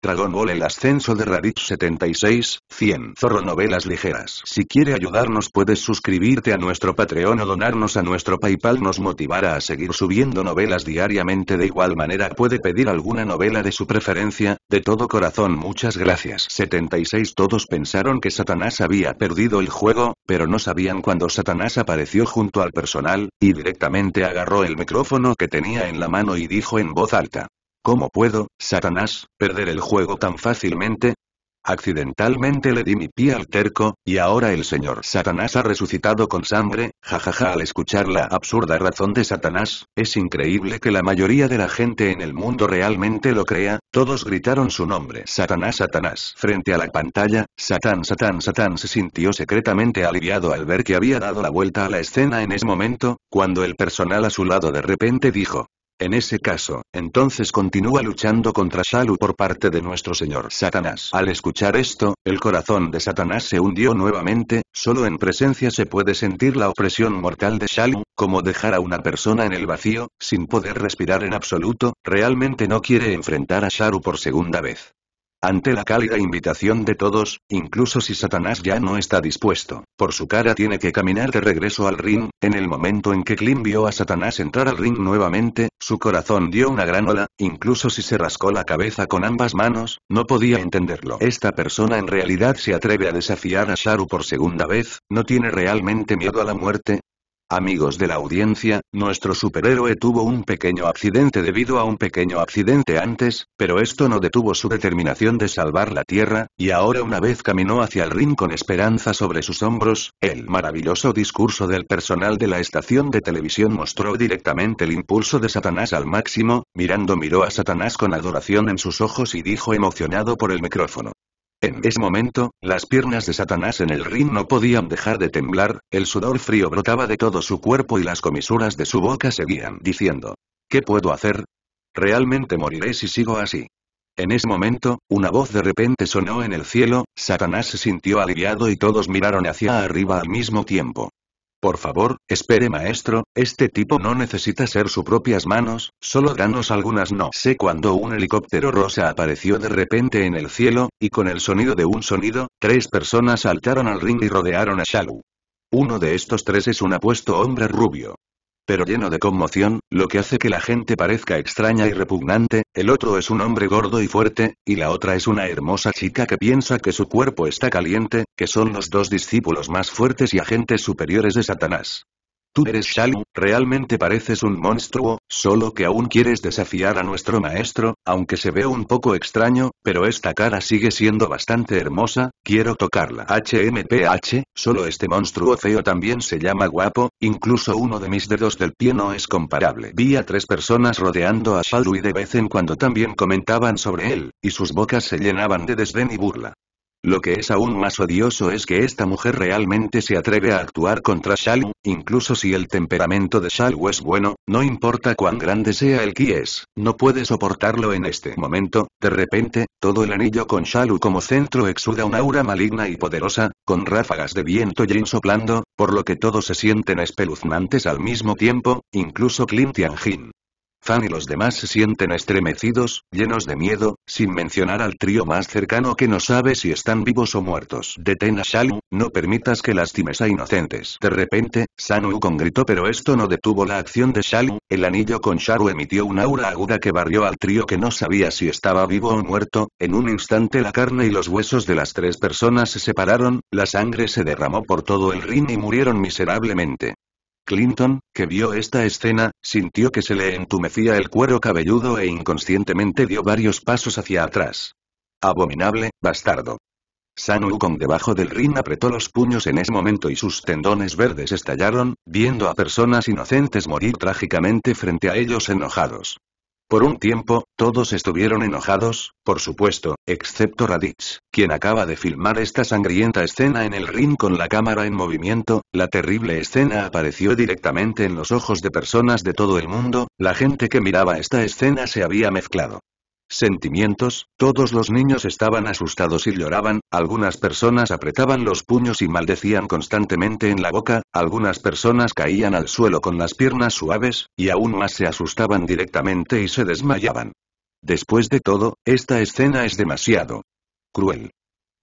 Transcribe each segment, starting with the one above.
Dragon Ball El ascenso de Raditz 76, 100 Zorro Novelas Ligeras. Si quiere ayudarnos puedes suscribirte a nuestro Patreon o donarnos a nuestro Paypal nos motivará a seguir subiendo novelas diariamente de igual manera puede pedir alguna novela de su preferencia, de todo corazón muchas gracias. 76 Todos pensaron que Satanás había perdido el juego, pero no sabían cuando Satanás apareció junto al personal, y directamente agarró el micrófono que tenía en la mano y dijo en voz alta. ¿Cómo puedo, Satanás, perder el juego tan fácilmente? Accidentalmente le di mi pie al terco, y ahora el señor Satanás ha resucitado con sangre, jajaja al escuchar la absurda razón de Satanás, es increíble que la mayoría de la gente en el mundo realmente lo crea, todos gritaron su nombre Satanás Satanás. Frente a la pantalla, Satán Satán Satán se sintió secretamente aliviado al ver que había dado la vuelta a la escena en ese momento, cuando el personal a su lado de repente dijo, en ese caso, entonces continúa luchando contra Shalu por parte de nuestro señor Satanás. Al escuchar esto, el corazón de Satanás se hundió nuevamente, solo en presencia se puede sentir la opresión mortal de Shalu, como dejar a una persona en el vacío, sin poder respirar en absoluto, realmente no quiere enfrentar a Shalu por segunda vez. Ante la cálida invitación de todos, incluso si Satanás ya no está dispuesto, por su cara tiene que caminar de regreso al ring, en el momento en que Klim vio a Satanás entrar al ring nuevamente, su corazón dio una gran ola, incluso si se rascó la cabeza con ambas manos, no podía entenderlo. Esta persona en realidad se atreve a desafiar a Sharu por segunda vez, no tiene realmente miedo a la muerte, Amigos de la audiencia, nuestro superhéroe tuvo un pequeño accidente debido a un pequeño accidente antes, pero esto no detuvo su determinación de salvar la Tierra, y ahora una vez caminó hacia el ring con esperanza sobre sus hombros, el maravilloso discurso del personal de la estación de televisión mostró directamente el impulso de Satanás al máximo, mirando miró a Satanás con adoración en sus ojos y dijo emocionado por el micrófono. En ese momento, las piernas de Satanás en el ring no podían dejar de temblar, el sudor frío brotaba de todo su cuerpo y las comisuras de su boca seguían diciendo. ¿Qué puedo hacer? Realmente moriré si sigo así. En ese momento, una voz de repente sonó en el cielo, Satanás se sintió aliviado y todos miraron hacia arriba al mismo tiempo. Por favor, espere maestro, este tipo no necesita ser sus propias manos, solo danos algunas. No sé cuando un helicóptero rosa apareció de repente en el cielo, y con el sonido de un sonido, tres personas saltaron al ring y rodearon a Shalu. Uno de estos tres es un apuesto hombre rubio pero lleno de conmoción, lo que hace que la gente parezca extraña y repugnante, el otro es un hombre gordo y fuerte, y la otra es una hermosa chica que piensa que su cuerpo está caliente, que son los dos discípulos más fuertes y agentes superiores de Satanás. Tú eres Shalu, realmente pareces un monstruo, solo que aún quieres desafiar a nuestro maestro, aunque se ve un poco extraño, pero esta cara sigue siendo bastante hermosa, quiero tocarla. HMPH, solo este monstruo feo también se llama guapo, incluso uno de mis dedos del pie no es comparable. Vi a tres personas rodeando a Shalu y de vez en cuando también comentaban sobre él, y sus bocas se llenaban de desdén y burla. Lo que es aún más odioso es que esta mujer realmente se atreve a actuar contra Shalu, incluso si el temperamento de Shalu es bueno, no importa cuán grande sea el ki es, no puede soportarlo en este momento, de repente, todo el anillo con Shalu como centro exuda un aura maligna y poderosa, con ráfagas de viento yin soplando, por lo que todos se sienten espeluznantes al mismo tiempo, incluso Clint Tianjin. Fan y los demás se sienten estremecidos, llenos de miedo, sin mencionar al trío más cercano que no sabe si están vivos o muertos. Detén a Shalu, no permitas que lastimes a inocentes. De repente, Sanu Wukong gritó pero esto no detuvo la acción de Shalu, el anillo con Sharu emitió un aura aguda que barrió al trío que no sabía si estaba vivo o muerto, en un instante la carne y los huesos de las tres personas se separaron, la sangre se derramó por todo el ring y murieron miserablemente. Clinton, que vio esta escena, sintió que se le entumecía el cuero cabelludo e inconscientemente dio varios pasos hacia atrás. Abominable, bastardo. San Wukong debajo del ring apretó los puños en ese momento y sus tendones verdes estallaron, viendo a personas inocentes morir trágicamente frente a ellos enojados. Por un tiempo, todos estuvieron enojados, por supuesto, excepto Raditz, quien acaba de filmar esta sangrienta escena en el ring con la cámara en movimiento, la terrible escena apareció directamente en los ojos de personas de todo el mundo, la gente que miraba esta escena se había mezclado. Sentimientos, todos los niños estaban asustados y lloraban, algunas personas apretaban los puños y maldecían constantemente en la boca, algunas personas caían al suelo con las piernas suaves, y aún más se asustaban directamente y se desmayaban. Después de todo, esta escena es demasiado cruel.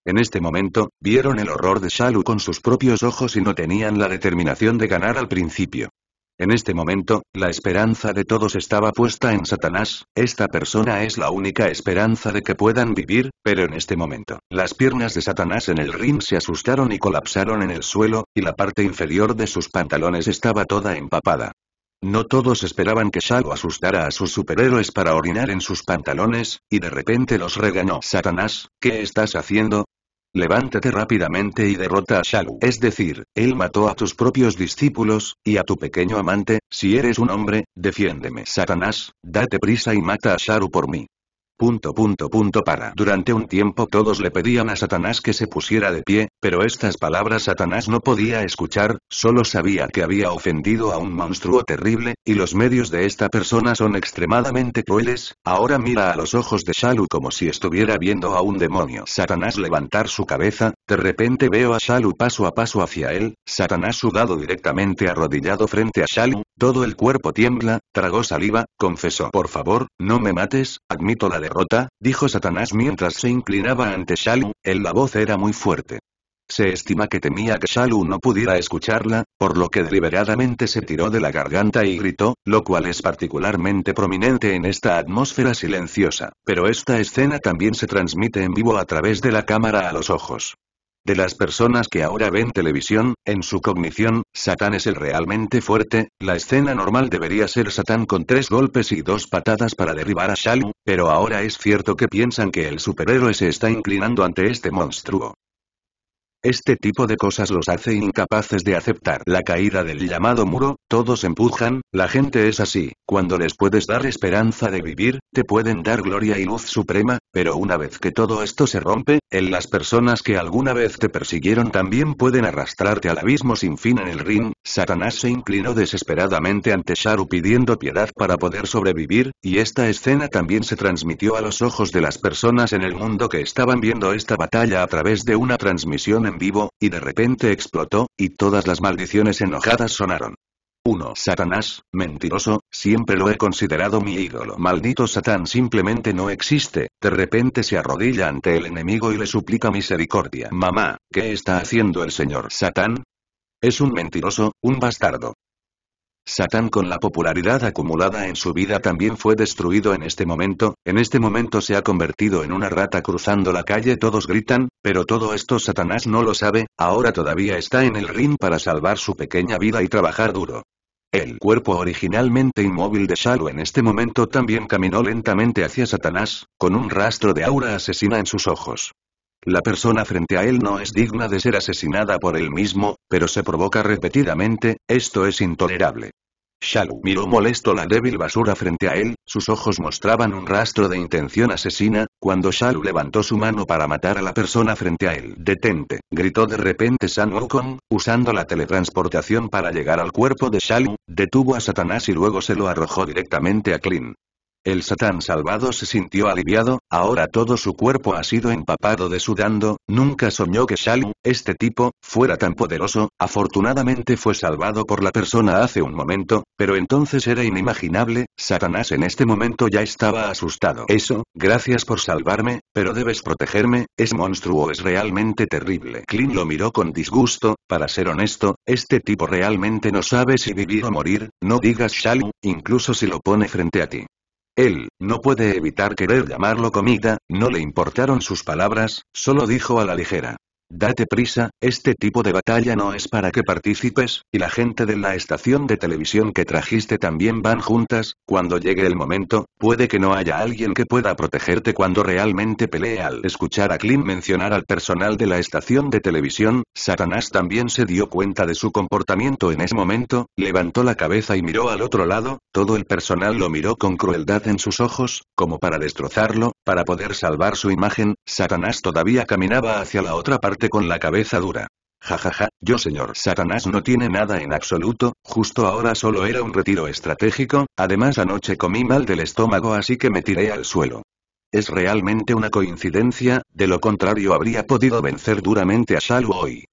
En este momento, vieron el horror de Shalu con sus propios ojos y no tenían la determinación de ganar al principio. En este momento, la esperanza de todos estaba puesta en Satanás, esta persona es la única esperanza de que puedan vivir, pero en este momento, las piernas de Satanás en el ring se asustaron y colapsaron en el suelo, y la parte inferior de sus pantalones estaba toda empapada. No todos esperaban que Shalu asustara a sus superhéroes para orinar en sus pantalones, y de repente los reganó. Satanás, ¿qué estás haciendo? Levántate rápidamente y derrota a Shalu. Es decir, él mató a tus propios discípulos, y a tu pequeño amante, si eres un hombre, defiéndeme. Satanás, date prisa y mata a Shalu por mí. Punto punto punto para. Durante un tiempo todos le pedían a Satanás que se pusiera de pie, pero estas palabras Satanás no podía escuchar, solo sabía que había ofendido a un monstruo terrible, y los medios de esta persona son extremadamente crueles, ahora mira a los ojos de Shalu como si estuviera viendo a un demonio. Satanás levantar su cabeza, de repente veo a Shalu paso a paso hacia él, Satanás sudado directamente arrodillado frente a Shalu, todo el cuerpo tiembla, tragó saliva, confesó. Por favor, no me mates, admito la derrota, dijo Satanás mientras se inclinaba ante Shalu, él la voz era muy fuerte. Se estima que temía que Shalu no pudiera escucharla, por lo que deliberadamente se tiró de la garganta y gritó, lo cual es particularmente prominente en esta atmósfera silenciosa, pero esta escena también se transmite en vivo a través de la cámara a los ojos. De las personas que ahora ven televisión, en su cognición, Satán es el realmente fuerte, la escena normal debería ser Satán con tres golpes y dos patadas para derribar a Shalu, pero ahora es cierto que piensan que el superhéroe se está inclinando ante este monstruo. Este tipo de cosas los hace incapaces de aceptar la caída del llamado muro, todos empujan, la gente es así, cuando les puedes dar esperanza de vivir, te pueden dar gloria y luz suprema, pero una vez que todo esto se rompe, en las personas que alguna vez te persiguieron también pueden arrastrarte al abismo sin fin en el ring, Satanás se inclinó desesperadamente ante Sharu pidiendo piedad para poder sobrevivir, y esta escena también se transmitió a los ojos de las personas en el mundo que estaban viendo esta batalla a través de una transmisión en vivo, y de repente explotó, y todas las maldiciones enojadas sonaron. 1. Satanás, mentiroso, siempre lo he considerado mi ídolo. Maldito Satán simplemente no existe, de repente se arrodilla ante el enemigo y le suplica misericordia. Mamá, ¿qué está haciendo el señor Satán? Es un mentiroso, un bastardo. Satán con la popularidad acumulada en su vida también fue destruido en este momento, en este momento se ha convertido en una rata cruzando la calle todos gritan, pero todo esto Satanás no lo sabe, ahora todavía está en el ring para salvar su pequeña vida y trabajar duro. El cuerpo originalmente inmóvil de Shalu en este momento también caminó lentamente hacia Satanás, con un rastro de aura asesina en sus ojos. La persona frente a él no es digna de ser asesinada por él mismo, pero se provoca repetidamente, esto es intolerable. Shalu miró molesto la débil basura frente a él, sus ojos mostraban un rastro de intención asesina, cuando Shalu levantó su mano para matar a la persona frente a él. Detente, gritó de repente San Wukong, usando la teletransportación para llegar al cuerpo de Shalu, detuvo a Satanás y luego se lo arrojó directamente a Klin. El satán salvado se sintió aliviado, ahora todo su cuerpo ha sido empapado de sudando, nunca soñó que Shalu, este tipo, fuera tan poderoso, afortunadamente fue salvado por la persona hace un momento, pero entonces era inimaginable, Satanás en este momento ya estaba asustado. Eso, gracias por salvarme, pero debes protegerme, es monstruo es realmente terrible. Clint lo miró con disgusto, para ser honesto, este tipo realmente no sabe si vivir o morir, no digas Shalu, incluso si lo pone frente a ti. Él, no puede evitar querer llamarlo comida, no le importaron sus palabras, solo dijo a la ligera. Date prisa, este tipo de batalla no es para que participes, y la gente de la estación de televisión que trajiste también van juntas, cuando llegue el momento, puede que no haya alguien que pueda protegerte cuando realmente pelee al escuchar a Clint mencionar al personal de la estación de televisión, Satanás también se dio cuenta de su comportamiento en ese momento, levantó la cabeza y miró al otro lado, todo el personal lo miró con crueldad en sus ojos, como para destrozarlo, para poder salvar su imagen, Satanás todavía caminaba hacia la otra parte con la cabeza dura. Jajaja, yo señor Satanás no tiene nada en absoluto, justo ahora solo era un retiro estratégico, además anoche comí mal del estómago así que me tiré al suelo. Es realmente una coincidencia, de lo contrario habría podido vencer duramente a Shalu hoy.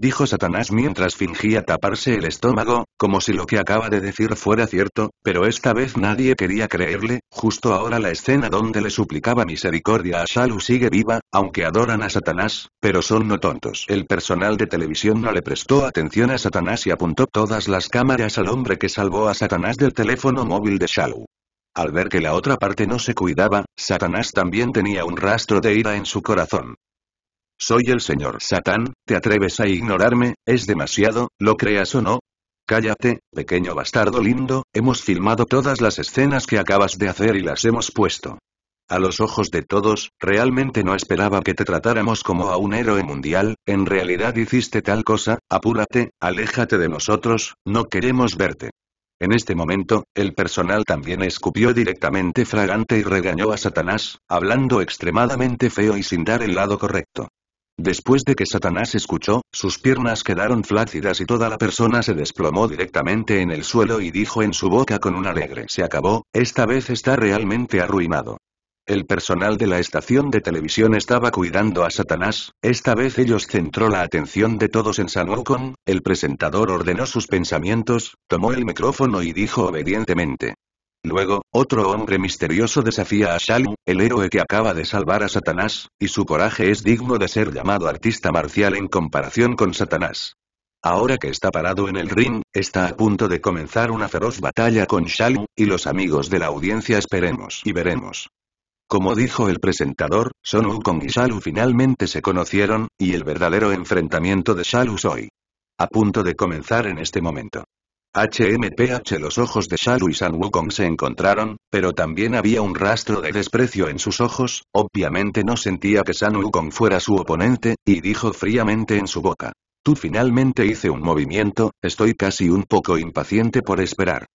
Dijo Satanás mientras fingía taparse el estómago, como si lo que acaba de decir fuera cierto, pero esta vez nadie quería creerle, justo ahora la escena donde le suplicaba misericordia a Shalu sigue viva, aunque adoran a Satanás, pero son no tontos. El personal de televisión no le prestó atención a Satanás y apuntó todas las cámaras al hombre que salvó a Satanás del teléfono móvil de Shalu. Al ver que la otra parte no se cuidaba, Satanás también tenía un rastro de ira en su corazón. Soy el señor Satán, ¿te atreves a ignorarme? ¿Es demasiado, lo creas o no? Cállate, pequeño bastardo lindo, hemos filmado todas las escenas que acabas de hacer y las hemos puesto. A los ojos de todos, realmente no esperaba que te tratáramos como a un héroe mundial, en realidad hiciste tal cosa, apúrate, aléjate de nosotros, no queremos verte. En este momento, el personal también escupió directamente fragante y regañó a Satanás, hablando extremadamente feo y sin dar el lado correcto. Después de que Satanás escuchó, sus piernas quedaron flácidas y toda la persona se desplomó directamente en el suelo y dijo en su boca con un alegre se acabó, esta vez está realmente arruinado. El personal de la estación de televisión estaba cuidando a Satanás, esta vez ellos centró la atención de todos en San Wukong, el presentador ordenó sus pensamientos, tomó el micrófono y dijo obedientemente. Luego, otro hombre misterioso desafía a Shalu, el héroe que acaba de salvar a Satanás, y su coraje es digno de ser llamado artista marcial en comparación con Satanás. Ahora que está parado en el ring, está a punto de comenzar una feroz batalla con Shalu, y los amigos de la audiencia esperemos y veremos. Como dijo el presentador, Son Wukong y Shalu finalmente se conocieron, y el verdadero enfrentamiento de Shalu hoy. A punto de comenzar en este momento. HMPH Los ojos de Shalu y San Wukong se encontraron, pero también había un rastro de desprecio en sus ojos, obviamente no sentía que San Wukong fuera su oponente, y dijo fríamente en su boca. Tú finalmente hice un movimiento, estoy casi un poco impaciente por esperar.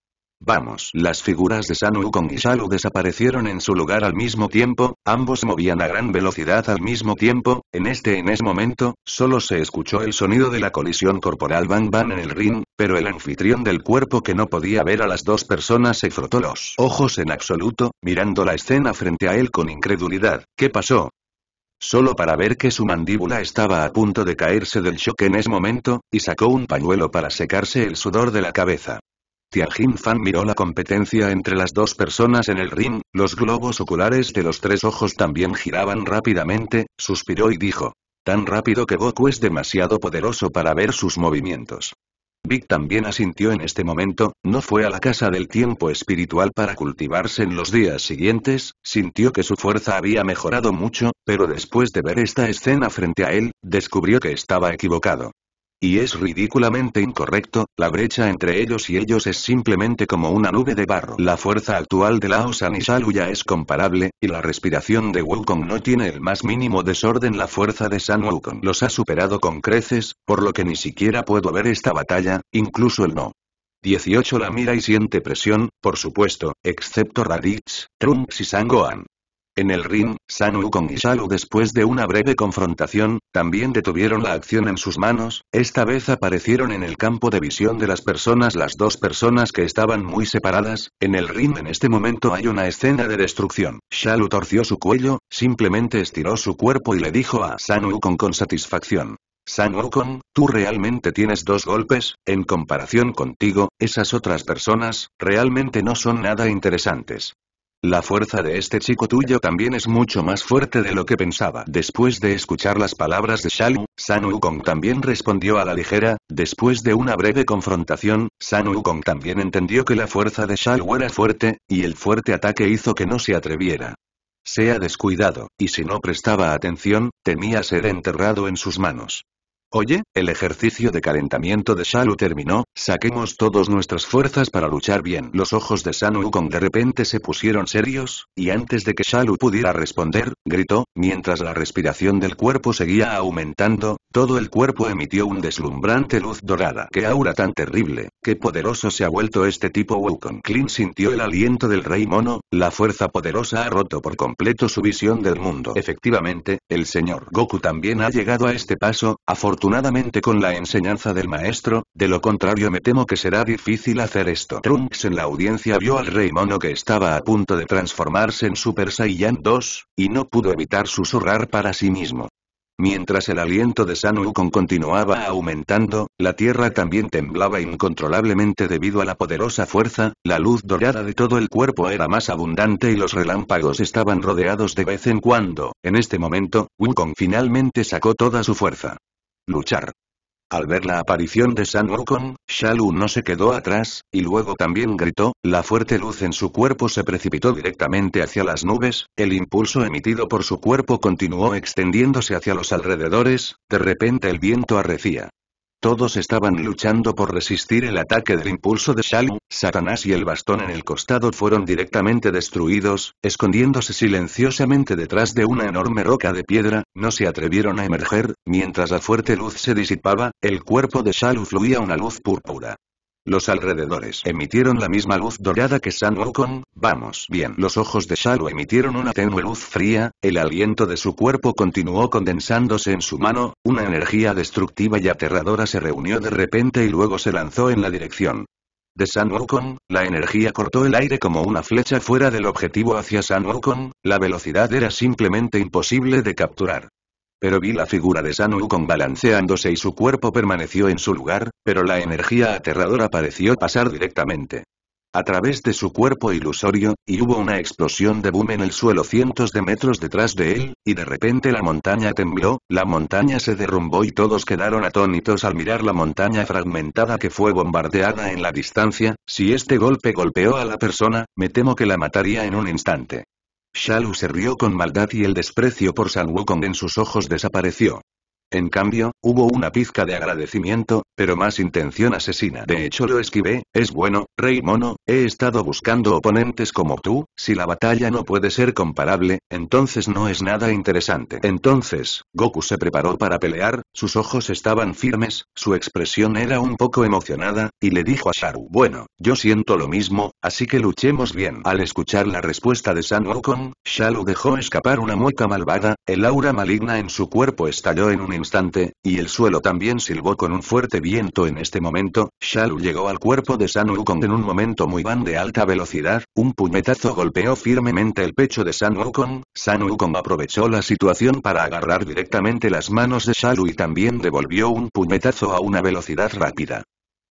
Vamos. Las figuras de San Wukong y Shalu desaparecieron en su lugar al mismo tiempo, ambos movían a gran velocidad al mismo tiempo, en este en ese momento, solo se escuchó el sonido de la colisión corporal Bang Bang en el ring, pero el anfitrión del cuerpo que no podía ver a las dos personas se frotó los ojos en absoluto, mirando la escena frente a él con incredulidad. ¿Qué pasó? Solo para ver que su mandíbula estaba a punto de caerse del shock en ese momento, y sacó un pañuelo para secarse el sudor de la cabeza. Tianjin Fan miró la competencia entre las dos personas en el ring, los globos oculares de los tres ojos también giraban rápidamente, suspiró y dijo. Tan rápido que Goku es demasiado poderoso para ver sus movimientos. Vic también asintió en este momento, no fue a la casa del tiempo espiritual para cultivarse en los días siguientes, sintió que su fuerza había mejorado mucho, pero después de ver esta escena frente a él, descubrió que estaba equivocado. Y es ridículamente incorrecto, la brecha entre ellos y ellos es simplemente como una nube de barro. La fuerza actual de Lao San y Shalu ya es comparable, y la respiración de Wukong no tiene el más mínimo desorden. La fuerza de San Wukong los ha superado con creces, por lo que ni siquiera puedo ver esta batalla, incluso el no. 18 La mira y siente presión, por supuesto, excepto Raditz, Trunks y Sangohan. En el ring, San Wukong y Shalu después de una breve confrontación, también detuvieron la acción en sus manos, esta vez aparecieron en el campo de visión de las personas las dos personas que estaban muy separadas, en el ring en este momento hay una escena de destrucción. Shalu torció su cuello, simplemente estiró su cuerpo y le dijo a San Wukong con satisfacción. San Wukong, tú realmente tienes dos golpes, en comparación contigo, esas otras personas, realmente no son nada interesantes. La fuerza de este chico tuyo también es mucho más fuerte de lo que pensaba. Después de escuchar las palabras de Shalu, San Wukong también respondió a la ligera, después de una breve confrontación, San Wukong también entendió que la fuerza de Shalu era fuerte, y el fuerte ataque hizo que no se atreviera. Sea descuidado, y si no prestaba atención, temía ser enterrado en sus manos. Oye, el ejercicio de calentamiento de Shalu terminó, saquemos todas nuestras fuerzas para luchar bien. Los ojos de San Wukong de repente se pusieron serios, y antes de que Shalu pudiera responder, gritó, mientras la respiración del cuerpo seguía aumentando, todo el cuerpo emitió un deslumbrante luz dorada. ¡Qué aura tan terrible! ¡Qué poderoso se ha vuelto este tipo Wukong! Clint sintió el aliento del rey mono, la fuerza poderosa ha roto por completo su visión del mundo. Efectivamente, el señor Goku también ha llegado a este paso, afortunadamente con la enseñanza del maestro, de lo contrario me temo que será difícil hacer esto. Trunks en la audiencia vio al rey mono que estaba a punto de transformarse en Super Saiyan 2, y no pudo evitar susurrar para sí mismo. Mientras el aliento de San Wukong continuaba aumentando, la tierra también temblaba incontrolablemente debido a la poderosa fuerza, la luz dorada de todo el cuerpo era más abundante y los relámpagos estaban rodeados de vez en cuando. En este momento, Wukong finalmente sacó toda su fuerza. Luchar. Al ver la aparición de San Wukong, Shalu no se quedó atrás, y luego también gritó, la fuerte luz en su cuerpo se precipitó directamente hacia las nubes, el impulso emitido por su cuerpo continuó extendiéndose hacia los alrededores, de repente el viento arrecía. Todos estaban luchando por resistir el ataque del impulso de Shalu, Satanás y el bastón en el costado fueron directamente destruidos, escondiéndose silenciosamente detrás de una enorme roca de piedra, no se atrevieron a emerger, mientras la fuerte luz se disipaba, el cuerpo de Shalu fluía una luz púrpura. Los alrededores emitieron la misma luz dorada que San Wukong, vamos bien. Los ojos de Shalu emitieron una tenue luz fría, el aliento de su cuerpo continuó condensándose en su mano, una energía destructiva y aterradora se reunió de repente y luego se lanzó en la dirección de San Wukong, la energía cortó el aire como una flecha fuera del objetivo hacia San Wukong, la velocidad era simplemente imposible de capturar. Pero vi la figura de San Wukong balanceándose y su cuerpo permaneció en su lugar, pero la energía aterradora pareció pasar directamente a través de su cuerpo ilusorio, y hubo una explosión de boom en el suelo cientos de metros detrás de él, y de repente la montaña tembló, la montaña se derrumbó y todos quedaron atónitos al mirar la montaña fragmentada que fue bombardeada en la distancia, si este golpe golpeó a la persona, me temo que la mataría en un instante. Shalu se rió con maldad y el desprecio por San Wukong en sus ojos desapareció. En cambio, hubo una pizca de agradecimiento, pero más intención asesina. De hecho lo esquivé, es bueno, Rey Mono, he estado buscando oponentes como tú, si la batalla no puede ser comparable, entonces no es nada interesante. Entonces, Goku se preparó para pelear, sus ojos estaban firmes, su expresión era un poco emocionada, y le dijo a Sharu, bueno, yo siento lo mismo, así que luchemos bien. Al escuchar la respuesta de San Wukong, Shalu dejó escapar una mueca malvada, el aura maligna en su cuerpo estalló en un instante, y el suelo también silbó con un fuerte viento en este momento, Shalu llegó al cuerpo de San Wukong en un momento muy van de alta velocidad, un puñetazo golpeó firmemente el pecho de San Wukong, San Wukong aprovechó la situación para agarrar directamente las manos de Shalu y también devolvió un puñetazo a una velocidad rápida.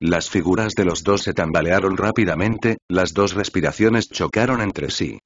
Las figuras de los dos se tambalearon rápidamente, las dos respiraciones chocaron entre sí.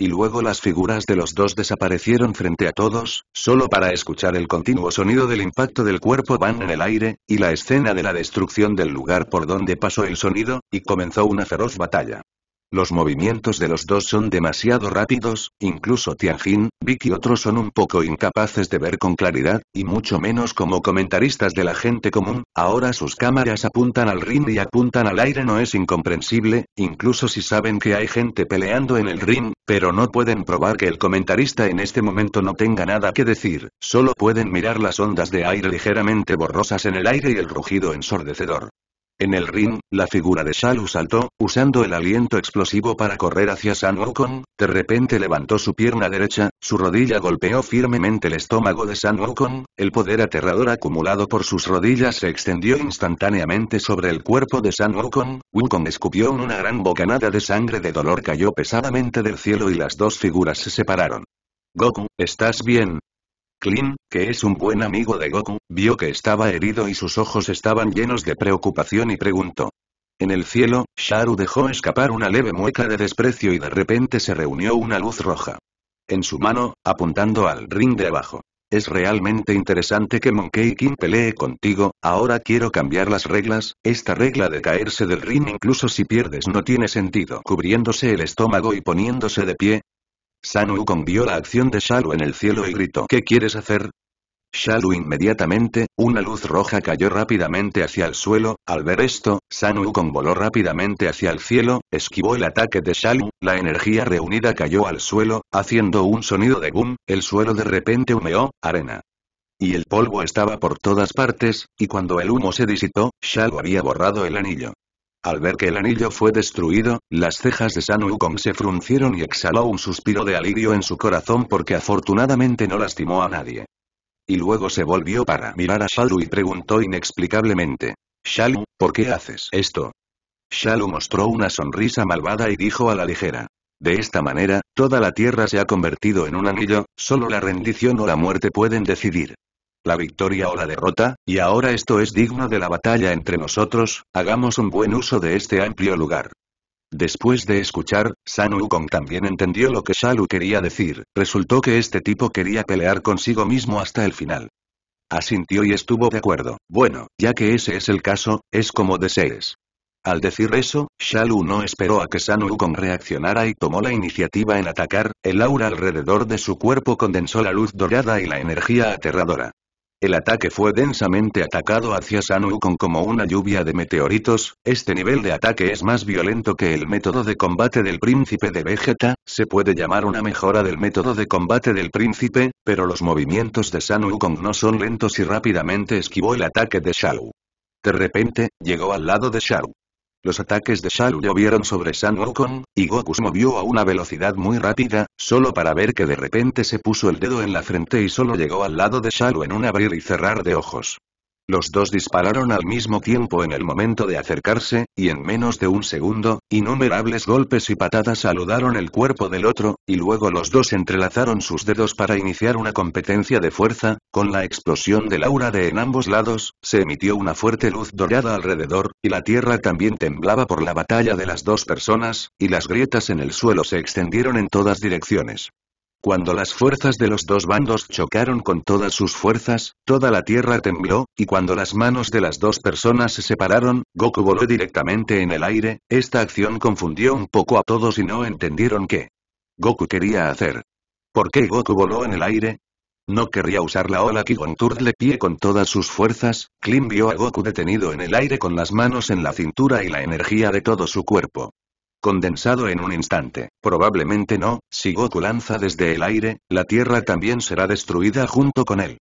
Y luego las figuras de los dos desaparecieron frente a todos, solo para escuchar el continuo sonido del impacto del cuerpo van en el aire, y la escena de la destrucción del lugar por donde pasó el sonido, y comenzó una feroz batalla. Los movimientos de los dos son demasiado rápidos, incluso Tianjin, Vic y otros son un poco incapaces de ver con claridad, y mucho menos como comentaristas de la gente común, ahora sus cámaras apuntan al ring y apuntan al aire no es incomprensible, incluso si saben que hay gente peleando en el ring, pero no pueden probar que el comentarista en este momento no tenga nada que decir, solo pueden mirar las ondas de aire ligeramente borrosas en el aire y el rugido ensordecedor. En el ring, la figura de Shalu saltó, usando el aliento explosivo para correr hacia San Wukong, de repente levantó su pierna derecha, su rodilla golpeó firmemente el estómago de San Wukong, el poder aterrador acumulado por sus rodillas se extendió instantáneamente sobre el cuerpo de San Wukong, Wukong escupió una gran bocanada de sangre de dolor cayó pesadamente del cielo y las dos figuras se separaron. Goku, ¿estás bien? Klin, que es un buen amigo de Goku, vio que estaba herido y sus ojos estaban llenos de preocupación y preguntó. En el cielo, Sharu dejó escapar una leve mueca de desprecio y de repente se reunió una luz roja. En su mano, apuntando al ring de abajo. Es realmente interesante que Monkey King pelee contigo, ahora quiero cambiar las reglas, esta regla de caerse del ring incluso si pierdes no tiene sentido. Cubriéndose el estómago y poniéndose de pie, San Wukong vio la acción de Shalu en el cielo y gritó ¿Qué quieres hacer? Shalu inmediatamente, una luz roja cayó rápidamente hacia el suelo, al ver esto, San Wukong voló rápidamente hacia el cielo, esquivó el ataque de Shalu, la energía reunida cayó al suelo, haciendo un sonido de boom, el suelo de repente humeó, arena. Y el polvo estaba por todas partes, y cuando el humo se disipó, Shalu había borrado el anillo. Al ver que el anillo fue destruido, las cejas de San Wukong se fruncieron y exhaló un suspiro de alivio en su corazón porque afortunadamente no lastimó a nadie. Y luego se volvió para mirar a Shalu y preguntó inexplicablemente. Shalu, ¿por qué haces esto? Shalu mostró una sonrisa malvada y dijo a la ligera. De esta manera, toda la tierra se ha convertido en un anillo, solo la rendición o la muerte pueden decidir. La victoria o la derrota, y ahora esto es digno de la batalla entre nosotros, hagamos un buen uso de este amplio lugar. Después de escuchar, San Wukong también entendió lo que Shalu quería decir, resultó que este tipo quería pelear consigo mismo hasta el final. Asintió y estuvo de acuerdo, bueno, ya que ese es el caso, es como desees. Al decir eso, Shalu no esperó a que San Wukong reaccionara y tomó la iniciativa en atacar, el aura alrededor de su cuerpo condensó la luz dorada y la energía aterradora. El ataque fue densamente atacado hacia San Wukong como una lluvia de meteoritos, este nivel de ataque es más violento que el método de combate del príncipe de Vegeta, se puede llamar una mejora del método de combate del príncipe, pero los movimientos de San Wukong no son lentos y rápidamente esquivó el ataque de Shao. De repente, llegó al lado de Shao. Los ataques de Shalu llovieron sobre San Wukong, y Goku se movió a una velocidad muy rápida, solo para ver que de repente se puso el dedo en la frente y solo llegó al lado de Shalu en un abrir y cerrar de ojos. Los dos dispararon al mismo tiempo en el momento de acercarse, y en menos de un segundo, innumerables golpes y patadas saludaron el cuerpo del otro, y luego los dos entrelazaron sus dedos para iniciar una competencia de fuerza, con la explosión del aura de en ambos lados, se emitió una fuerte luz dorada alrededor, y la tierra también temblaba por la batalla de las dos personas, y las grietas en el suelo se extendieron en todas direcciones. Cuando las fuerzas de los dos bandos chocaron con todas sus fuerzas, toda la tierra tembló, y cuando las manos de las dos personas se separaron, Goku voló directamente en el aire, esta acción confundió un poco a todos y no entendieron qué Goku quería hacer. ¿Por qué Goku voló en el aire? No querría usar la ola Kigon Turtle pie con todas sus fuerzas, Klim vio a Goku detenido en el aire con las manos en la cintura y la energía de todo su cuerpo. Condensado en un instante. Probablemente no, si Goku lanza desde el aire, la Tierra también será destruida junto con él.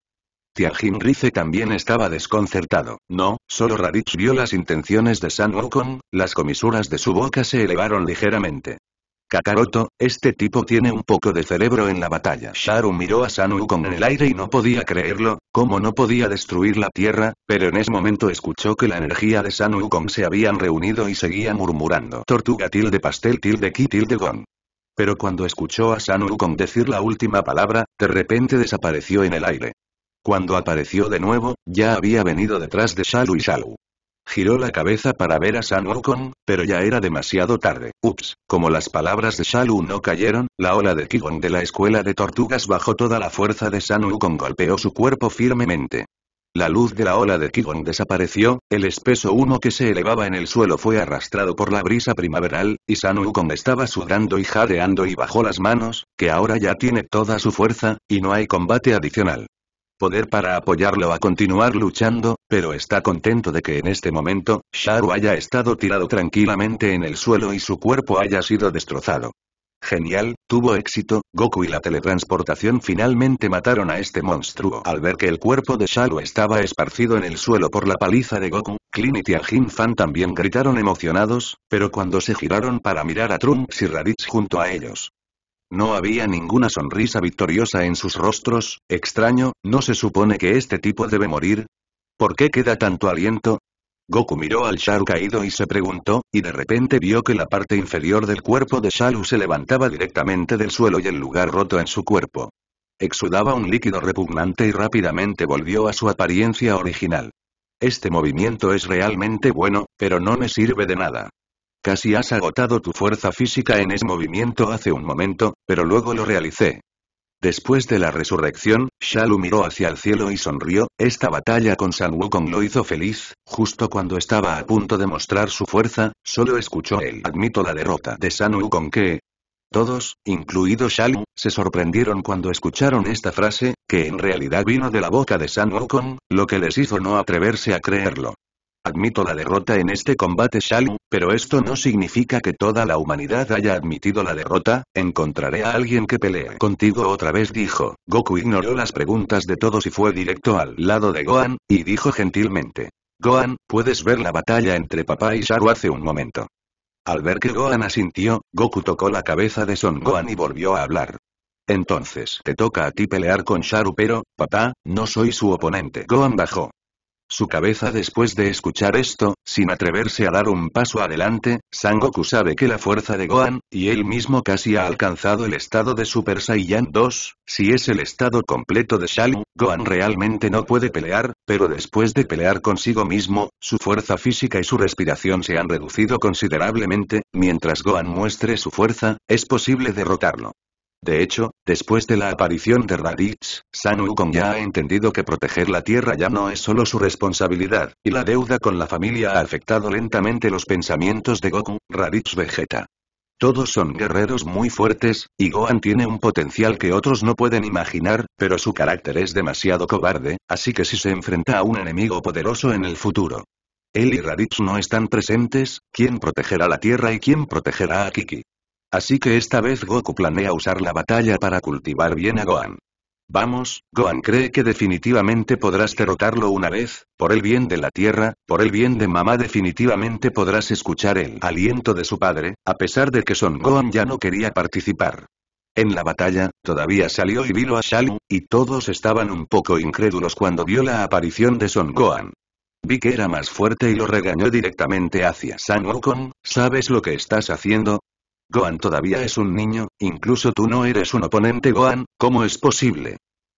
Tianjin Rice también estaba desconcertado. No, solo Raditz vio las intenciones de San Wukong, las comisuras de su boca se elevaron ligeramente. Kakaroto, este tipo tiene un poco de cerebro en la batalla. Sharu miró a San Wukong en el aire y no podía creerlo, como no podía destruir la tierra, pero en ese momento escuchó que la energía de San Wukong se habían reunido y seguía murmurando. Tortuga tilde pastel tilde ki tilde gong. Pero cuando escuchó a San Wukong decir la última palabra, de repente desapareció en el aire. Cuando apareció de nuevo, ya había venido detrás de Shalu y Shalu. Giró la cabeza para ver a San Wukong, pero ya era demasiado tarde. Ups, como las palabras de Shalu no cayeron, la ola de Kigon de la escuela de tortugas bajo toda la fuerza de San Wukong golpeó su cuerpo firmemente. La luz de la ola de Kigon desapareció, el espeso humo que se elevaba en el suelo fue arrastrado por la brisa primaveral, y San Wukong estaba sudando y jadeando y bajó las manos, que ahora ya tiene toda su fuerza, y no hay combate adicional poder para apoyarlo a continuar luchando, pero está contento de que en este momento, Sharu haya estado tirado tranquilamente en el suelo y su cuerpo haya sido destrozado. Genial, tuvo éxito, Goku y la teletransportación finalmente mataron a este monstruo. Al ver que el cuerpo de Sharu estaba esparcido en el suelo por la paliza de Goku, Klin y Tianjin Fan también gritaron emocionados, pero cuando se giraron para mirar a Trunks y Raditz junto a ellos, no había ninguna sonrisa victoriosa en sus rostros, extraño, ¿no se supone que este tipo debe morir? ¿Por qué queda tanto aliento? Goku miró al Sharu caído y se preguntó, y de repente vio que la parte inferior del cuerpo de Sharu se levantaba directamente del suelo y el lugar roto en su cuerpo. Exudaba un líquido repugnante y rápidamente volvió a su apariencia original. Este movimiento es realmente bueno, pero no me sirve de nada. Casi has agotado tu fuerza física en ese movimiento hace un momento, pero luego lo realicé. Después de la resurrección, Shalu miró hacia el cielo y sonrió, esta batalla con San Wukong lo hizo feliz, justo cuando estaba a punto de mostrar su fuerza, solo escuchó él. Admito la derrota de San Wukong que... Todos, incluido Shalu, se sorprendieron cuando escucharon esta frase, que en realidad vino de la boca de San Wukong, lo que les hizo no atreverse a creerlo. Admito la derrota en este combate Shalu, pero esto no significa que toda la humanidad haya admitido la derrota, encontraré a alguien que pelee contigo otra vez dijo. Goku ignoró las preguntas de todos y fue directo al lado de Gohan, y dijo gentilmente. Gohan, puedes ver la batalla entre papá y Sharu hace un momento. Al ver que Gohan asintió, Goku tocó la cabeza de Son Gohan y volvió a hablar. Entonces te toca a ti pelear con Sharu pero, papá, no soy su oponente. Gohan bajó. Su cabeza después de escuchar esto, sin atreverse a dar un paso adelante, Sangoku sabe que la fuerza de Gohan, y él mismo casi ha alcanzado el estado de Super Saiyan 2, si es el estado completo de Shalu, Gohan realmente no puede pelear, pero después de pelear consigo mismo, su fuerza física y su respiración se han reducido considerablemente, mientras Gohan muestre su fuerza, es posible derrotarlo. De hecho, después de la aparición de Raditz, San Wukong ya ha entendido que proteger la Tierra ya no es solo su responsabilidad, y la deuda con la familia ha afectado lentamente los pensamientos de Goku, Raditz Vegeta. Todos son guerreros muy fuertes, y Gohan tiene un potencial que otros no pueden imaginar, pero su carácter es demasiado cobarde, así que si se enfrenta a un enemigo poderoso en el futuro. Él y Raditz no están presentes, ¿quién protegerá la Tierra y quién protegerá a Kiki? Así que esta vez Goku planea usar la batalla para cultivar bien a Gohan. Vamos, Gohan cree que definitivamente podrás derrotarlo una vez, por el bien de la Tierra, por el bien de mamá definitivamente podrás escuchar el aliento de su padre, a pesar de que Son Gohan ya no quería participar. En la batalla, todavía salió y vino a Shalu, y todos estaban un poco incrédulos cuando vio la aparición de Son Gohan. Vi que era más fuerte y lo regañó directamente hacia San Wukong, ¿sabes lo que estás haciendo? Gohan todavía es un niño, incluso tú no eres un oponente Gohan, ¿cómo es posible?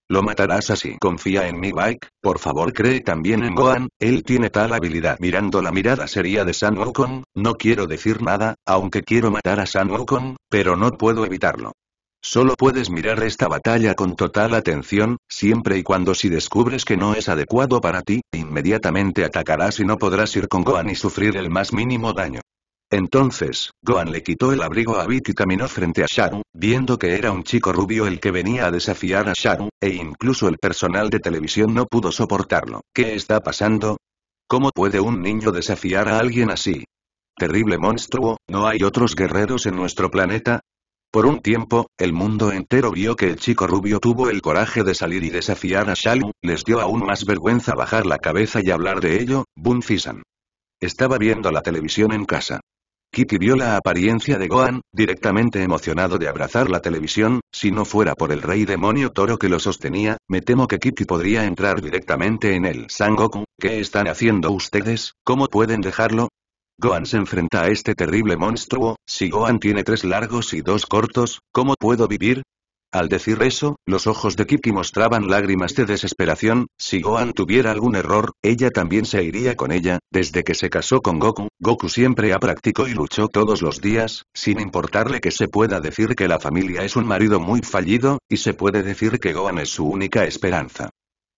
Lo matarás así. Confía en mi bike, por favor cree también en Gohan, él tiene tal habilidad. Mirando la mirada seria de San Wukong, no quiero decir nada, aunque quiero matar a San Wukong, pero no puedo evitarlo. Solo puedes mirar esta batalla con total atención, siempre y cuando si descubres que no es adecuado para ti, inmediatamente atacarás y no podrás ir con Gohan y sufrir el más mínimo daño. Entonces, Gohan le quitó el abrigo a Vic y caminó frente a Sharu, viendo que era un chico rubio el que venía a desafiar a Sharu, e incluso el personal de televisión no pudo soportarlo. ¿Qué está pasando? ¿Cómo puede un niño desafiar a alguien así? Terrible monstruo, ¿no hay otros guerreros en nuestro planeta? Por un tiempo, el mundo entero vio que el chico rubio tuvo el coraje de salir y desafiar a Shalu, les dio aún más vergüenza bajar la cabeza y hablar de ello, Bunfisan. Estaba viendo la televisión en casa. Kitty vio la apariencia de Gohan, directamente emocionado de abrazar la televisión, si no fuera por el rey demonio toro que lo sostenía, me temo que Kitty podría entrar directamente en él. Sangoku, ¿qué están haciendo ustedes? ¿Cómo pueden dejarlo? Gohan se enfrenta a este terrible monstruo, si Gohan tiene tres largos y dos cortos, ¿cómo puedo vivir? Al decir eso, los ojos de Kiki mostraban lágrimas de desesperación, si Gohan tuviera algún error, ella también se iría con ella, desde que se casó con Goku, Goku siempre ha practicado y luchó todos los días, sin importarle que se pueda decir que la familia es un marido muy fallido, y se puede decir que Gohan es su única esperanza.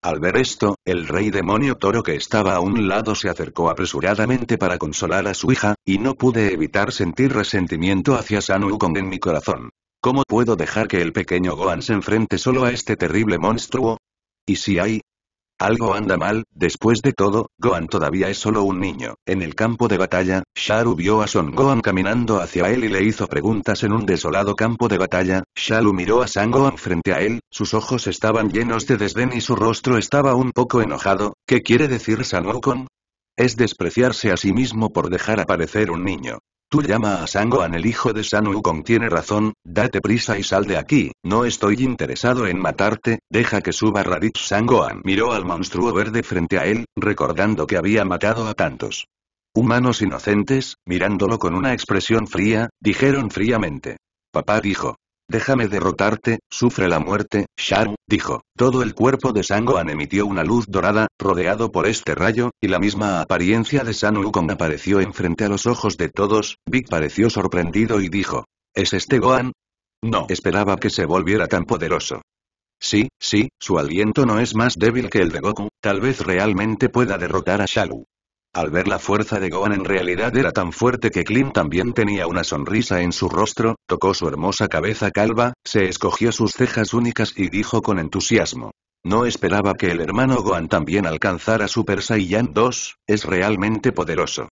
Al ver esto, el rey demonio toro que estaba a un lado se acercó apresuradamente para consolar a su hija, y no pude evitar sentir resentimiento hacia San Wukong en mi corazón. ¿Cómo puedo dejar que el pequeño Gohan se enfrente solo a este terrible monstruo? ¿Y si hay? Algo anda mal, después de todo, Gohan todavía es solo un niño. En el campo de batalla, Sharu vio a Son Gohan caminando hacia él y le hizo preguntas en un desolado campo de batalla. Sharu miró a San Gohan frente a él, sus ojos estaban llenos de desdén y su rostro estaba un poco enojado. ¿Qué quiere decir San Wukong? Es despreciarse a sí mismo por dejar aparecer un niño. Tú llama a Sangohan el hijo de San Wukong tiene razón, date prisa y sal de aquí, no estoy interesado en matarte, deja que suba Raditz Sangohan miró al monstruo verde frente a él, recordando que había matado a tantos humanos inocentes, mirándolo con una expresión fría, dijeron fríamente. Papá dijo. Déjame derrotarte, sufre la muerte, Sharu, dijo. Todo el cuerpo de Sangohan emitió una luz dorada, rodeado por este rayo, y la misma apariencia de San Wukong apareció enfrente a los ojos de todos, Vic pareció sorprendido y dijo. ¿Es este Gohan? No esperaba que se volviera tan poderoso. Sí, sí, su aliento no es más débil que el de Goku, tal vez realmente pueda derrotar a Shalu. Al ver la fuerza de Gohan en realidad era tan fuerte que Clint también tenía una sonrisa en su rostro, tocó su hermosa cabeza calva, se escogió sus cejas únicas y dijo con entusiasmo. No esperaba que el hermano Gohan también alcanzara Super Saiyan 2, es realmente poderoso.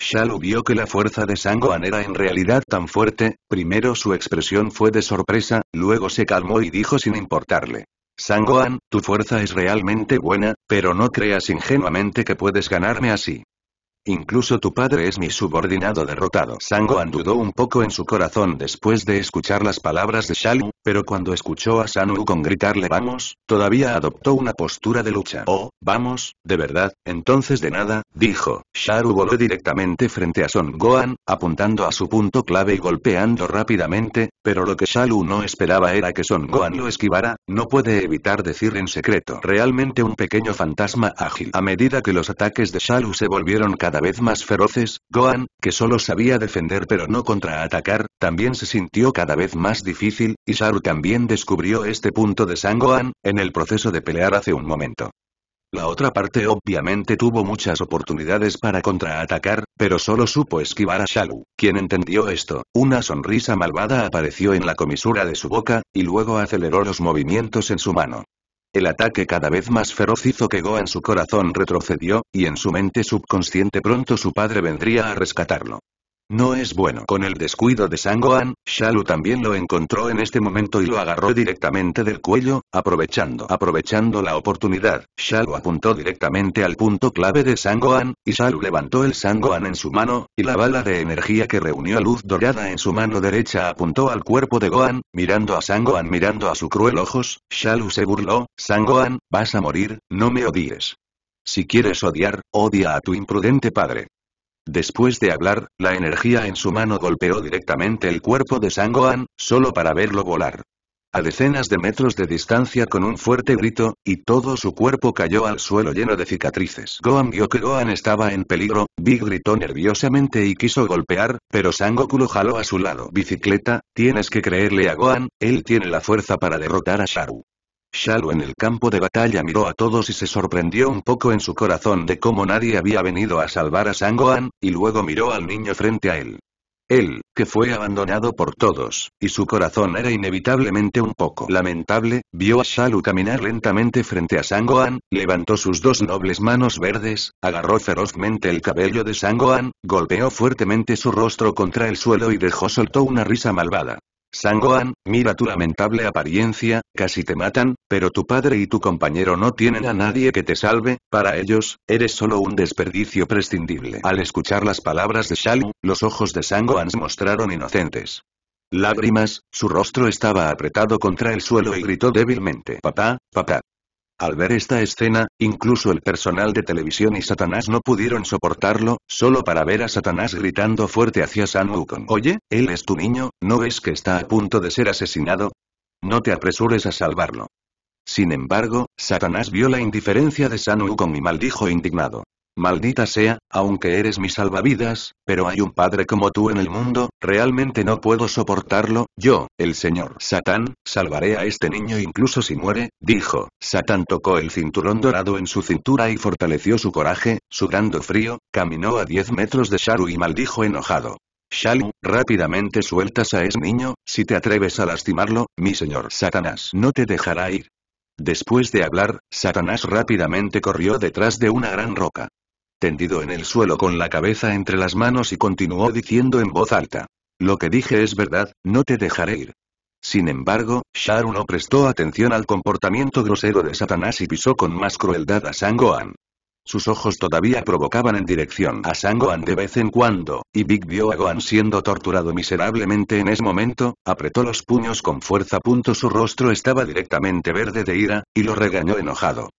Shalu vio que la fuerza de Sangohan era en realidad tan fuerte, primero su expresión fue de sorpresa, luego se calmó y dijo sin importarle. Sangohan, tu fuerza es realmente buena, pero no creas ingenuamente que puedes ganarme así. Incluso tu padre es mi subordinado derrotado. Sangoan dudó un poco en su corazón después de escuchar las palabras de Shalu, pero cuando escuchó a San Wukong gritarle vamos, todavía adoptó una postura de lucha. Oh, vamos, de verdad, entonces de nada, dijo. Sharu voló directamente frente a Son Gohan, apuntando a su punto clave y golpeando rápidamente, pero lo que Shalu no esperaba era que Son Gohan lo esquivara, no puede evitar decir en secreto. Realmente un pequeño fantasma ágil. A medida que los ataques de Shalu se volvieron cada vez más feroces, Gohan, que solo sabía defender pero no contraatacar, también se sintió cada vez más difícil, y Sharu también descubrió este punto de Sangohan, en el proceso de pelear hace un momento. La otra parte obviamente tuvo muchas oportunidades para contraatacar, pero solo supo esquivar a Shalu. Quien entendió esto, una sonrisa malvada apareció en la comisura de su boca, y luego aceleró los movimientos en su mano. El ataque cada vez más feroz hizo que Gohan su corazón retrocedió, y en su mente subconsciente pronto su padre vendría a rescatarlo. No es bueno. Con el descuido de Sangohan, Shalu también lo encontró en este momento y lo agarró directamente del cuello, aprovechando. Aprovechando la oportunidad, Shalu apuntó directamente al punto clave de Sangohan, y Shalu levantó el Sangohan en su mano, y la bala de energía que reunió luz dorada en su mano derecha apuntó al cuerpo de Gohan, mirando a Sangohan mirando a su cruel ojos, Shalu se burló, Sangohan, vas a morir, no me odies. Si quieres odiar, odia a tu imprudente padre. Después de hablar, la energía en su mano golpeó directamente el cuerpo de Sangohan, solo para verlo volar. A decenas de metros de distancia con un fuerte grito, y todo su cuerpo cayó al suelo lleno de cicatrices. Gohan vio que Gohan estaba en peligro, Big gritó nerviosamente y quiso golpear, pero Sangoku lo jaló a su lado. Bicicleta, tienes que creerle a Gohan, él tiene la fuerza para derrotar a Sharu. Shalu en el campo de batalla miró a todos y se sorprendió un poco en su corazón de cómo nadie había venido a salvar a Sangohan, y luego miró al niño frente a él. Él, que fue abandonado por todos, y su corazón era inevitablemente un poco lamentable, vio a Shalu caminar lentamente frente a Sangohan, levantó sus dos nobles manos verdes, agarró ferozmente el cabello de Sangohan, golpeó fuertemente su rostro contra el suelo y dejó soltó una risa malvada. Sangohan, mira tu lamentable apariencia, casi te matan, pero tu padre y tu compañero no tienen a nadie que te salve, para ellos, eres solo un desperdicio prescindible. Al escuchar las palabras de Shalu, los ojos de Sangohan se mostraron inocentes. Lágrimas, su rostro estaba apretado contra el suelo y gritó débilmente. Papá, papá. Al ver esta escena, incluso el personal de televisión y Satanás no pudieron soportarlo, solo para ver a Satanás gritando fuerte hacia San Wukong. Oye, él es tu niño, ¿no ves que está a punto de ser asesinado? No te apresures a salvarlo. Sin embargo, Satanás vio la indiferencia de San Wukong y maldijo indignado. Maldita sea, aunque eres mi salvavidas, pero hay un padre como tú en el mundo, realmente no puedo soportarlo, yo, el señor Satán, salvaré a este niño incluso si muere, dijo. Satán tocó el cinturón dorado en su cintura y fortaleció su coraje, sudando frío, caminó a 10 metros de Sharu y maldijo enojado. Shalu, rápidamente sueltas a ese niño, si te atreves a lastimarlo, mi señor Satanás no te dejará ir. Después de hablar, Satanás rápidamente corrió detrás de una gran roca tendido en el suelo con la cabeza entre las manos y continuó diciendo en voz alta. Lo que dije es verdad, no te dejaré ir. Sin embargo, Sharu no prestó atención al comportamiento grosero de Satanás y pisó con más crueldad a Sangohan. Sus ojos todavía provocaban en dirección a Sangohan de vez en cuando, y Big vio a Gohan siendo torturado miserablemente en ese momento, apretó los puños con fuerza. Punto su rostro estaba directamente verde de ira, y lo regañó enojado.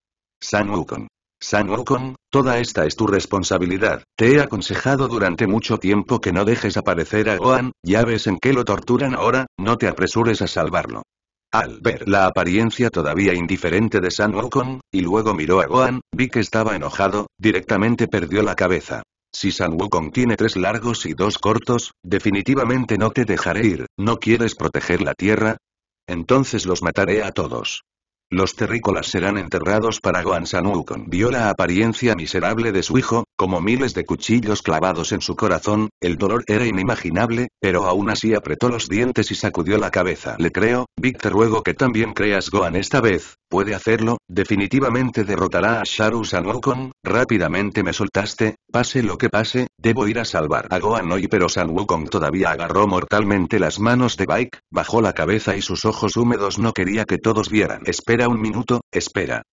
San Wukong. San Wukong, toda esta es tu responsabilidad. Te he aconsejado durante mucho tiempo que no dejes aparecer a Gohan, ya ves en qué lo torturan ahora, no te apresures a salvarlo. Al ver la apariencia todavía indiferente de San Wukong, y luego miró a Gohan, vi que estaba enojado, directamente perdió la cabeza. Si San Wukong tiene tres largos y dos cortos, definitivamente no te dejaré ir, ¿no quieres proteger la tierra? Entonces los mataré a todos. Los terrícolas serán enterrados para Gohan Wukong. Vio la apariencia miserable de su hijo, como miles de cuchillos clavados en su corazón, el dolor era inimaginable, pero aún así apretó los dientes y sacudió la cabeza. Le creo, Vic te ruego que también creas Gohan esta vez, puede hacerlo, definitivamente derrotará a Sharu Wukong. rápidamente me soltaste, pase lo que pase, debo ir a salvar a Gohan hoy pero Wukong todavía agarró mortalmente las manos de Bike, bajó la cabeza y sus ojos húmedos no quería que todos vieran. Espera un minuto, espera.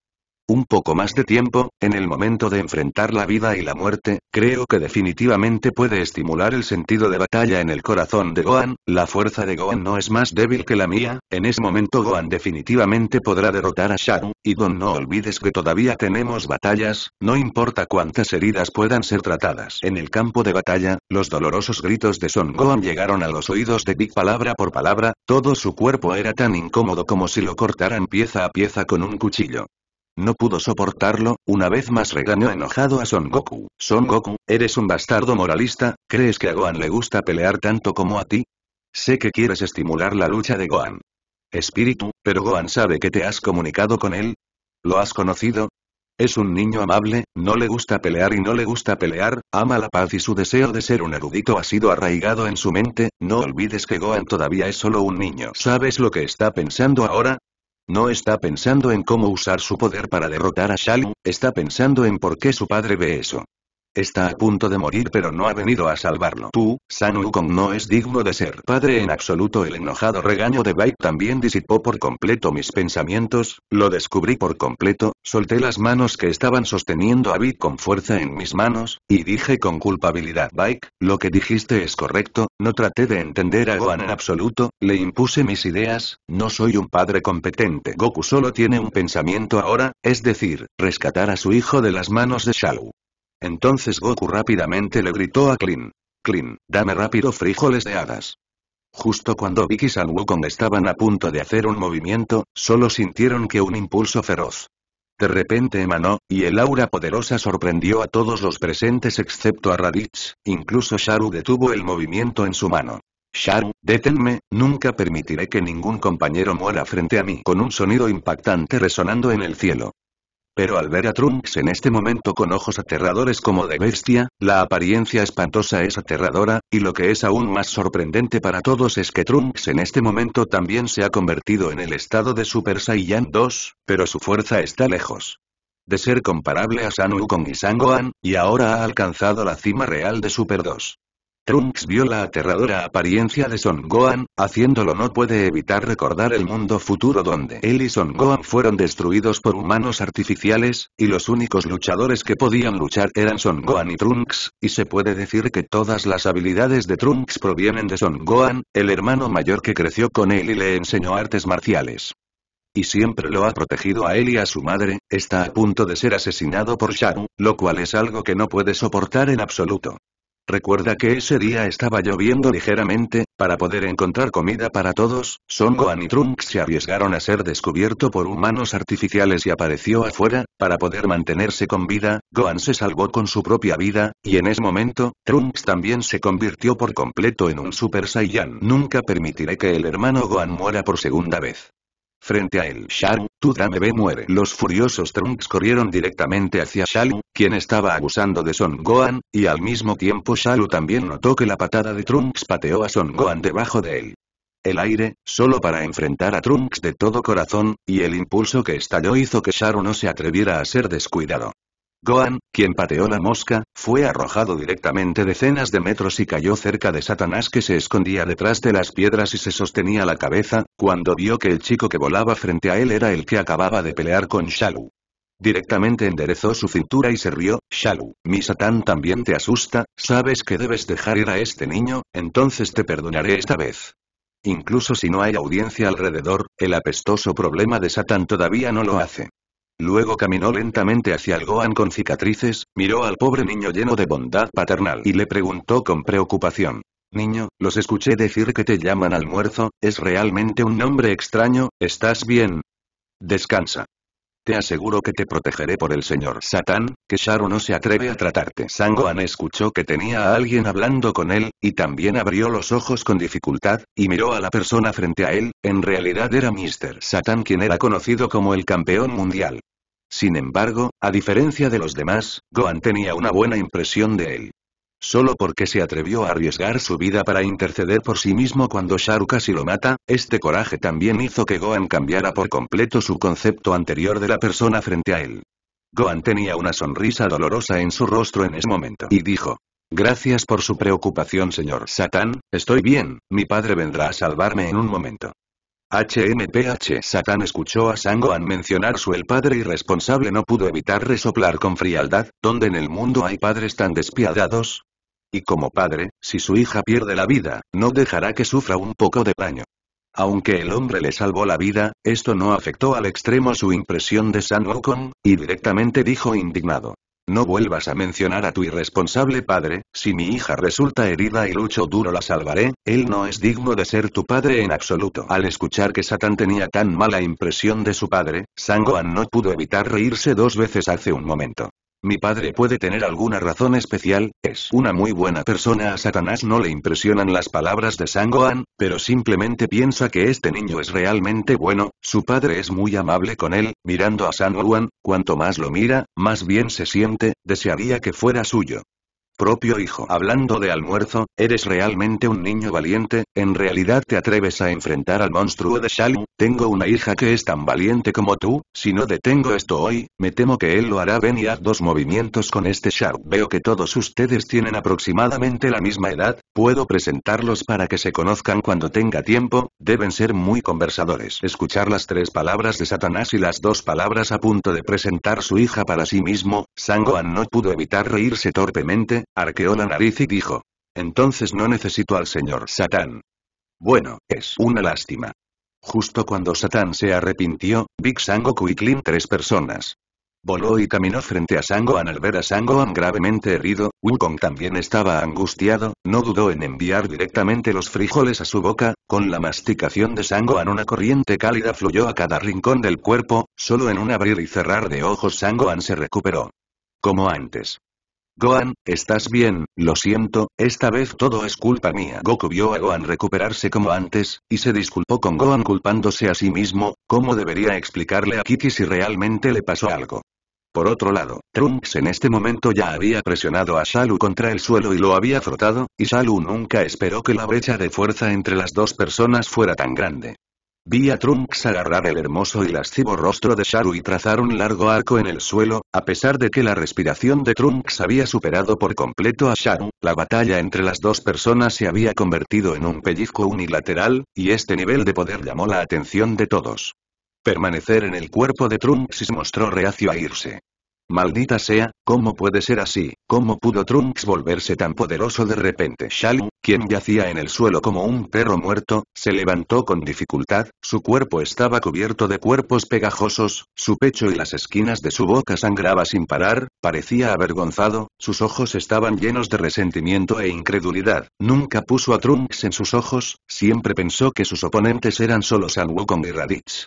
Un poco más de tiempo, en el momento de enfrentar la vida y la muerte, creo que definitivamente puede estimular el sentido de batalla en el corazón de Gohan, la fuerza de Gohan no es más débil que la mía, en ese momento Gohan definitivamente podrá derrotar a Sharu, y Don no olvides que todavía tenemos batallas, no importa cuántas heridas puedan ser tratadas. En el campo de batalla, los dolorosos gritos de Son Gohan llegaron a los oídos de Big palabra por palabra, todo su cuerpo era tan incómodo como si lo cortaran pieza a pieza con un cuchillo. No pudo soportarlo, una vez más regañó enojado a Son Goku. Son Goku, eres un bastardo moralista, ¿crees que a Gohan le gusta pelear tanto como a ti? Sé que quieres estimular la lucha de Gohan. Espíritu, pero Gohan sabe que te has comunicado con él. ¿Lo has conocido? Es un niño amable, no le gusta pelear y no le gusta pelear, ama la paz y su deseo de ser un erudito ha sido arraigado en su mente, no olvides que Gohan todavía es solo un niño. ¿Sabes lo que está pensando ahora? No está pensando en cómo usar su poder para derrotar a Shalu, está pensando en por qué su padre ve eso. Está a punto de morir pero no ha venido a salvarlo. Tú, San Wukong no es digno de ser padre en absoluto. El enojado regaño de Bai también disipó por completo mis pensamientos, lo descubrí por completo, solté las manos que estaban sosteniendo a Bai con fuerza en mis manos, y dije con culpabilidad Baik, lo que dijiste es correcto, no traté de entender a Gohan en absoluto, le impuse mis ideas, no soy un padre competente. Goku solo tiene un pensamiento ahora, es decir, rescatar a su hijo de las manos de Shalu. Entonces Goku rápidamente le gritó a Klin. Klin, dame rápido frijoles de hadas. Justo cuando Vicky y San Wukong estaban a punto de hacer un movimiento, solo sintieron que un impulso feroz. De repente emanó, y el aura poderosa sorprendió a todos los presentes excepto a Raditz, incluso Sharu detuvo el movimiento en su mano. Sharu, deténme, nunca permitiré que ningún compañero muera frente a mí. Con un sonido impactante resonando en el cielo. Pero al ver a Trunks en este momento con ojos aterradores como de bestia, la apariencia espantosa es aterradora, y lo que es aún más sorprendente para todos es que Trunks en este momento también se ha convertido en el estado de Super Saiyan 2, pero su fuerza está lejos de ser comparable a San Wukong y Sangohan, y ahora ha alcanzado la cima real de Super 2. Trunks vio la aterradora apariencia de Son Gohan, haciéndolo no puede evitar recordar el mundo futuro donde él y Son Gohan fueron destruidos por humanos artificiales, y los únicos luchadores que podían luchar eran Son Gohan y Trunks, y se puede decir que todas las habilidades de Trunks provienen de Son Gohan, el hermano mayor que creció con él y le enseñó artes marciales. Y siempre lo ha protegido a él y a su madre, está a punto de ser asesinado por Sharu, lo cual es algo que no puede soportar en absoluto. Recuerda que ese día estaba lloviendo ligeramente, para poder encontrar comida para todos, Son Gohan y Trunks se arriesgaron a ser descubierto por humanos artificiales y apareció afuera, para poder mantenerse con vida, Gohan se salvó con su propia vida, y en ese momento, Trunks también se convirtió por completo en un Super Saiyan. Nunca permitiré que el hermano Gohan muera por segunda vez. Frente a él Sharu, Tudame muere. Los furiosos Trunks corrieron directamente hacia Shalu, quien estaba abusando de Son Gohan, y al mismo tiempo Shalu también notó que la patada de Trunks pateó a Son Gohan debajo de él. El aire, solo para enfrentar a Trunks de todo corazón, y el impulso que estalló hizo que Sharu no se atreviera a ser descuidado. Gohan, quien pateó la mosca, fue arrojado directamente decenas de metros y cayó cerca de Satanás que se escondía detrás de las piedras y se sostenía la cabeza, cuando vio que el chico que volaba frente a él era el que acababa de pelear con Shalu. Directamente enderezó su cintura y se rió, Shalu, mi Satán también te asusta, sabes que debes dejar ir a este niño, entonces te perdonaré esta vez. Incluso si no hay audiencia alrededor, el apestoso problema de Satán todavía no lo hace. Luego caminó lentamente hacia el Gohan con cicatrices, miró al pobre niño lleno de bondad paternal y le preguntó con preocupación. Niño, los escuché decir que te llaman almuerzo, ¿es realmente un nombre extraño? ¿Estás bien? Descansa. Te aseguro que te protegeré por el señor Satán, que Sharu no se atreve a tratarte. Sangohan escuchó que tenía a alguien hablando con él, y también abrió los ojos con dificultad, y miró a la persona frente a él, en realidad era Mr. Satan quien era conocido como el campeón mundial. Sin embargo, a diferencia de los demás, Gohan tenía una buena impresión de él. Solo porque se atrevió a arriesgar su vida para interceder por sí mismo cuando Sharu casi lo mata, este coraje también hizo que Gohan cambiara por completo su concepto anterior de la persona frente a él. Gohan tenía una sonrisa dolorosa en su rostro en ese momento y dijo, Gracias por su preocupación señor Satán, estoy bien, mi padre vendrá a salvarme en un momento. HMPH Satán escuchó a Sangoan mencionar su el padre irresponsable no pudo evitar resoplar con frialdad, ¿dónde en el mundo hay padres tan despiadados? Y como padre, si su hija pierde la vida, no dejará que sufra un poco de daño. Aunque el hombre le salvó la vida, esto no afectó al extremo su impresión de San Wukong, y directamente dijo indignado. No vuelvas a mencionar a tu irresponsable padre, si mi hija resulta herida y lucho duro la salvaré, él no es digno de ser tu padre en absoluto. Al escuchar que Satán tenía tan mala impresión de su padre, Sangoan no pudo evitar reírse dos veces hace un momento. Mi padre puede tener alguna razón especial, es una muy buena persona. A Satanás no le impresionan las palabras de Sangoan, pero simplemente piensa que este niño es realmente bueno, su padre es muy amable con él, mirando a Sangoan, cuanto más lo mira, más bien se siente, desearía que fuera suyo propio hijo. Hablando de almuerzo, eres realmente un niño valiente, en realidad te atreves a enfrentar al monstruo de Shalu, tengo una hija que es tan valiente como tú, si no detengo esto hoy, me temo que él lo hará. Ven y haz dos movimientos con este Shalu. Veo que todos ustedes tienen aproximadamente la misma edad, puedo presentarlos para que se conozcan cuando tenga tiempo, deben ser muy conversadores. Escuchar las tres palabras de Satanás y las dos palabras a punto de presentar su hija para sí mismo, Sangoan no pudo evitar reírse torpemente, arqueó la nariz y dijo. Entonces no necesito al señor Satán. Bueno, es una lástima. Justo cuando Satán se arrepintió, Big Sangoku y Klin tres personas. Voló y caminó frente a Sangoan al ver a Sangoan gravemente herido, Wukong también estaba angustiado, no dudó en enviar directamente los frijoles a su boca, con la masticación de Sangoan una corriente cálida fluyó a cada rincón del cuerpo, solo en un abrir y cerrar de ojos Sangoan se recuperó. Como antes. Gohan, ¿estás bien? Lo siento, esta vez todo es culpa mía. Goku vio a Gohan recuperarse como antes, y se disculpó con Gohan culpándose a sí mismo, ¿cómo debería explicarle a Kiki si realmente le pasó algo? Por otro lado, Trunks en este momento ya había presionado a Shalu contra el suelo y lo había frotado, y Shalu nunca esperó que la brecha de fuerza entre las dos personas fuera tan grande. Vi a Trunks agarrar el hermoso y lascivo rostro de Sharu y trazar un largo arco en el suelo, a pesar de que la respiración de Trunks había superado por completo a Sharu, la batalla entre las dos personas se había convertido en un pellizco unilateral, y este nivel de poder llamó la atención de todos. Permanecer en el cuerpo de Trunks se mostró reacio a irse. Maldita sea, ¿cómo puede ser así? ¿Cómo pudo Trunks volverse tan poderoso de repente? Shalu, quien yacía en el suelo como un perro muerto, se levantó con dificultad, su cuerpo estaba cubierto de cuerpos pegajosos, su pecho y las esquinas de su boca sangraba sin parar, parecía avergonzado, sus ojos estaban llenos de resentimiento e incredulidad, nunca puso a Trunks en sus ojos, siempre pensó que sus oponentes eran solo San Wukong y Raditz.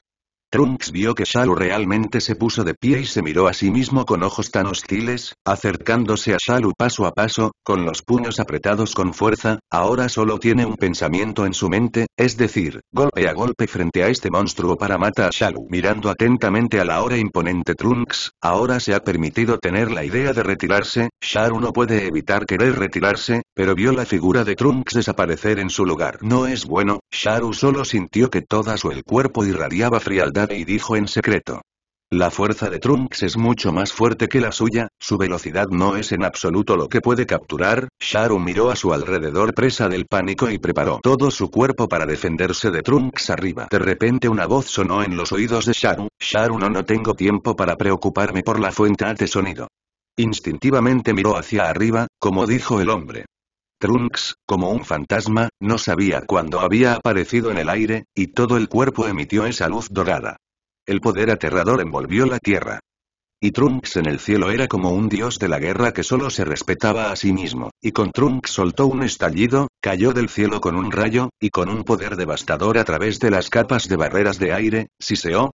Trunks vio que Shalu realmente se puso de pie y se miró a sí mismo con ojos tan hostiles, acercándose a Shalu paso a paso, con los puños apretados con fuerza, ahora solo tiene un pensamiento en su mente, es decir, golpe a golpe frente a este monstruo para matar a Shalu. Mirando atentamente a la ahora imponente Trunks, ahora se ha permitido tener la idea de retirarse, Shalu no puede evitar querer retirarse, pero vio la figura de Trunks desaparecer en su lugar. No es bueno, Sharu solo sintió que toda su el cuerpo irradiaba frialdad y dijo en secreto. La fuerza de Trunks es mucho más fuerte que la suya, su velocidad no es en absoluto lo que puede capturar, Sharu miró a su alrededor presa del pánico y preparó todo su cuerpo para defenderse de Trunks arriba. De repente una voz sonó en los oídos de Sharu, Sharu no no tengo tiempo para preocuparme por la fuente de sonido. Instintivamente miró hacia arriba, como dijo el hombre. Trunks, como un fantasma, no sabía cuándo había aparecido en el aire, y todo el cuerpo emitió esa luz dorada. El poder aterrador envolvió la tierra. Y Trunks en el cielo era como un dios de la guerra que solo se respetaba a sí mismo, y con Trunks soltó un estallido, cayó del cielo con un rayo, y con un poder devastador a través de las capas de barreras de aire, siseó,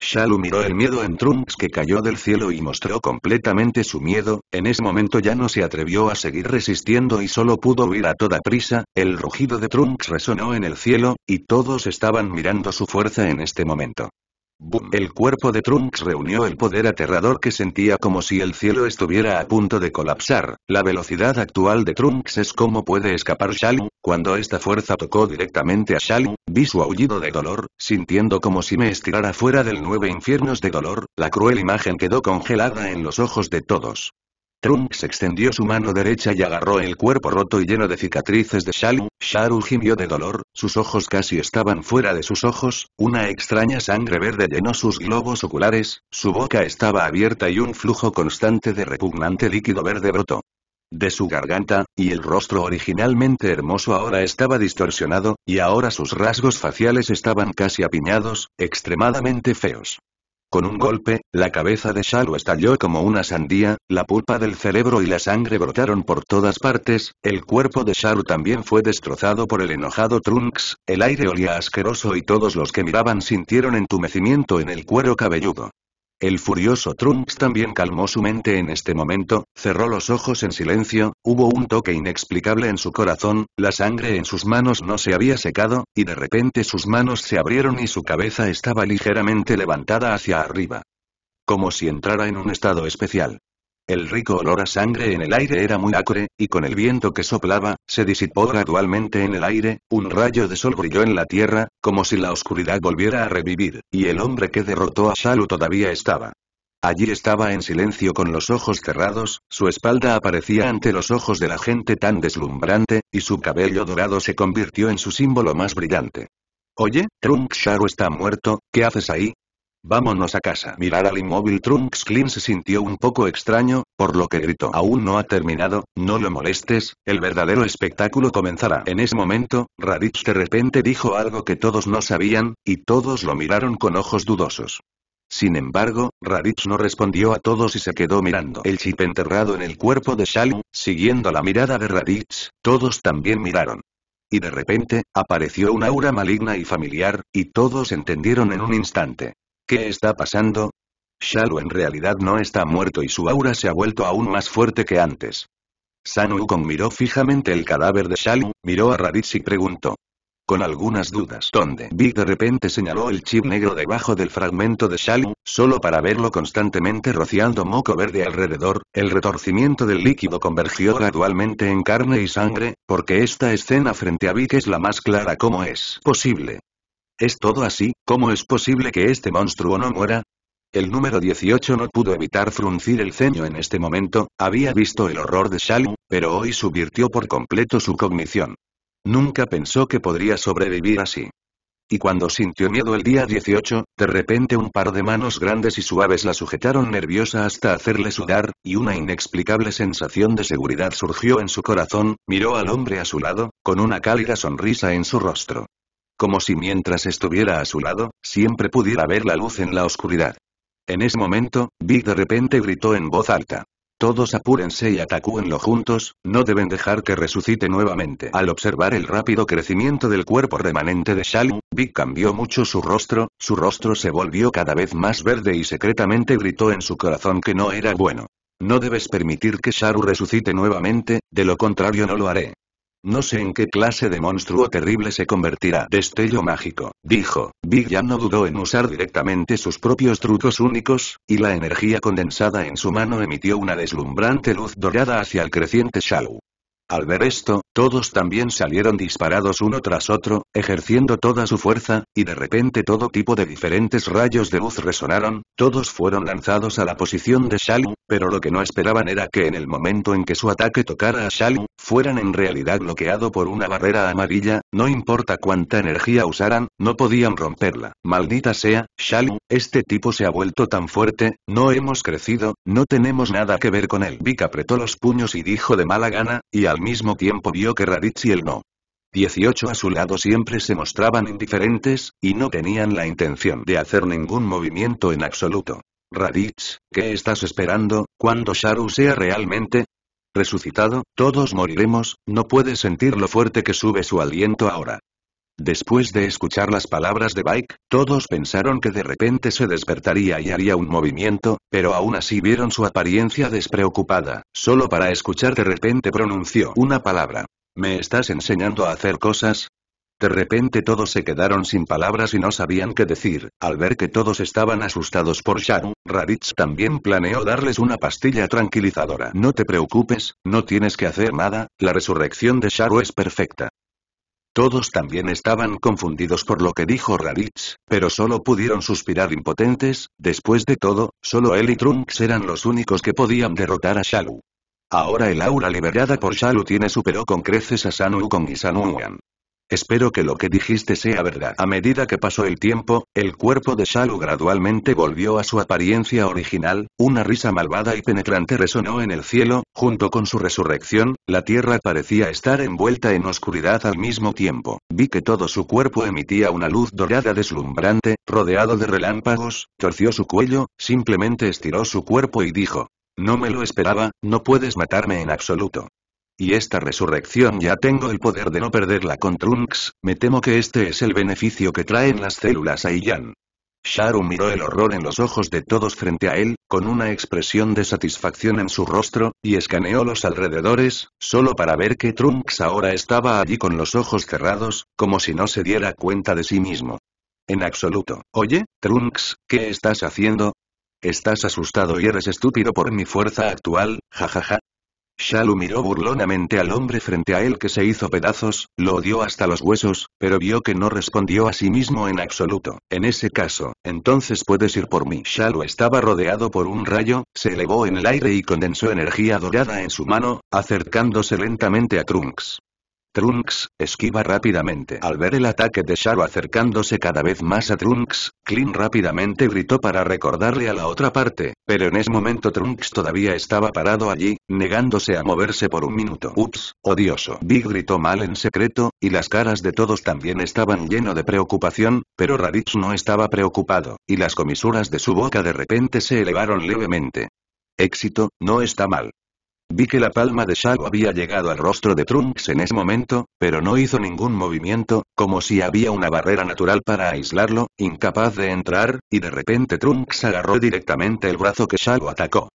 Shalu miró el miedo en Trunks que cayó del cielo y mostró completamente su miedo, en ese momento ya no se atrevió a seguir resistiendo y solo pudo huir a toda prisa, el rugido de Trunks resonó en el cielo, y todos estaban mirando su fuerza en este momento. El cuerpo de Trunks reunió el poder aterrador que sentía como si el cielo estuviera a punto de colapsar. La velocidad actual de Trunks es como puede escapar Shalu. Cuando esta fuerza tocó directamente a Shalu, vi su aullido de dolor, sintiendo como si me estirara fuera del nueve infiernos de dolor, la cruel imagen quedó congelada en los ojos de todos. Trunks extendió su mano derecha y agarró el cuerpo roto y lleno de cicatrices de Shalu. Sharu gimió de dolor, sus ojos casi estaban fuera de sus ojos, una extraña sangre verde llenó sus globos oculares, su boca estaba abierta y un flujo constante de repugnante líquido verde brotó de su garganta, y el rostro originalmente hermoso ahora estaba distorsionado, y ahora sus rasgos faciales estaban casi apiñados, extremadamente feos. Con un golpe, la cabeza de Shalu estalló como una sandía, la pulpa del cerebro y la sangre brotaron por todas partes, el cuerpo de Shalu también fue destrozado por el enojado Trunks, el aire olía asqueroso y todos los que miraban sintieron entumecimiento en el cuero cabelludo. El furioso Trunks también calmó su mente en este momento, cerró los ojos en silencio, hubo un toque inexplicable en su corazón, la sangre en sus manos no se había secado, y de repente sus manos se abrieron y su cabeza estaba ligeramente levantada hacia arriba. Como si entrara en un estado especial. El rico olor a sangre en el aire era muy acre, y con el viento que soplaba, se disipó gradualmente en el aire, un rayo de sol brilló en la tierra, como si la oscuridad volviera a revivir, y el hombre que derrotó a Shalu todavía estaba. Allí estaba en silencio con los ojos cerrados, su espalda aparecía ante los ojos de la gente tan deslumbrante, y su cabello dorado se convirtió en su símbolo más brillante. Oye, Trunk Sharu está muerto, ¿qué haces ahí? Vámonos a casa. Mirar al inmóvil Trunks Clean se sintió un poco extraño, por lo que gritó. Aún no ha terminado, no lo molestes, el verdadero espectáculo comenzará. En ese momento, Raditz de repente dijo algo que todos no sabían, y todos lo miraron con ojos dudosos. Sin embargo, Raditz no respondió a todos y se quedó mirando el chip enterrado en el cuerpo de Shalu, siguiendo la mirada de Raditz, todos también miraron. Y de repente, apareció un aura maligna y familiar, y todos entendieron en un instante. ¿Qué está pasando? Shalu en realidad no está muerto y su aura se ha vuelto aún más fuerte que antes. San Wukong miró fijamente el cadáver de Shalu, miró a Raditz y preguntó. Con algunas dudas. ¿Dónde? Big de repente señaló el chip negro debajo del fragmento de Shalu, solo para verlo constantemente rociando moco verde alrededor, el retorcimiento del líquido convergió gradualmente en carne y sangre, porque esta escena frente a Big es la más clara como es posible. ¿Es todo así? ¿Cómo es posible que este monstruo no muera? El número 18 no pudo evitar fruncir el ceño en este momento, había visto el horror de Shalu, pero hoy subvirtió por completo su cognición. Nunca pensó que podría sobrevivir así. Y cuando sintió miedo el día 18, de repente un par de manos grandes y suaves la sujetaron nerviosa hasta hacerle sudar, y una inexplicable sensación de seguridad surgió en su corazón, miró al hombre a su lado, con una cálida sonrisa en su rostro. Como si mientras estuviera a su lado, siempre pudiera ver la luz en la oscuridad. En ese momento, Big de repente gritó en voz alta. Todos apúrense y atacúenlo juntos, no deben dejar que resucite nuevamente. Al observar el rápido crecimiento del cuerpo remanente de Shalu, Big cambió mucho su rostro, su rostro se volvió cada vez más verde y secretamente gritó en su corazón que no era bueno. No debes permitir que Sharu resucite nuevamente, de lo contrario no lo haré. No sé en qué clase de monstruo terrible se convertirá. Destello mágico, dijo. Big ya no dudó en usar directamente sus propios trucos únicos, y la energía condensada en su mano emitió una deslumbrante luz dorada hacia el creciente Shalu. Al ver esto, todos también salieron disparados uno tras otro, ejerciendo toda su fuerza, y de repente todo tipo de diferentes rayos de luz resonaron, todos fueron lanzados a la posición de Shalu, pero lo que no esperaban era que en el momento en que su ataque tocara a Shalu, fueran en realidad bloqueado por una barrera amarilla, no importa cuánta energía usaran, no podían romperla. Maldita sea, Shalu, este tipo se ha vuelto tan fuerte, no hemos crecido, no tenemos nada que ver con él. Vic apretó los puños y dijo de mala gana, y al mismo tiempo vio que Raditz y él no. 18 a su lado siempre se mostraban indiferentes, y no tenían la intención de hacer ningún movimiento en absoluto. Raditz, ¿qué estás esperando, cuando Sharu sea realmente resucitado, todos moriremos, no puedes sentir lo fuerte que sube su aliento ahora. Después de escuchar las palabras de Bike, todos pensaron que de repente se despertaría y haría un movimiento, pero aún así vieron su apariencia despreocupada, solo para escuchar de repente pronunció una palabra. ¿Me estás enseñando a hacer cosas? De repente todos se quedaron sin palabras y no sabían qué decir. Al ver que todos estaban asustados por Sharu, Raditz también planeó darles una pastilla tranquilizadora. No te preocupes, no tienes que hacer nada, la resurrección de Sharu es perfecta. Todos también estaban confundidos por lo que dijo Raditz, pero solo pudieron suspirar impotentes, después de todo, solo él y Trunks eran los únicos que podían derrotar a Shalu. Ahora el aura liberada por Shalu tiene superó con creces a Sanu Wukong y Sanu Espero que lo que dijiste sea verdad. A medida que pasó el tiempo, el cuerpo de Shalu gradualmente volvió a su apariencia original, una risa malvada y penetrante resonó en el cielo, junto con su resurrección, la tierra parecía estar envuelta en oscuridad al mismo tiempo. Vi que todo su cuerpo emitía una luz dorada deslumbrante, rodeado de relámpagos, torció su cuello, simplemente estiró su cuerpo y dijo, no me lo esperaba, no puedes matarme en absoluto. Y esta resurrección ya tengo el poder de no perderla con Trunks, me temo que este es el beneficio que traen las células a Iyan. Sharu miró el horror en los ojos de todos frente a él, con una expresión de satisfacción en su rostro, y escaneó los alrededores, solo para ver que Trunks ahora estaba allí con los ojos cerrados, como si no se diera cuenta de sí mismo. En absoluto. Oye, Trunks, ¿qué estás haciendo? Estás asustado y eres estúpido por mi fuerza actual, jajaja. Shalu miró burlonamente al hombre frente a él que se hizo pedazos, lo odió hasta los huesos, pero vio que no respondió a sí mismo en absoluto. En ese caso, entonces puedes ir por mí. Shalu estaba rodeado por un rayo, se elevó en el aire y condensó energía dorada en su mano, acercándose lentamente a Trunks. Trunks, esquiva rápidamente. Al ver el ataque de Shadow acercándose cada vez más a Trunks, Klin rápidamente gritó para recordarle a la otra parte, pero en ese momento Trunks todavía estaba parado allí, negándose a moverse por un minuto. Ups, odioso. Big gritó mal en secreto, y las caras de todos también estaban lleno de preocupación, pero Raditz no estaba preocupado, y las comisuras de su boca de repente se elevaron levemente. Éxito, no está mal. Vi que la palma de Shadow había llegado al rostro de Trunks en ese momento, pero no hizo ningún movimiento, como si había una barrera natural para aislarlo, incapaz de entrar, y de repente Trunks agarró directamente el brazo que Shadow atacó.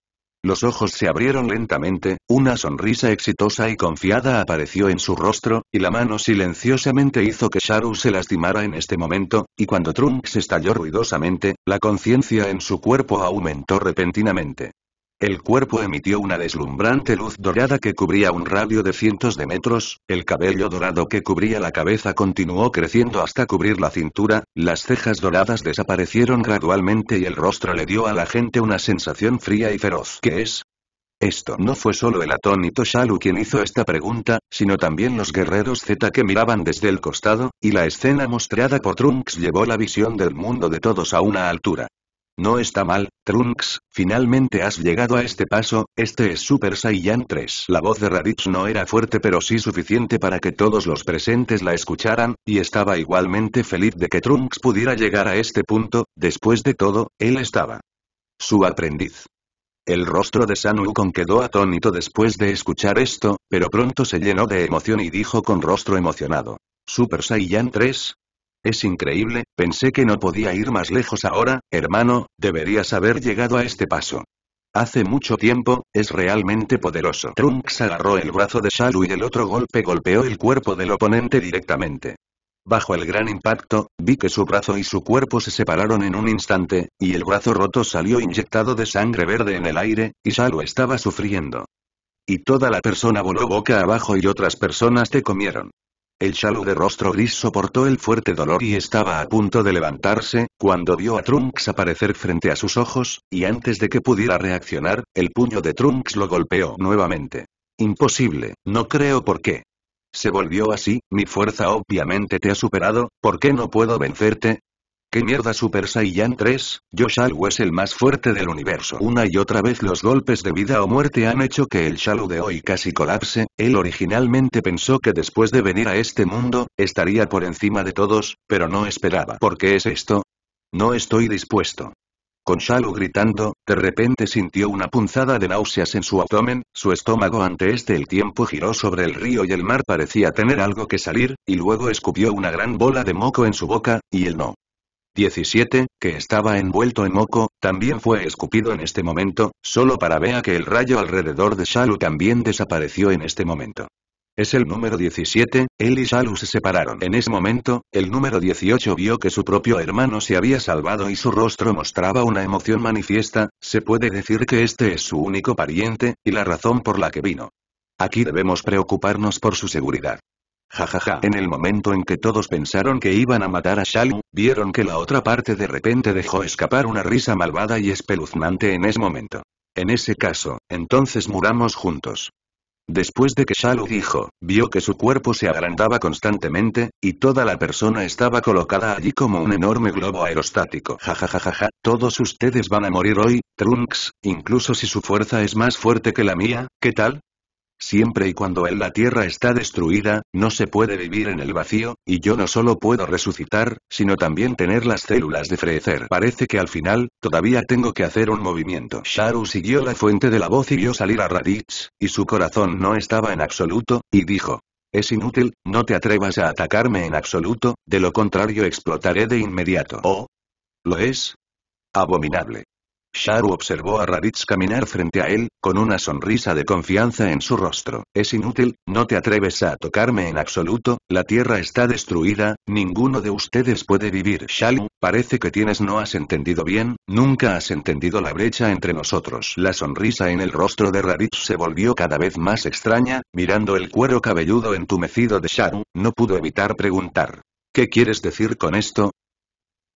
Los ojos se abrieron lentamente, una sonrisa exitosa y confiada apareció en su rostro, y la mano silenciosamente hizo que Sharu se lastimara en este momento, y cuando Trunks estalló ruidosamente, la conciencia en su cuerpo aumentó repentinamente. El cuerpo emitió una deslumbrante luz dorada que cubría un radio de cientos de metros, el cabello dorado que cubría la cabeza continuó creciendo hasta cubrir la cintura, las cejas doradas desaparecieron gradualmente y el rostro le dio a la gente una sensación fría y feroz. ¿Qué es? Esto no fue solo el atónito Shalu quien hizo esta pregunta, sino también los guerreros Z que miraban desde el costado, y la escena mostrada por Trunks llevó la visión del mundo de todos a una altura. No está mal, Trunks, finalmente has llegado a este paso, este es Super Saiyan 3. La voz de Raditz no era fuerte pero sí suficiente para que todos los presentes la escucharan, y estaba igualmente feliz de que Trunks pudiera llegar a este punto, después de todo, él estaba. Su aprendiz. El rostro de San Wukong quedó atónito después de escuchar esto, pero pronto se llenó de emoción y dijo con rostro emocionado. Super Saiyan 3, es increíble, pensé que no podía ir más lejos ahora, hermano, deberías haber llegado a este paso. Hace mucho tiempo, es realmente poderoso. Trunks agarró el brazo de Shalu y el otro golpe golpeó el cuerpo del oponente directamente. Bajo el gran impacto, vi que su brazo y su cuerpo se separaron en un instante, y el brazo roto salió inyectado de sangre verde en el aire, y Shalu estaba sufriendo. Y toda la persona voló boca abajo y otras personas te comieron. El Shalu de rostro gris soportó el fuerte dolor y estaba a punto de levantarse, cuando vio a Trunks aparecer frente a sus ojos, y antes de que pudiera reaccionar, el puño de Trunks lo golpeó nuevamente. Imposible, no creo por qué. Se volvió así, mi fuerza obviamente te ha superado, ¿por qué no puedo vencerte? ¿Qué mierda Super Saiyan 3? Yoshalu es el más fuerte del universo. Una y otra vez los golpes de vida o muerte han hecho que el Shalu de hoy casi colapse, él originalmente pensó que después de venir a este mundo, estaría por encima de todos, pero no esperaba. ¿Por qué es esto? No estoy dispuesto. Con Shalu gritando, de repente sintió una punzada de náuseas en su abdomen, su estómago ante este el tiempo giró sobre el río y el mar parecía tener algo que salir, y luego escupió una gran bola de moco en su boca, y él no. 17, que estaba envuelto en moco, también fue escupido en este momento, solo para ver que el rayo alrededor de Shalu también desapareció en este momento. Es el número 17, él y Shalu se separaron. En ese momento, el número 18 vio que su propio hermano se había salvado y su rostro mostraba una emoción manifiesta, se puede decir que este es su único pariente, y la razón por la que vino. Aquí debemos preocuparnos por su seguridad. Jajaja. En el momento en que todos pensaron que iban a matar a Shalu, vieron que la otra parte de repente dejó escapar una risa malvada y espeluznante en ese momento. En ese caso, entonces muramos juntos. Después de que Shalu dijo, vio que su cuerpo se agrandaba constantemente, y toda la persona estaba colocada allí como un enorme globo aerostático. Jajajajaja, todos ustedes van a morir hoy, Trunks, incluso si su fuerza es más fuerte que la mía, ¿qué tal? Siempre y cuando en la Tierra está destruida, no se puede vivir en el vacío, y yo no solo puedo resucitar, sino también tener las células de Freezer. Parece que al final, todavía tengo que hacer un movimiento. Sharu siguió la fuente de la voz y vio salir a Raditz, y su corazón no estaba en absoluto, y dijo. Es inútil, no te atrevas a atacarme en absoluto, de lo contrario explotaré de inmediato. ¿Oh? ¿Lo es? Abominable. Sharu observó a Raditz caminar frente a él, con una sonrisa de confianza en su rostro. Es inútil, no te atreves a tocarme en absoluto, la tierra está destruida, ninguno de ustedes puede vivir. Shalu, parece que tienes no has entendido bien, nunca has entendido la brecha entre nosotros. La sonrisa en el rostro de Raditz se volvió cada vez más extraña, mirando el cuero cabelludo entumecido de Sharu, no pudo evitar preguntar. ¿Qué quieres decir con esto?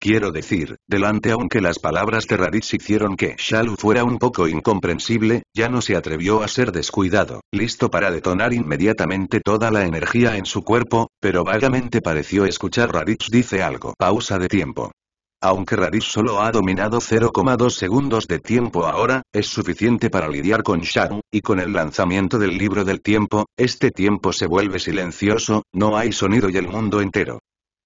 Quiero decir, delante aunque las palabras de Raditz hicieron que Shalu fuera un poco incomprensible, ya no se atrevió a ser descuidado, listo para detonar inmediatamente toda la energía en su cuerpo, pero vagamente pareció escuchar Raditz dice algo. Pausa de tiempo. Aunque Raditz solo ha dominado 0,2 segundos de tiempo ahora, es suficiente para lidiar con Sharu, y con el lanzamiento del libro del tiempo, este tiempo se vuelve silencioso, no hay sonido y el mundo entero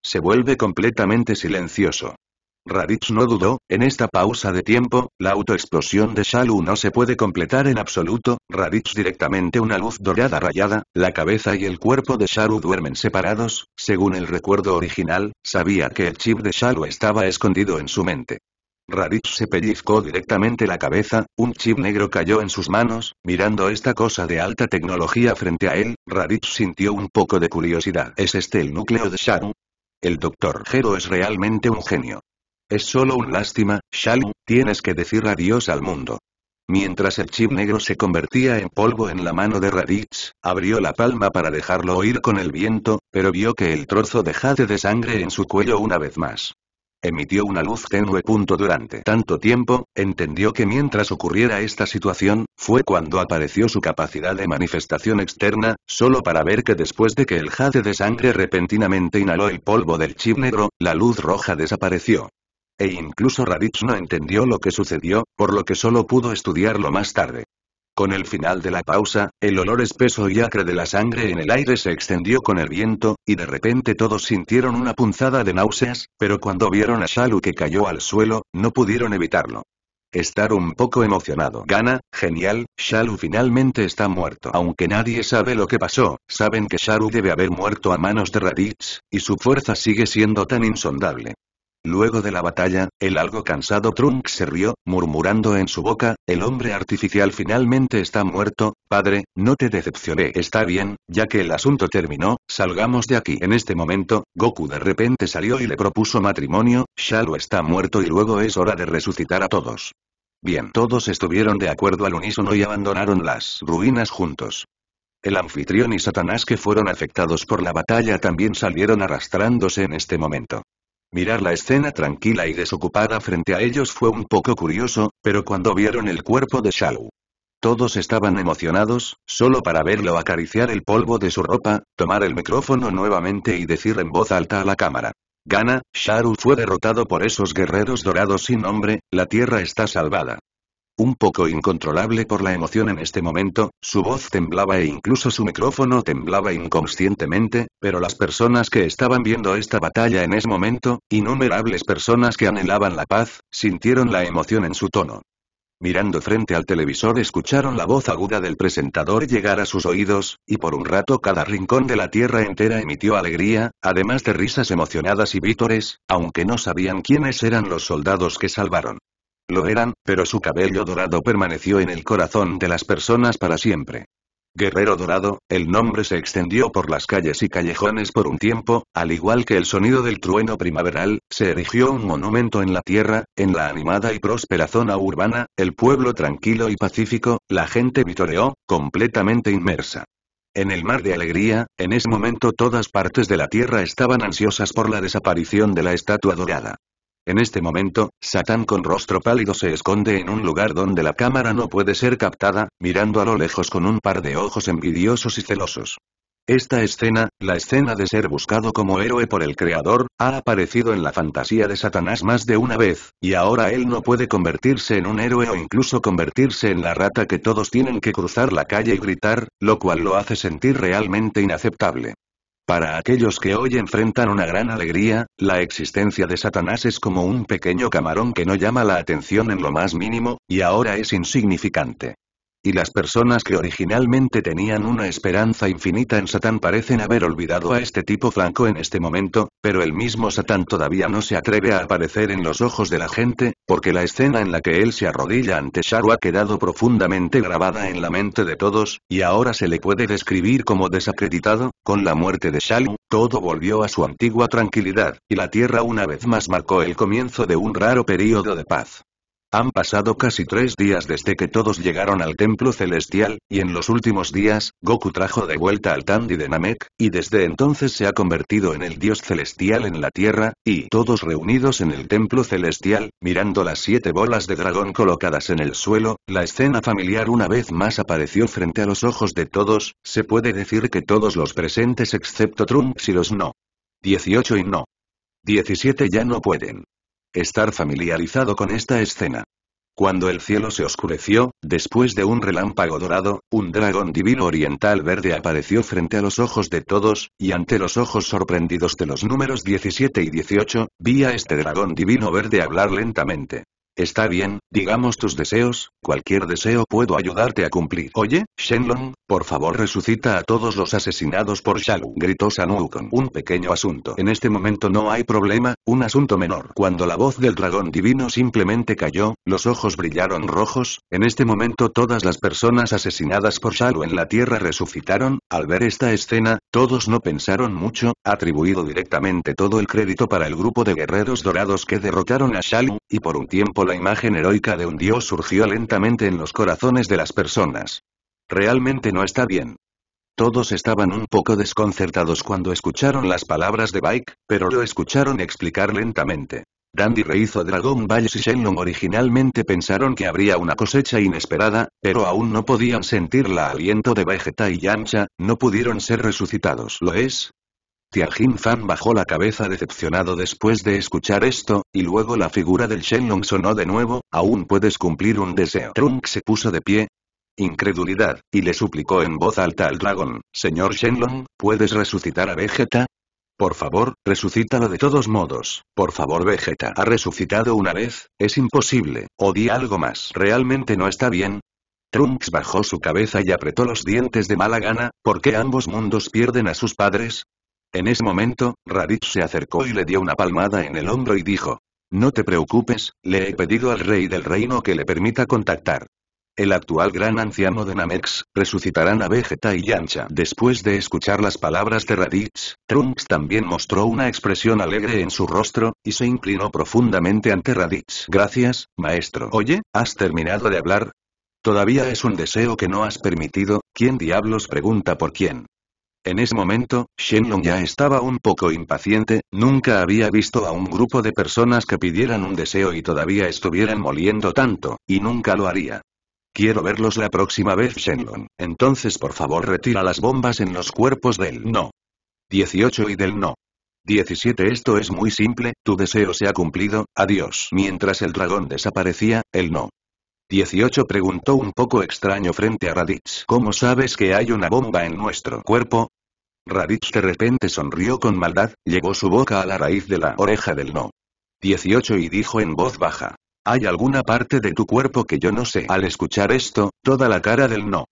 se vuelve completamente silencioso. Raditz no dudó, en esta pausa de tiempo, la autoexplosión de Shalu no se puede completar en absoluto, Raditz directamente una luz dorada rayada, la cabeza y el cuerpo de Shalu duermen separados, según el recuerdo original, sabía que el chip de Shalu estaba escondido en su mente. Raditz se pellizcó directamente la cabeza, un chip negro cayó en sus manos, mirando esta cosa de alta tecnología frente a él, Raditz sintió un poco de curiosidad. ¿Es este el núcleo de Shalu? El Dr. Gero es realmente un genio. Es solo un lástima, Shalu, tienes que decir adiós al mundo. Mientras el chip negro se convertía en polvo en la mano de Raditz, abrió la palma para dejarlo oír con el viento, pero vio que el trozo de jade de sangre en su cuello una vez más. Emitió una luz tenue. Durante tanto tiempo, entendió que mientras ocurriera esta situación, fue cuando apareció su capacidad de manifestación externa, solo para ver que después de que el jade de sangre repentinamente inhaló el polvo del chip negro, la luz roja desapareció. E incluso Raditz no entendió lo que sucedió, por lo que solo pudo estudiarlo más tarde. Con el final de la pausa, el olor espeso y acre de la sangre en el aire se extendió con el viento, y de repente todos sintieron una punzada de náuseas, pero cuando vieron a Shalu que cayó al suelo, no pudieron evitarlo. Estar un poco emocionado. Gana, genial, Shalu finalmente está muerto. Aunque nadie sabe lo que pasó, saben que Shalu debe haber muerto a manos de Raditz, y su fuerza sigue siendo tan insondable. Luego de la batalla, el algo cansado Trunks se rió, murmurando en su boca, el hombre artificial finalmente está muerto, padre, no te decepcioné. Está bien, ya que el asunto terminó, salgamos de aquí. En este momento, Goku de repente salió y le propuso matrimonio, Shalu está muerto y luego es hora de resucitar a todos. Bien, todos estuvieron de acuerdo al unísono y abandonaron las ruinas juntos. El anfitrión y Satanás que fueron afectados por la batalla también salieron arrastrándose en este momento. Mirar la escena tranquila y desocupada frente a ellos fue un poco curioso, pero cuando vieron el cuerpo de Shalu. Todos estaban emocionados, solo para verlo acariciar el polvo de su ropa, tomar el micrófono nuevamente y decir en voz alta a la cámara. Gana, Sharu fue derrotado por esos guerreros dorados sin nombre, la tierra está salvada. Un poco incontrolable por la emoción en este momento, su voz temblaba e incluso su micrófono temblaba inconscientemente, pero las personas que estaban viendo esta batalla en ese momento, innumerables personas que anhelaban la paz, sintieron la emoción en su tono. Mirando frente al televisor escucharon la voz aguda del presentador llegar a sus oídos, y por un rato cada rincón de la tierra entera emitió alegría, además de risas emocionadas y vítores, aunque no sabían quiénes eran los soldados que salvaron. Lo eran, pero su cabello dorado permaneció en el corazón de las personas para siempre. Guerrero Dorado, el nombre se extendió por las calles y callejones por un tiempo, al igual que el sonido del trueno primaveral, se erigió un monumento en la tierra, en la animada y próspera zona urbana, el pueblo tranquilo y pacífico, la gente vitoreó, completamente inmersa. En el mar de alegría, en ese momento todas partes de la tierra estaban ansiosas por la desaparición de la estatua dorada. En este momento, Satán con rostro pálido se esconde en un lugar donde la cámara no puede ser captada, mirando a lo lejos con un par de ojos envidiosos y celosos. Esta escena, la escena de ser buscado como héroe por el Creador, ha aparecido en la fantasía de Satanás más de una vez, y ahora él no puede convertirse en un héroe o incluso convertirse en la rata que todos tienen que cruzar la calle y gritar, lo cual lo hace sentir realmente inaceptable. Para aquellos que hoy enfrentan una gran alegría, la existencia de Satanás es como un pequeño camarón que no llama la atención en lo más mínimo, y ahora es insignificante. Y las personas que originalmente tenían una esperanza infinita en Satán parecen haber olvidado a este tipo flanco en este momento, pero el mismo Satán todavía no se atreve a aparecer en los ojos de la gente, porque la escena en la que él se arrodilla ante Sharu ha quedado profundamente grabada en la mente de todos, y ahora se le puede describir como desacreditado, con la muerte de Shalu, todo volvió a su antigua tranquilidad, y la Tierra una vez más marcó el comienzo de un raro período de paz. Han pasado casi tres días desde que todos llegaron al templo celestial, y en los últimos días, Goku trajo de vuelta al Tandi de Namek, y desde entonces se ha convertido en el dios celestial en la tierra, y todos reunidos en el templo celestial, mirando las siete bolas de dragón colocadas en el suelo, la escena familiar una vez más apareció frente a los ojos de todos, se puede decir que todos los presentes excepto Trunks y los no. 18 y no. 17 ya no pueden estar familiarizado con esta escena. Cuando el cielo se oscureció, después de un relámpago dorado, un dragón divino oriental verde apareció frente a los ojos de todos, y ante los ojos sorprendidos de los números 17 y 18, vi a este dragón divino verde hablar lentamente. Está bien, digamos tus deseos, cualquier deseo puedo ayudarte a cumplir. Oye, Shenlong, por favor resucita a todos los asesinados por Shalu, gritó Sanu con un pequeño asunto. En este momento no hay problema, un asunto menor. Cuando la voz del dragón divino simplemente cayó, los ojos brillaron rojos, en este momento todas las personas asesinadas por Shalu en la tierra resucitaron, al ver esta escena, todos no pensaron mucho, atribuido directamente todo el crédito para el grupo de guerreros dorados que derrotaron a Shalu, y por un tiempo la imagen heroica de un dios surgió lentamente en los corazones de las personas. Realmente no está bien. Todos estaban un poco desconcertados cuando escucharon las palabras de Bike, pero lo escucharon explicar lentamente. Dandy rehizo Dragon Ball y Shenlong originalmente pensaron que habría una cosecha inesperada, pero aún no podían sentir la aliento de Vegeta y Yamcha, no pudieron ser resucitados. ¿Lo es? Tianjin Fan bajó la cabeza decepcionado después de escuchar esto, y luego la figura del Shenlong sonó de nuevo, aún puedes cumplir un deseo. Trunk se puso de pie. Incredulidad, y le suplicó en voz alta al dragón, Señor Shenlong, ¿puedes resucitar a Vegeta? Por favor, resucítalo de todos modos. Por favor Vegeta ha resucitado una vez, es imposible, o di algo más. ¿Realmente no está bien? Trunks bajó su cabeza y apretó los dientes de mala gana, ¿por qué ambos mundos pierden a sus padres? En ese momento, Raditz se acercó y le dio una palmada en el hombro y dijo. No te preocupes, le he pedido al rey del reino que le permita contactar. El actual gran anciano de Namex, resucitarán a Vegeta y Yancha. Después de escuchar las palabras de Raditz, Trunks también mostró una expresión alegre en su rostro, y se inclinó profundamente ante Raditz. Gracias, maestro. Oye, ¿has terminado de hablar? Todavía es un deseo que no has permitido, ¿quién diablos pregunta por quién? En ese momento, Shenlong ya estaba un poco impaciente, nunca había visto a un grupo de personas que pidieran un deseo y todavía estuvieran moliendo tanto, y nunca lo haría. Quiero verlos la próxima vez Shenlong, entonces por favor retira las bombas en los cuerpos del no. 18 y del no. 17 Esto es muy simple, tu deseo se ha cumplido, adiós. Mientras el dragón desaparecía, el no. 18 preguntó un poco extraño frente a Raditz. ¿Cómo sabes que hay una bomba en nuestro cuerpo? Raditz de repente sonrió con maldad, llevó su boca a la raíz de la oreja del no. 18 y dijo en voz baja. ¿Hay alguna parte de tu cuerpo que yo no sé? Al escuchar esto, toda la cara del no.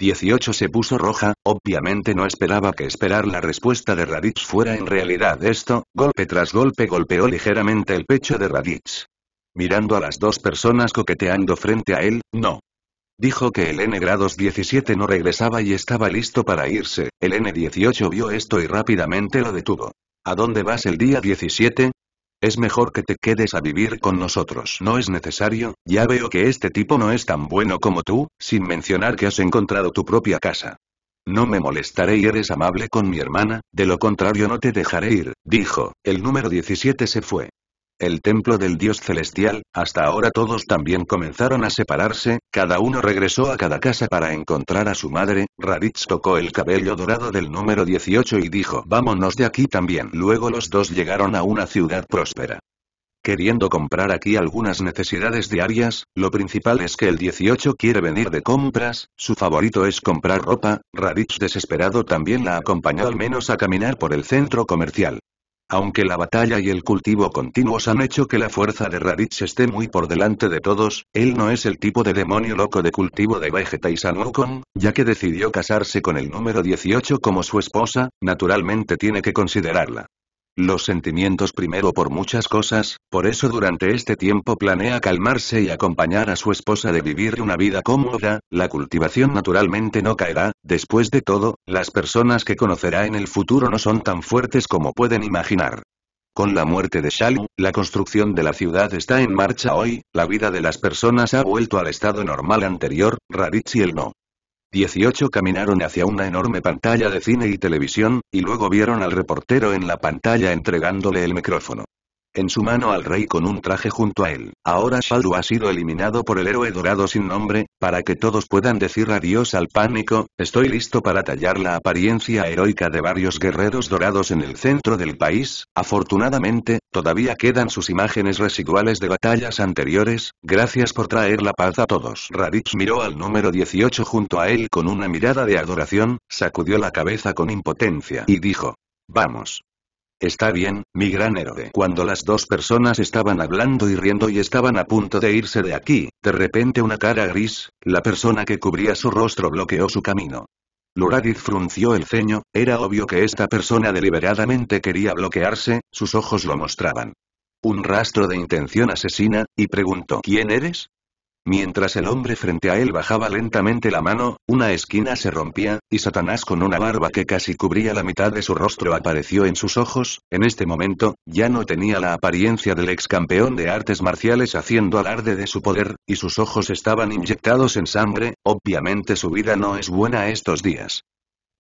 18 se puso roja, obviamente no esperaba que esperar la respuesta de Raditz fuera en realidad esto, golpe tras golpe golpeó ligeramente el pecho de Raditz mirando a las dos personas coqueteando frente a él, no. Dijo que el N grados 17 no regresaba y estaba listo para irse, el N18 vio esto y rápidamente lo detuvo. ¿A dónde vas el día 17? Es mejor que te quedes a vivir con nosotros. No es necesario, ya veo que este tipo no es tan bueno como tú, sin mencionar que has encontrado tu propia casa. No me molestaré y eres amable con mi hermana, de lo contrario no te dejaré ir, dijo. El número 17 se fue. El templo del dios celestial, hasta ahora todos también comenzaron a separarse, cada uno regresó a cada casa para encontrar a su madre, Raditz tocó el cabello dorado del número 18 y dijo vámonos de aquí también. Luego los dos llegaron a una ciudad próspera. Queriendo comprar aquí algunas necesidades diarias, lo principal es que el 18 quiere venir de compras, su favorito es comprar ropa, Raditz desesperado también la acompañó al menos a caminar por el centro comercial. Aunque la batalla y el cultivo continuos han hecho que la fuerza de Raditz esté muy por delante de todos, él no es el tipo de demonio loco de cultivo de Vegeta y Sanwukong, ya que decidió casarse con el número 18 como su esposa, naturalmente tiene que considerarla. Los sentimientos primero por muchas cosas, por eso durante este tiempo planea calmarse y acompañar a su esposa de vivir una vida cómoda, la cultivación naturalmente no caerá, después de todo, las personas que conocerá en el futuro no son tan fuertes como pueden imaginar. Con la muerte de Shalu, la construcción de la ciudad está en marcha hoy, la vida de las personas ha vuelto al estado normal anterior, Raditz y el no. 18 caminaron hacia una enorme pantalla de cine y televisión, y luego vieron al reportero en la pantalla entregándole el micrófono en su mano al rey con un traje junto a él. Ahora Shaldu ha sido eliminado por el héroe dorado sin nombre, para que todos puedan decir adiós al pánico, estoy listo para tallar la apariencia heroica de varios guerreros dorados en el centro del país, afortunadamente, todavía quedan sus imágenes residuales de batallas anteriores, gracias por traer la paz a todos. Raditz miró al número 18 junto a él con una mirada de adoración, sacudió la cabeza con impotencia y dijo, Vamos. Está bien, mi gran héroe. Cuando las dos personas estaban hablando y riendo y estaban a punto de irse de aquí, de repente una cara gris, la persona que cubría su rostro bloqueó su camino. Luradith frunció el ceño, era obvio que esta persona deliberadamente quería bloquearse, sus ojos lo mostraban. Un rastro de intención asesina, y preguntó ¿Quién eres? Mientras el hombre frente a él bajaba lentamente la mano, una esquina se rompía, y Satanás con una barba que casi cubría la mitad de su rostro apareció en sus ojos, en este momento, ya no tenía la apariencia del ex campeón de artes marciales haciendo alarde de su poder, y sus ojos estaban inyectados en sangre, obviamente su vida no es buena estos días.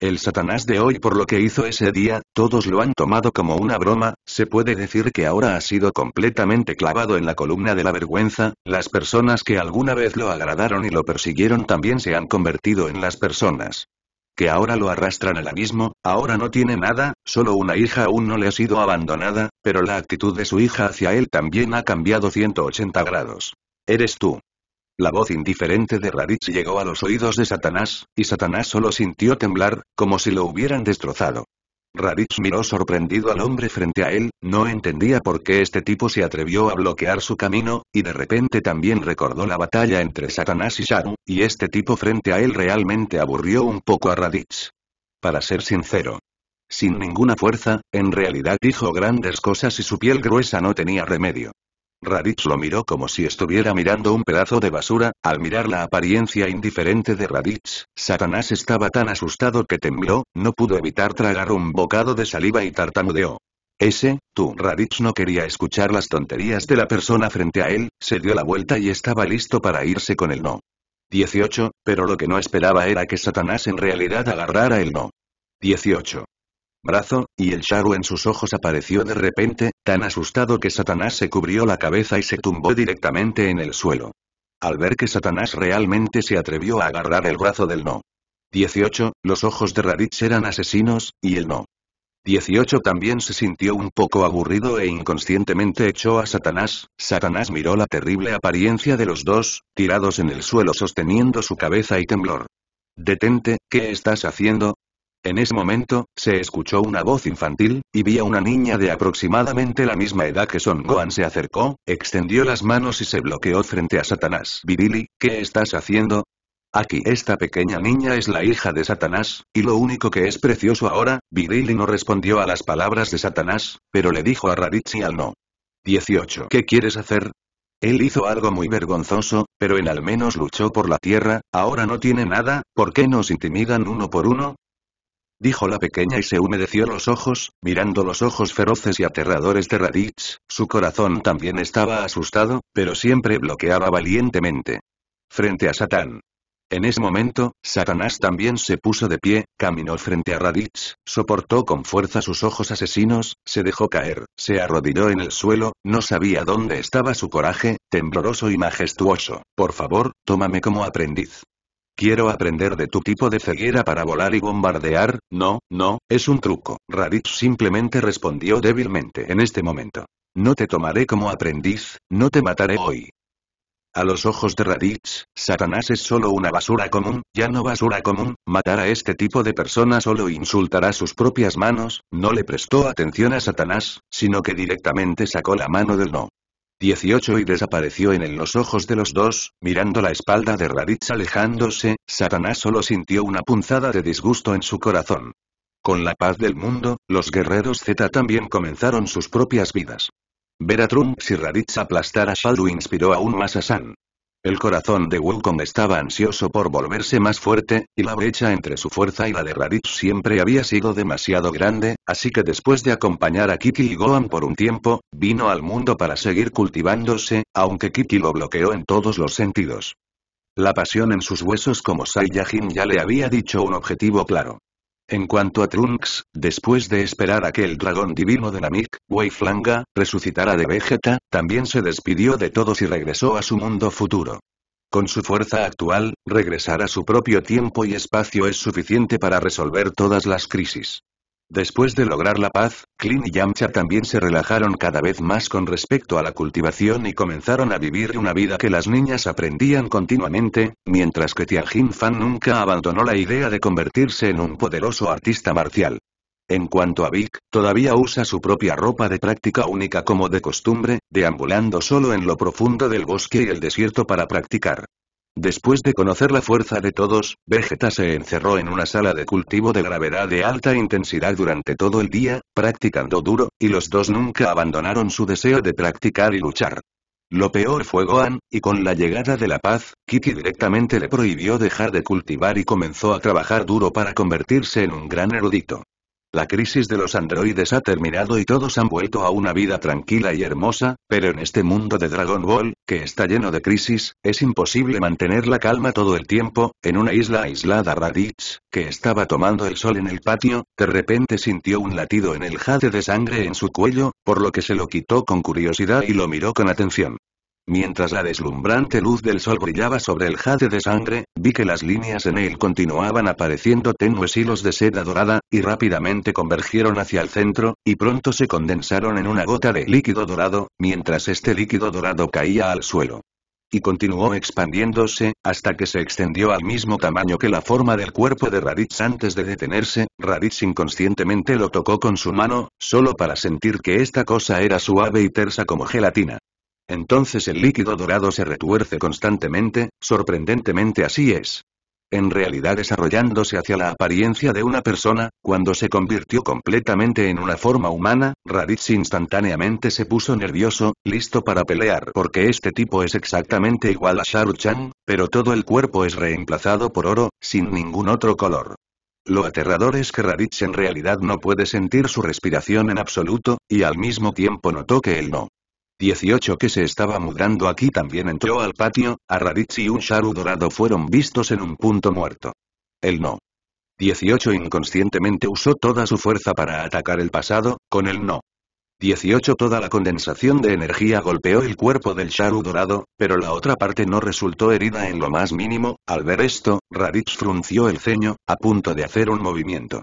El Satanás de hoy por lo que hizo ese día, todos lo han tomado como una broma, se puede decir que ahora ha sido completamente clavado en la columna de la vergüenza, las personas que alguna vez lo agradaron y lo persiguieron también se han convertido en las personas que ahora lo arrastran al abismo, ahora no tiene nada, solo una hija aún no le ha sido abandonada, pero la actitud de su hija hacia él también ha cambiado 180 grados. Eres tú. La voz indiferente de Raditz llegó a los oídos de Satanás, y Satanás solo sintió temblar, como si lo hubieran destrozado. Raditz miró sorprendido al hombre frente a él, no entendía por qué este tipo se atrevió a bloquear su camino, y de repente también recordó la batalla entre Satanás y Sharu, y este tipo frente a él realmente aburrió un poco a Raditz. Para ser sincero. Sin ninguna fuerza, en realidad dijo grandes cosas y su piel gruesa no tenía remedio. Raditz lo miró como si estuviera mirando un pedazo de basura, al mirar la apariencia indiferente de Raditz, Satanás estaba tan asustado que tembló, no pudo evitar tragar un bocado de saliva y tartamudeó. Ese, tú. Raditz no quería escuchar las tonterías de la persona frente a él, se dio la vuelta y estaba listo para irse con el no. 18, pero lo que no esperaba era que Satanás en realidad agarrara el no. 18 brazo, y el Sharu en sus ojos apareció de repente, tan asustado que Satanás se cubrió la cabeza y se tumbó directamente en el suelo. Al ver que Satanás realmente se atrevió a agarrar el brazo del no. 18, los ojos de Raditz eran asesinos, y el no. 18 también se sintió un poco aburrido e inconscientemente echó a Satanás, Satanás miró la terrible apariencia de los dos, tirados en el suelo sosteniendo su cabeza y temblor. Detente, ¿qué estás haciendo? En ese momento, se escuchó una voz infantil, y vi a una niña de aproximadamente la misma edad que Son Gohan se acercó, extendió las manos y se bloqueó frente a Satanás. Virili, ¿qué estás haciendo? Aquí esta pequeña niña es la hija de Satanás, y lo único que es precioso ahora, Virili no respondió a las palabras de Satanás, pero le dijo a Raditz y al no. 18. ¿Qué quieres hacer? Él hizo algo muy vergonzoso, pero él al menos luchó por la tierra, ahora no tiene nada, ¿por qué nos intimidan uno por uno? Dijo la pequeña y se humedeció los ojos, mirando los ojos feroces y aterradores de Raditz, su corazón también estaba asustado, pero siempre bloqueaba valientemente. Frente a Satán. En ese momento, Satanás también se puso de pie, caminó frente a Raditz, soportó con fuerza sus ojos asesinos, se dejó caer, se arrodilló en el suelo, no sabía dónde estaba su coraje, tembloroso y majestuoso. Por favor, tómame como aprendiz. Quiero aprender de tu tipo de ceguera para volar y bombardear, no, no, es un truco. Raditz simplemente respondió débilmente en este momento. No te tomaré como aprendiz, no te mataré hoy. A los ojos de Raditz, Satanás es solo una basura común, ya no basura común, matar a este tipo de persona solo insultará sus propias manos, no le prestó atención a Satanás, sino que directamente sacó la mano del no. 18 y desapareció en los ojos de los dos, mirando la espalda de Raditz alejándose, Satanás solo sintió una punzada de disgusto en su corazón. Con la paz del mundo, los guerreros Z también comenzaron sus propias vidas. Ver a Trunks y Raditz aplastar a Shadow inspiró aún más a San. El corazón de Wukong estaba ansioso por volverse más fuerte, y la brecha entre su fuerza y la de Raditz siempre había sido demasiado grande, así que después de acompañar a Kiki y Gohan por un tiempo, vino al mundo para seguir cultivándose, aunque Kiki lo bloqueó en todos los sentidos. La pasión en sus huesos como Saiyajin ya le había dicho un objetivo claro. En cuanto a Trunks, después de esperar a que el dragón divino de Namek, Weiflanga, resucitara de Vegeta, también se despidió de todos y regresó a su mundo futuro. Con su fuerza actual, regresar a su propio tiempo y espacio es suficiente para resolver todas las crisis. Después de lograr la paz, Klin y Yamcha también se relajaron cada vez más con respecto a la cultivación y comenzaron a vivir una vida que las niñas aprendían continuamente, mientras que Tianjin Fan nunca abandonó la idea de convertirse en un poderoso artista marcial. En cuanto a Vic, todavía usa su propia ropa de práctica única como de costumbre, deambulando solo en lo profundo del bosque y el desierto para practicar. Después de conocer la fuerza de todos, Vegeta se encerró en una sala de cultivo de gravedad de alta intensidad durante todo el día, practicando duro, y los dos nunca abandonaron su deseo de practicar y luchar. Lo peor fue Gohan, y con la llegada de la paz, Kiki directamente le prohibió dejar de cultivar y comenzó a trabajar duro para convertirse en un gran erudito. La crisis de los androides ha terminado y todos han vuelto a una vida tranquila y hermosa, pero en este mundo de Dragon Ball, que está lleno de crisis, es imposible mantener la calma todo el tiempo, en una isla aislada Raditz, que estaba tomando el sol en el patio, de repente sintió un latido en el jade de sangre en su cuello, por lo que se lo quitó con curiosidad y lo miró con atención. Mientras la deslumbrante luz del sol brillaba sobre el jade de sangre, vi que las líneas en él continuaban apareciendo tenues hilos de seda dorada, y rápidamente convergieron hacia el centro, y pronto se condensaron en una gota de líquido dorado, mientras este líquido dorado caía al suelo. Y continuó expandiéndose, hasta que se extendió al mismo tamaño que la forma del cuerpo de Raditz antes de detenerse, Raditz inconscientemente lo tocó con su mano, solo para sentir que esta cosa era suave y tersa como gelatina. Entonces el líquido dorado se retuerce constantemente, sorprendentemente así es. En realidad desarrollándose hacia la apariencia de una persona, cuando se convirtió completamente en una forma humana, Raditz instantáneamente se puso nervioso, listo para pelear porque este tipo es exactamente igual a Sharu-chan, pero todo el cuerpo es reemplazado por oro, sin ningún otro color. Lo aterrador es que Raditz en realidad no puede sentir su respiración en absoluto, y al mismo tiempo notó que él no 18 que se estaba mudando aquí también entró al patio, a Raditz y un Sharu dorado fueron vistos en un punto muerto. Él no. 18 inconscientemente usó toda su fuerza para atacar el pasado, con el no. 18 Toda la condensación de energía golpeó el cuerpo del Sharu dorado, pero la otra parte no resultó herida en lo más mínimo, al ver esto, Raditz frunció el ceño, a punto de hacer un movimiento.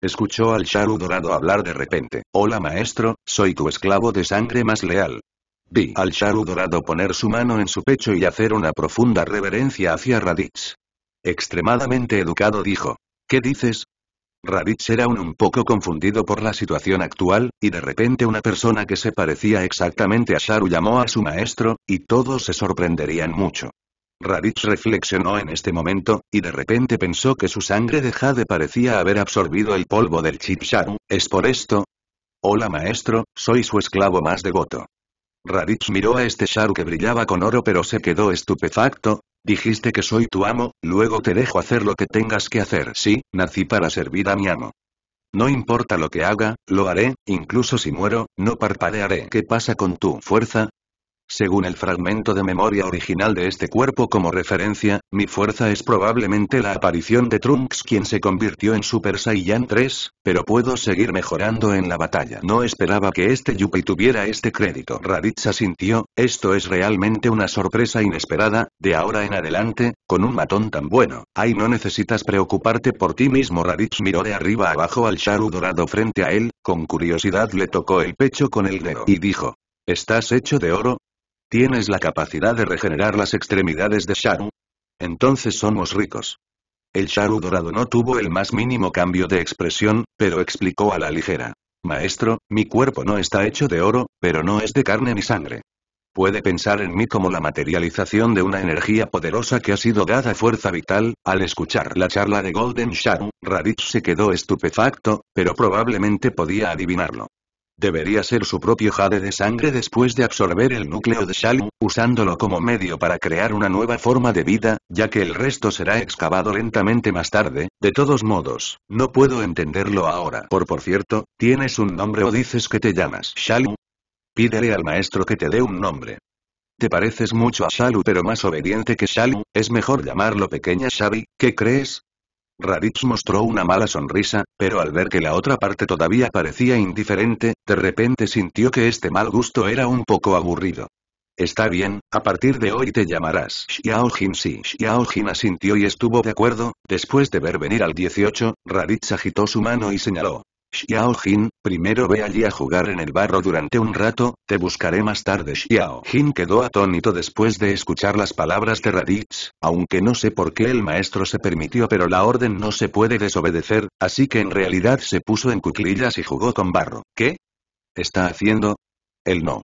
Escuchó al Sharu dorado hablar de repente. Hola maestro, soy tu esclavo de sangre más leal. Vi al Sharu dorado poner su mano en su pecho y hacer una profunda reverencia hacia Raditz. Extremadamente educado dijo. ¿Qué dices? Raditz era un, un poco confundido por la situación actual, y de repente una persona que se parecía exactamente a Sharu llamó a su maestro, y todos se sorprenderían mucho. Raditz reflexionó en este momento, y de repente pensó que su sangre de Jade parecía haber absorbido el polvo del Chip Sharu, ¿es por esto? Hola maestro, soy su esclavo más devoto. Raditz miró a este Sharu que brillaba con oro pero se quedó estupefacto, dijiste que soy tu amo, luego te dejo hacer lo que tengas que hacer. Sí, nací para servir a mi amo. No importa lo que haga, lo haré, incluso si muero, no parpadearé. ¿Qué pasa con tu fuerza? Según el fragmento de memoria original de este cuerpo como referencia, mi fuerza es probablemente la aparición de Trunks quien se convirtió en Super Saiyan 3, pero puedo seguir mejorando en la batalla. No esperaba que este Yuppie tuviera este crédito. Raditz asintió, esto es realmente una sorpresa inesperada, de ahora en adelante, con un matón tan bueno. Ay no necesitas preocuparte por ti mismo Raditz miró de arriba abajo al Sharu dorado frente a él, con curiosidad le tocó el pecho con el dedo y dijo. ¿Estás hecho de oro? ¿Tienes la capacidad de regenerar las extremidades de Sharu? Entonces somos ricos. El Sharu dorado no tuvo el más mínimo cambio de expresión, pero explicó a la ligera. Maestro, mi cuerpo no está hecho de oro, pero no es de carne ni sangre. Puede pensar en mí como la materialización de una energía poderosa que ha sido dada fuerza vital, al escuchar la charla de Golden Sharu, Raditz se quedó estupefacto, pero probablemente podía adivinarlo. Debería ser su propio jade de sangre después de absorber el núcleo de Shalu, usándolo como medio para crear una nueva forma de vida, ya que el resto será excavado lentamente más tarde, de todos modos, no puedo entenderlo ahora. Por por cierto, ¿tienes un nombre o dices que te llamas Shalu? Pídele al maestro que te dé un nombre. Te pareces mucho a Shalu pero más obediente que Shalu, es mejor llamarlo pequeña Shabi, ¿qué crees? Raditz mostró una mala sonrisa, pero al ver que la otra parte todavía parecía indiferente, de repente sintió que este mal gusto era un poco aburrido. Está bien, a partir de hoy te llamarás Xiao Jin si Xiao Jin asintió y estuvo de acuerdo, después de ver venir al 18, Raditz agitó su mano y señaló. Xiao Jin, primero ve allí a jugar en el barro durante un rato, te buscaré más tarde. Xiao Jin quedó atónito después de escuchar las palabras de Raditz, aunque no sé por qué el maestro se permitió pero la orden no se puede desobedecer, así que en realidad se puso en cuclillas y jugó con barro. ¿Qué? ¿Está haciendo? Él no.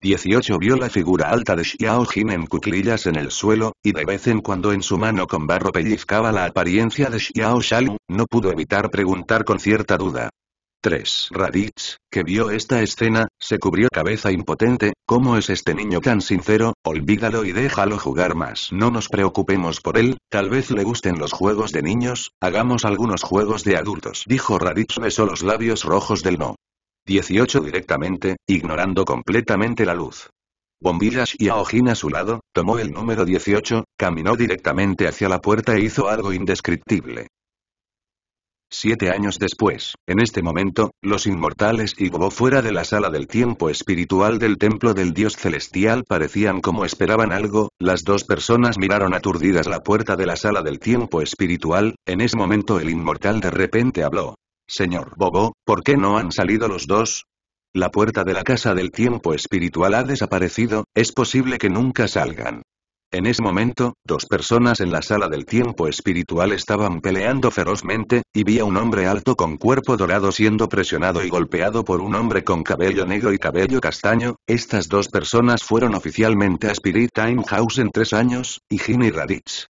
18 vio la figura alta de Xiao Jin en cuclillas en el suelo, y de vez en cuando en su mano con barro pellizcaba la apariencia de Xiao Shalu, no pudo evitar preguntar con cierta duda. 3. Raditz, que vio esta escena, se cubrió cabeza impotente, ¿cómo es este niño tan sincero? Olvídalo y déjalo jugar más. No nos preocupemos por él, tal vez le gusten los juegos de niños, hagamos algunos juegos de adultos. Dijo Raditz besó los labios rojos del no. 18 directamente, ignorando completamente la luz. Bombillas y Aojin a su lado, tomó el número 18, caminó directamente hacia la puerta e hizo algo indescriptible. Siete años después, en este momento, los inmortales y Bobo fuera de la sala del tiempo espiritual del templo del dios celestial parecían como esperaban algo, las dos personas miraron aturdidas la puerta de la sala del tiempo espiritual, en ese momento el inmortal de repente habló. Señor Bobo, ¿por qué no han salido los dos? La puerta de la casa del tiempo espiritual ha desaparecido, es posible que nunca salgan. En ese momento, dos personas en la sala del tiempo espiritual estaban peleando ferozmente, y vi a un hombre alto con cuerpo dorado siendo presionado y golpeado por un hombre con cabello negro y cabello castaño, estas dos personas fueron oficialmente a Spirit Time House en tres años, y Jin y Raditz.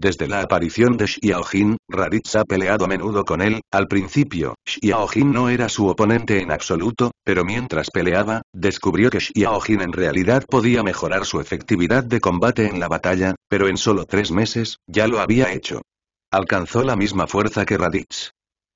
Desde la aparición de Xiaojin, Raditz ha peleado a menudo con él, al principio, Xiaojin no era su oponente en absoluto, pero mientras peleaba, descubrió que Xiaojin en realidad podía mejorar su efectividad de combate en la batalla, pero en solo tres meses, ya lo había hecho. Alcanzó la misma fuerza que Raditz.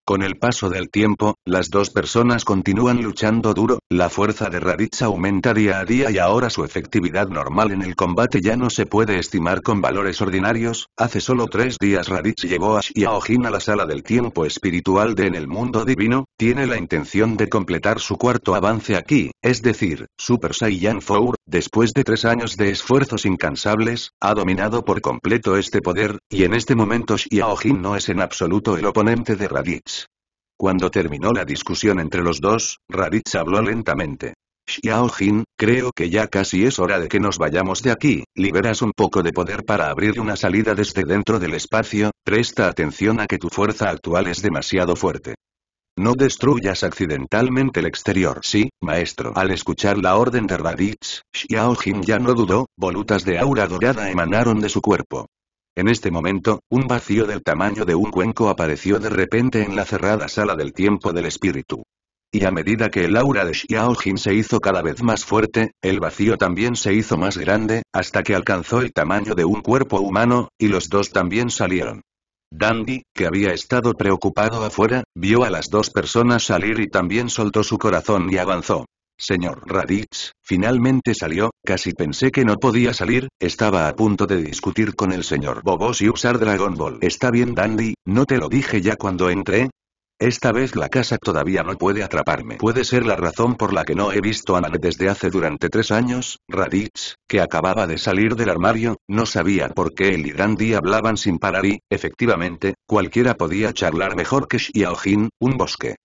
Con el paso del tiempo, las dos personas continúan luchando duro, la fuerza de Raditz aumenta día a día y ahora su efectividad normal en el combate ya no se puede estimar con valores ordinarios, hace solo tres días Raditz llevó a Xiaojin a la sala del tiempo espiritual de en el mundo divino, tiene la intención de completar su cuarto avance aquí, es decir, Super Saiyan 4, después de tres años de esfuerzos incansables, ha dominado por completo este poder, y en este momento Xiaojin no es en absoluto el oponente de Raditz. Cuando terminó la discusión entre los dos, Raditz habló lentamente. Xiao Jin, creo que ya casi es hora de que nos vayamos de aquí, liberas un poco de poder para abrir una salida desde dentro del espacio, presta atención a que tu fuerza actual es demasiado fuerte. No destruyas accidentalmente el exterior. Sí, maestro. Al escuchar la orden de Raditz, Xiao Jin ya no dudó, volutas de aura dorada emanaron de su cuerpo. En este momento, un vacío del tamaño de un cuenco apareció de repente en la cerrada sala del tiempo del espíritu. Y a medida que el aura de Xiao Jin se hizo cada vez más fuerte, el vacío también se hizo más grande, hasta que alcanzó el tamaño de un cuerpo humano, y los dos también salieron. Dandy, que había estado preocupado afuera, vio a las dos personas salir y también soltó su corazón y avanzó. Señor Raditz, finalmente salió, casi pensé que no podía salir, estaba a punto de discutir con el señor Bobos y usar Dragon Ball. Está bien Dandy, ¿no te lo dije ya cuando entré? Esta vez la casa todavía no puede atraparme. Puede ser la razón por la que no he visto a Mal desde hace durante tres años, Raditz, que acababa de salir del armario, no sabía por qué él y Dandy hablaban sin parar y, efectivamente, cualquiera podía charlar mejor que Xiaojin, un bosque.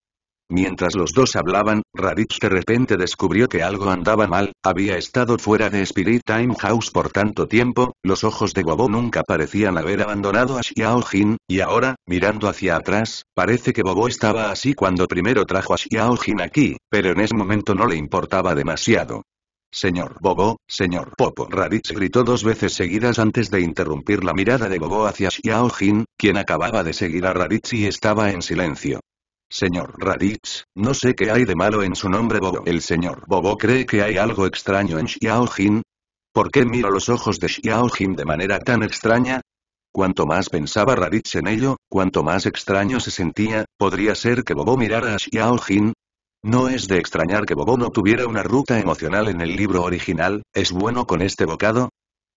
Mientras los dos hablaban, Raditz de repente descubrió que algo andaba mal, había estado fuera de Spirit Time House por tanto tiempo, los ojos de Bobo nunca parecían haber abandonado a Xiao Jin, y ahora, mirando hacia atrás, parece que Bobo estaba así cuando primero trajo a Xiao Jin aquí, pero en ese momento no le importaba demasiado. Señor Bobo, señor Popo. Raditz gritó dos veces seguidas antes de interrumpir la mirada de Bobo hacia Xiao Jin, quien acababa de seguir a Raditz y estaba en silencio. Señor Raditz, no sé qué hay de malo en su nombre Bobo. El señor Bobo cree que hay algo extraño en Xiaojin. ¿Por qué miro los ojos de Xiaojin de manera tan extraña? Cuanto más pensaba Raditz en ello, cuanto más extraño se sentía, podría ser que Bobo mirara a Xiaojin. No es de extrañar que Bobo no tuviera una ruta emocional en el libro original, ¿es bueno con este bocado?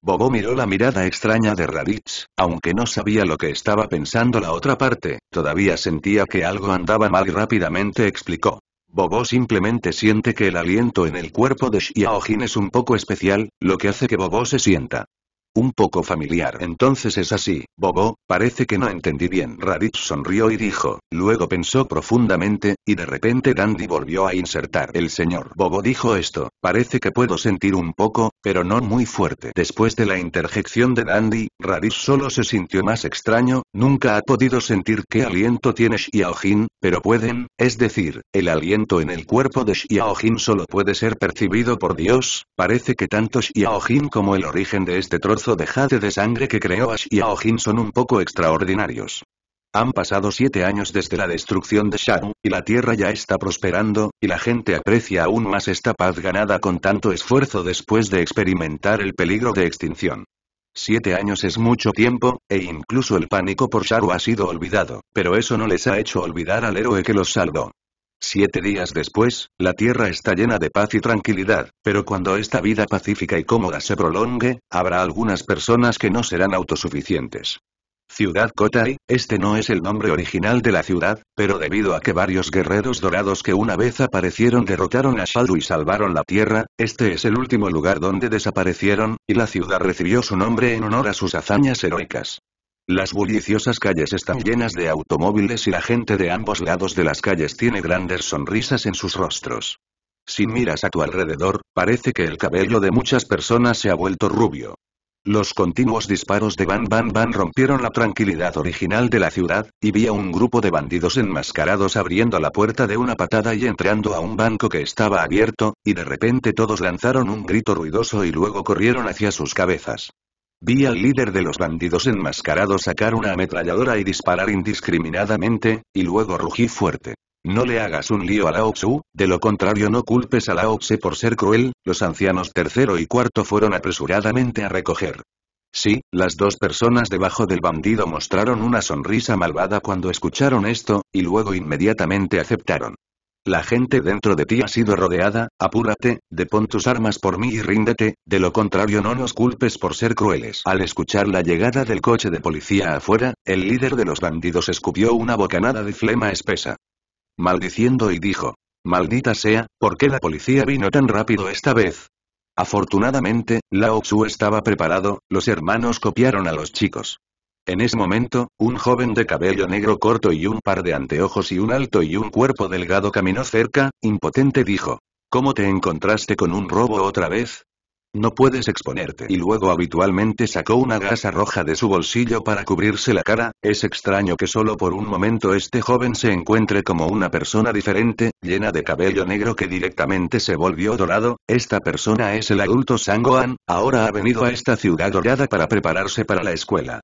Bobo miró la mirada extraña de Raditz, aunque no sabía lo que estaba pensando la otra parte, todavía sentía que algo andaba mal y rápidamente explicó. Bobo simplemente siente que el aliento en el cuerpo de Xiaojin es un poco especial, lo que hace que Bobo se sienta un poco familiar. Entonces es así, Bobo, parece que no entendí bien. Raditz sonrió y dijo, luego pensó profundamente, y de repente Dandy volvió a insertar. El señor Bobo dijo esto, parece que puedo sentir un poco, pero no muy fuerte. Después de la interjección de Dandy, Raditz solo se sintió más extraño, nunca ha podido sentir qué aliento tiene Xiaojin, pero pueden, es decir, el aliento en el cuerpo de Xiaojin solo puede ser percibido por Dios, parece que tanto Xiaojin como el origen de este trozo de jade de sangre que creó a Xiaojin son un poco extraordinarios. Han pasado siete años desde la destrucción de Shang, y la tierra ya está prosperando, y la gente aprecia aún más esta paz ganada con tanto esfuerzo después de experimentar el peligro de extinción. Siete años es mucho tiempo, e incluso el pánico por Sharu ha sido olvidado, pero eso no les ha hecho olvidar al héroe que los salvó. Siete días después, la Tierra está llena de paz y tranquilidad, pero cuando esta vida pacífica y cómoda se prolongue, habrá algunas personas que no serán autosuficientes. Ciudad Kotai, este no es el nombre original de la ciudad, pero debido a que varios guerreros dorados que una vez aparecieron derrotaron a Shadow y salvaron la Tierra, este es el último lugar donde desaparecieron, y la ciudad recibió su nombre en honor a sus hazañas heroicas. Las bulliciosas calles están llenas de automóviles y la gente de ambos lados de las calles tiene grandes sonrisas en sus rostros. Si miras a tu alrededor, parece que el cabello de muchas personas se ha vuelto rubio. Los continuos disparos de Ban Ban Ban rompieron la tranquilidad original de la ciudad, y vi a un grupo de bandidos enmascarados abriendo la puerta de una patada y entrando a un banco que estaba abierto, y de repente todos lanzaron un grito ruidoso y luego corrieron hacia sus cabezas. Vi al líder de los bandidos enmascarados sacar una ametralladora y disparar indiscriminadamente, y luego rugí fuerte. No le hagas un lío a Lao Tzu, de lo contrario no culpes a Lao Tse por ser cruel, los ancianos tercero y cuarto fueron apresuradamente a recoger. Sí, las dos personas debajo del bandido mostraron una sonrisa malvada cuando escucharon esto, y luego inmediatamente aceptaron. La gente dentro de ti ha sido rodeada, apúrate, depón tus armas por mí y ríndete, de lo contrario no nos culpes por ser crueles. Al escuchar la llegada del coche de policía afuera, el líder de los bandidos escupió una bocanada de flema espesa. Maldiciendo y dijo, Maldita sea, ¿por qué la policía vino tan rápido esta vez? Afortunadamente, Lao Tzu estaba preparado, los hermanos copiaron a los chicos. En ese momento, un joven de cabello negro corto y un par de anteojos y un alto y un cuerpo delgado caminó cerca, impotente dijo. ¿Cómo te encontraste con un robo otra vez? No puedes exponerte. Y luego habitualmente sacó una gasa roja de su bolsillo para cubrirse la cara, es extraño que solo por un momento este joven se encuentre como una persona diferente, llena de cabello negro que directamente se volvió dorado, esta persona es el adulto Sangoan, ahora ha venido a esta ciudad dorada para prepararse para la escuela.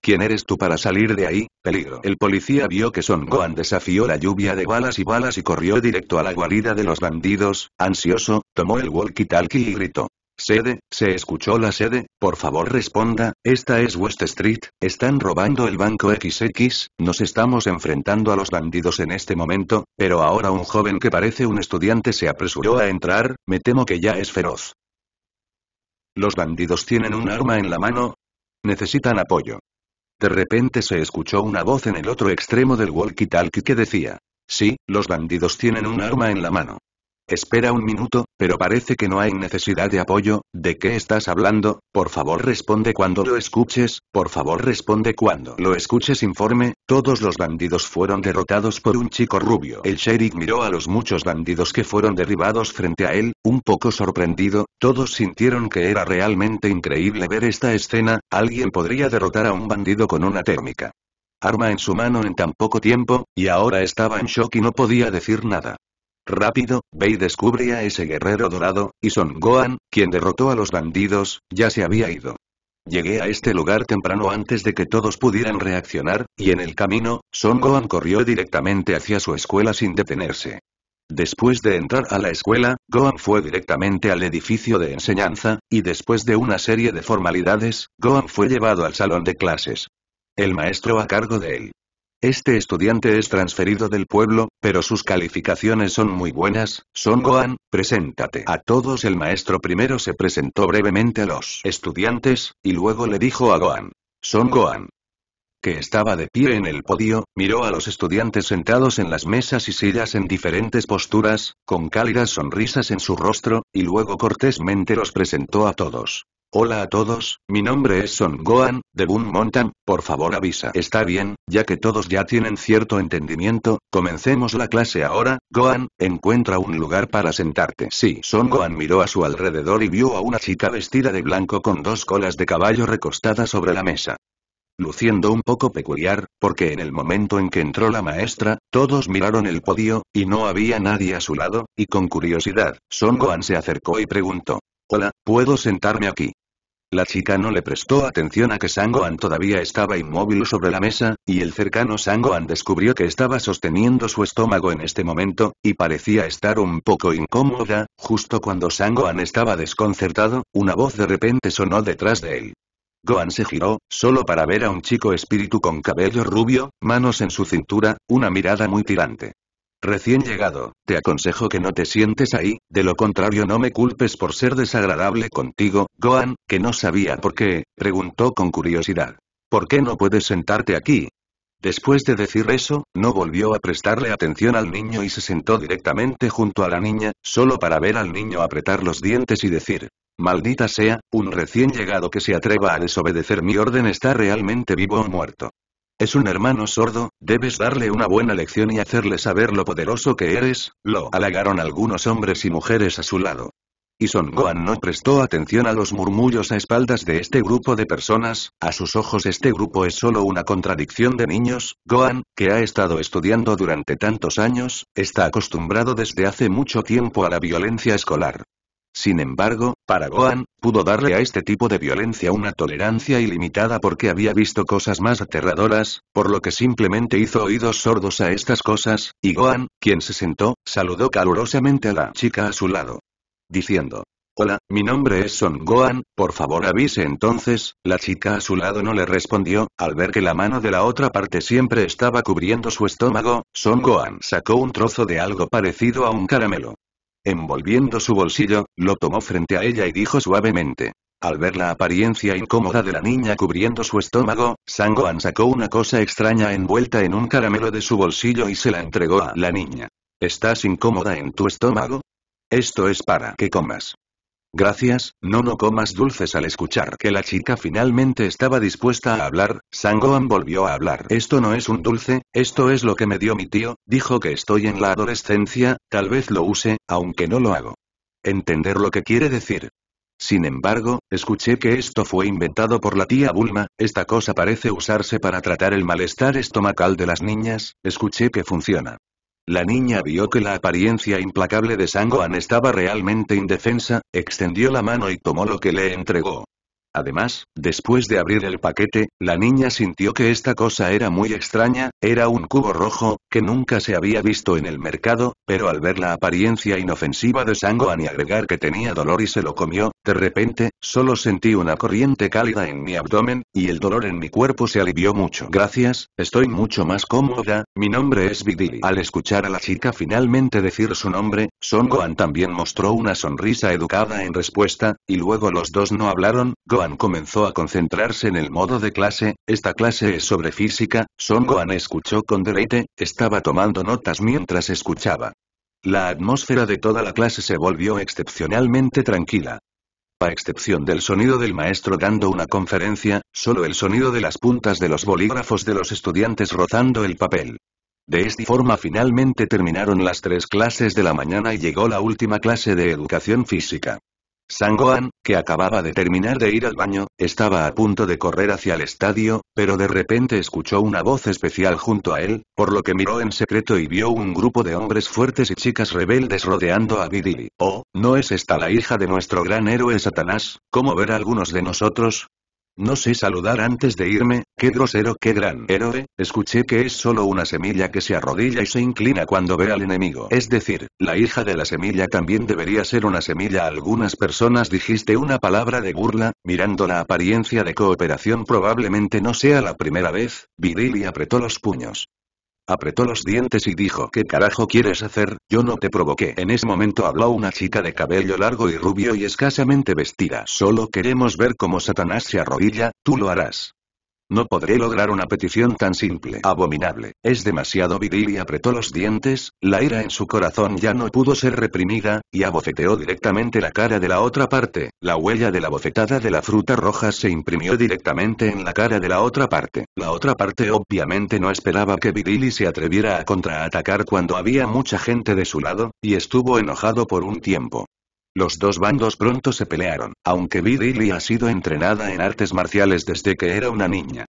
¿Quién eres tú para salir de ahí? Peligro. El policía vio que Son Gohan desafió la lluvia de balas y balas y corrió directo a la guarida de los bandidos, ansioso, tomó el walkie-talkie y gritó. Sede, se escuchó la sede, por favor responda, esta es West Street, están robando el banco XX, nos estamos enfrentando a los bandidos en este momento, pero ahora un joven que parece un estudiante se apresuró a entrar, me temo que ya es feroz. ¿Los bandidos tienen un arma en la mano? Necesitan apoyo. De repente se escuchó una voz en el otro extremo del walkie-talkie que decía, sí, los bandidos tienen un arma en la mano. Espera un minuto, pero parece que no hay necesidad de apoyo, ¿de qué estás hablando? Por favor responde cuando lo escuches, por favor responde cuando lo escuches informe, todos los bandidos fueron derrotados por un chico rubio. El sheriff miró a los muchos bandidos que fueron derribados frente a él, un poco sorprendido, todos sintieron que era realmente increíble ver esta escena, alguien podría derrotar a un bandido con una térmica. Arma en su mano en tan poco tiempo, y ahora estaba en shock y no podía decir nada. Rápido, y descubre a ese guerrero dorado, y Son Gohan, quien derrotó a los bandidos, ya se había ido. Llegué a este lugar temprano antes de que todos pudieran reaccionar, y en el camino, Son Gohan corrió directamente hacia su escuela sin detenerse. Después de entrar a la escuela, Gohan fue directamente al edificio de enseñanza, y después de una serie de formalidades, Gohan fue llevado al salón de clases. El maestro a cargo de él. Este estudiante es transferido del pueblo, pero sus calificaciones son muy buenas, Son Gohan, preséntate. A todos el maestro primero se presentó brevemente a los estudiantes, y luego le dijo a Gohan. Son Gohan. Que estaba de pie en el podio, miró a los estudiantes sentados en las mesas y sillas en diferentes posturas, con cálidas sonrisas en su rostro, y luego cortésmente los presentó a todos. Hola a todos, mi nombre es Son Gohan, de Boon Mountain, por favor avisa. Está bien, ya que todos ya tienen cierto entendimiento, comencemos la clase ahora, Gohan, encuentra un lugar para sentarte. Sí, Son Gohan miró a su alrededor y vio a una chica vestida de blanco con dos colas de caballo recostada sobre la mesa. Luciendo un poco peculiar, porque en el momento en que entró la maestra, todos miraron el podio, y no había nadie a su lado, y con curiosidad, Son Gohan se acercó y preguntó. Hola, ¿puedo sentarme aquí? La chica no le prestó atención a que Sangohan todavía estaba inmóvil sobre la mesa, y el cercano Sangohan descubrió que estaba sosteniendo su estómago en este momento, y parecía estar un poco incómoda, justo cuando Sangohan estaba desconcertado, una voz de repente sonó detrás de él. Gohan se giró, solo para ver a un chico espíritu con cabello rubio, manos en su cintura, una mirada muy tirante. Recién llegado, te aconsejo que no te sientes ahí, de lo contrario no me culpes por ser desagradable contigo, Gohan, que no sabía por qué, preguntó con curiosidad. ¿Por qué no puedes sentarte aquí? Después de decir eso, no volvió a prestarle atención al niño y se sentó directamente junto a la niña, solo para ver al niño apretar los dientes y decir, Maldita sea, un recién llegado que se atreva a desobedecer mi orden está realmente vivo o muerto. Es un hermano sordo, debes darle una buena lección y hacerle saber lo poderoso que eres, lo halagaron algunos hombres y mujeres a su lado. Y Son Gohan no prestó atención a los murmullos a espaldas de este grupo de personas, a sus ojos este grupo es solo una contradicción de niños, Gohan, que ha estado estudiando durante tantos años, está acostumbrado desde hace mucho tiempo a la violencia escolar. Sin embargo, para Gohan, pudo darle a este tipo de violencia una tolerancia ilimitada porque había visto cosas más aterradoras, por lo que simplemente hizo oídos sordos a estas cosas, y Gohan, quien se sentó, saludó calurosamente a la chica a su lado. Diciendo, Hola, mi nombre es Son Gohan, por favor avise entonces, la chica a su lado no le respondió, al ver que la mano de la otra parte siempre estaba cubriendo su estómago, Son Gohan sacó un trozo de algo parecido a un caramelo. Envolviendo su bolsillo, lo tomó frente a ella y dijo suavemente. Al ver la apariencia incómoda de la niña cubriendo su estómago, Sangohan sacó una cosa extraña envuelta en un caramelo de su bolsillo y se la entregó a la niña. ¿Estás incómoda en tu estómago? Esto es para que comas. Gracias, no no comas dulces al escuchar que la chica finalmente estaba dispuesta a hablar, Sangohan volvió a hablar. Esto no es un dulce, esto es lo que me dio mi tío, dijo que estoy en la adolescencia, tal vez lo use, aunque no lo hago. Entender lo que quiere decir. Sin embargo, escuché que esto fue inventado por la tía Bulma, esta cosa parece usarse para tratar el malestar estomacal de las niñas, escuché que funciona. La niña vio que la apariencia implacable de Sangohan estaba realmente indefensa, extendió la mano y tomó lo que le entregó. Además, después de abrir el paquete, la niña sintió que esta cosa era muy extraña, era un cubo rojo, que nunca se había visto en el mercado, pero al ver la apariencia inofensiva de Sangohan y agregar que tenía dolor y se lo comió, De repente, solo sentí una corriente cálida en mi abdomen, y el dolor en mi cuerpo se alivió mucho. Gracias, estoy mucho más cómoda, mi nombre es Vidili. Al escuchar a la chica finalmente decir su nombre, Son Gohan también mostró una sonrisa educada en respuesta, y luego los dos no hablaron, Gohan comenzó a concentrarse en el modo de clase, esta clase es sobre física, Son Gohan escuchó con deleite, estaba tomando notas mientras escuchaba. La atmósfera de toda la clase se volvió excepcionalmente tranquila. A excepción del sonido del maestro dando una conferencia, solo el sonido de las puntas de los bolígrafos de los estudiantes rozando el papel. De esta forma finalmente terminaron las tres clases de la mañana y llegó la última clase de educación física. Sangoan, que acababa de terminar de ir al baño, estaba a punto de correr hacia el estadio, pero de repente escuchó una voz especial junto a él, por lo que miró en secreto y vio un grupo de hombres fuertes y chicas rebeldes rodeando a Vidili. Oh, ¿no es esta la hija de nuestro gran héroe Satanás? ¿Cómo ver a algunos de nosotros? No sé saludar antes de irme, qué grosero, qué gran héroe, escuché que es solo una semilla que se arrodilla y se inclina cuando ve al enemigo. Es decir, la hija de la semilla también debería ser una semilla. Algunas personas dijiste una palabra de burla, mirando la apariencia de cooperación probablemente no sea la primera vez, Vidili apretó los puños. Apretó los dientes y dijo ¿Qué carajo quieres hacer? Yo no te provoqué. En ese momento habló una chica de cabello largo y rubio y escasamente vestida. Solo queremos ver cómo Satanás se arrodilla, tú lo harás. No podré lograr una petición tan simple. Abominable. Es demasiado viril y apretó los dientes, la ira en su corazón ya no pudo ser reprimida, y abofeteó directamente la cara de la otra parte. La huella de la bofetada de la fruta roja se imprimió directamente en la cara de la otra parte. La otra parte obviamente no esperaba que Vidili se atreviera a contraatacar cuando había mucha gente de su lado, y estuvo enojado por un tiempo. Los dos bandos pronto se pelearon, aunque Vidili ha sido entrenada en artes marciales desde que era una niña.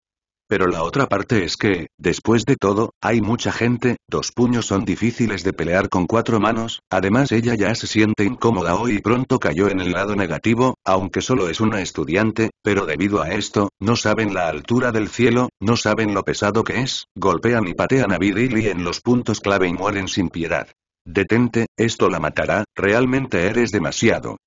Pero la otra parte es que, después de todo, hay mucha gente, dos puños son difíciles de pelear con cuatro manos, además ella ya se siente incómoda hoy y pronto cayó en el lado negativo, aunque solo es una estudiante, pero debido a esto, no saben la altura del cielo, no saben lo pesado que es, golpean y patean a Vidili en los puntos clave y mueren sin piedad. Detente, esto la matará, realmente eres demasiado.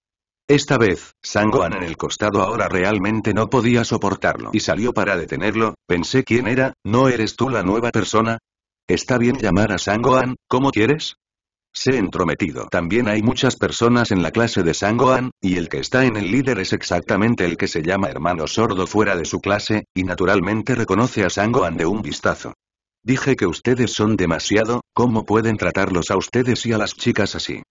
Esta vez, Sangoan en el costado ahora realmente no podía soportarlo y salió para detenerlo, pensé quién era, ¿no eres tú la nueva persona? Está bien llamar a Sangoan, ¿cómo quieres? Sé entrometido. También hay muchas personas en la clase de Sangoan, y el que está en el líder es exactamente el que se llama hermano sordo fuera de su clase, y naturalmente reconoce a Sangoan de un vistazo. Dije que ustedes son demasiado, ¿cómo pueden tratarlos a ustedes y a las chicas así?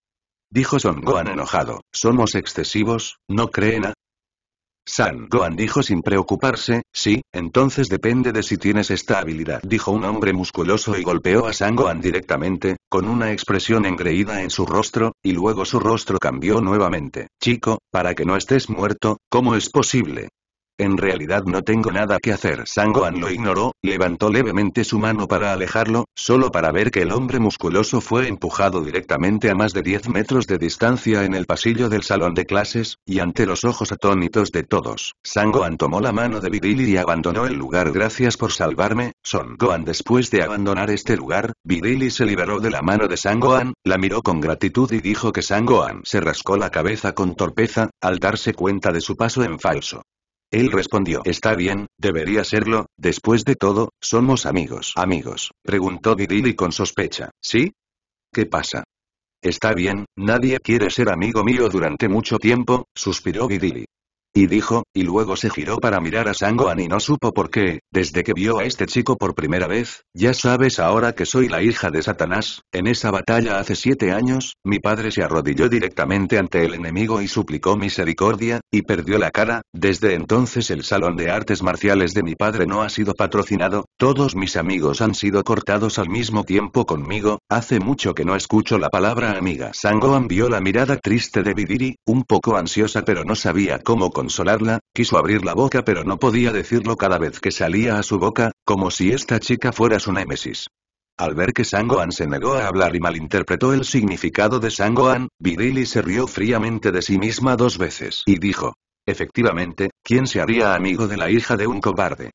Dijo Son Gohan enojado, ¿somos excesivos, no creen a? San Gohan dijo sin preocuparse, sí, entonces depende de si tienes esta habilidad. Dijo un hombre musculoso y golpeó a San Gohan directamente, con una expresión engreída en su rostro, y luego su rostro cambió nuevamente. Chico, para que no estés muerto, ¿cómo es posible? En realidad no tengo nada que hacer. Sangoan lo ignoró, levantó levemente su mano para alejarlo, solo para ver que el hombre musculoso fue empujado directamente a más de 10 metros de distancia en el pasillo del salón de clases, y ante los ojos atónitos de todos, Sangoan tomó la mano de Vidili y abandonó el lugar. Gracias por salvarme, Son Gohan. Después de abandonar este lugar, Vidili se liberó de la mano de Sangoan, la miró con gratitud y dijo que Sangoan se rascó la cabeza con torpeza, al darse cuenta de su paso en falso. Él respondió, está bien, debería serlo, después de todo, somos amigos. Amigos, preguntó Vidili con sospecha. ¿Sí? ¿Qué pasa? Está bien, nadie quiere ser amigo mío durante mucho tiempo, suspiró Vidili. Y dijo, y luego se giró para mirar a Sangoan y no supo por qué, desde que vio a este chico por primera vez, ya sabes ahora que soy la hija de Satanás, en esa batalla hace siete años, mi padre se arrodilló directamente ante el enemigo y suplicó misericordia, y perdió la cara, desde entonces el salón de artes marciales de mi padre no ha sido patrocinado, todos mis amigos han sido cortados al mismo tiempo conmigo, hace mucho que no escucho la palabra amiga. Sangoan vio la mirada triste de Vidiri, un poco ansiosa pero no sabía cómo consolarla, quiso abrir la boca pero no podía decirlo cada vez que salía a su boca, como si esta chica fuera su némesis. Al ver que Sangoan se negó a hablar y malinterpretó el significado de Sangoan, Vidili se rió fríamente de sí misma dos veces y dijo. Efectivamente, ¿quién se haría amigo de la hija de un cobarde?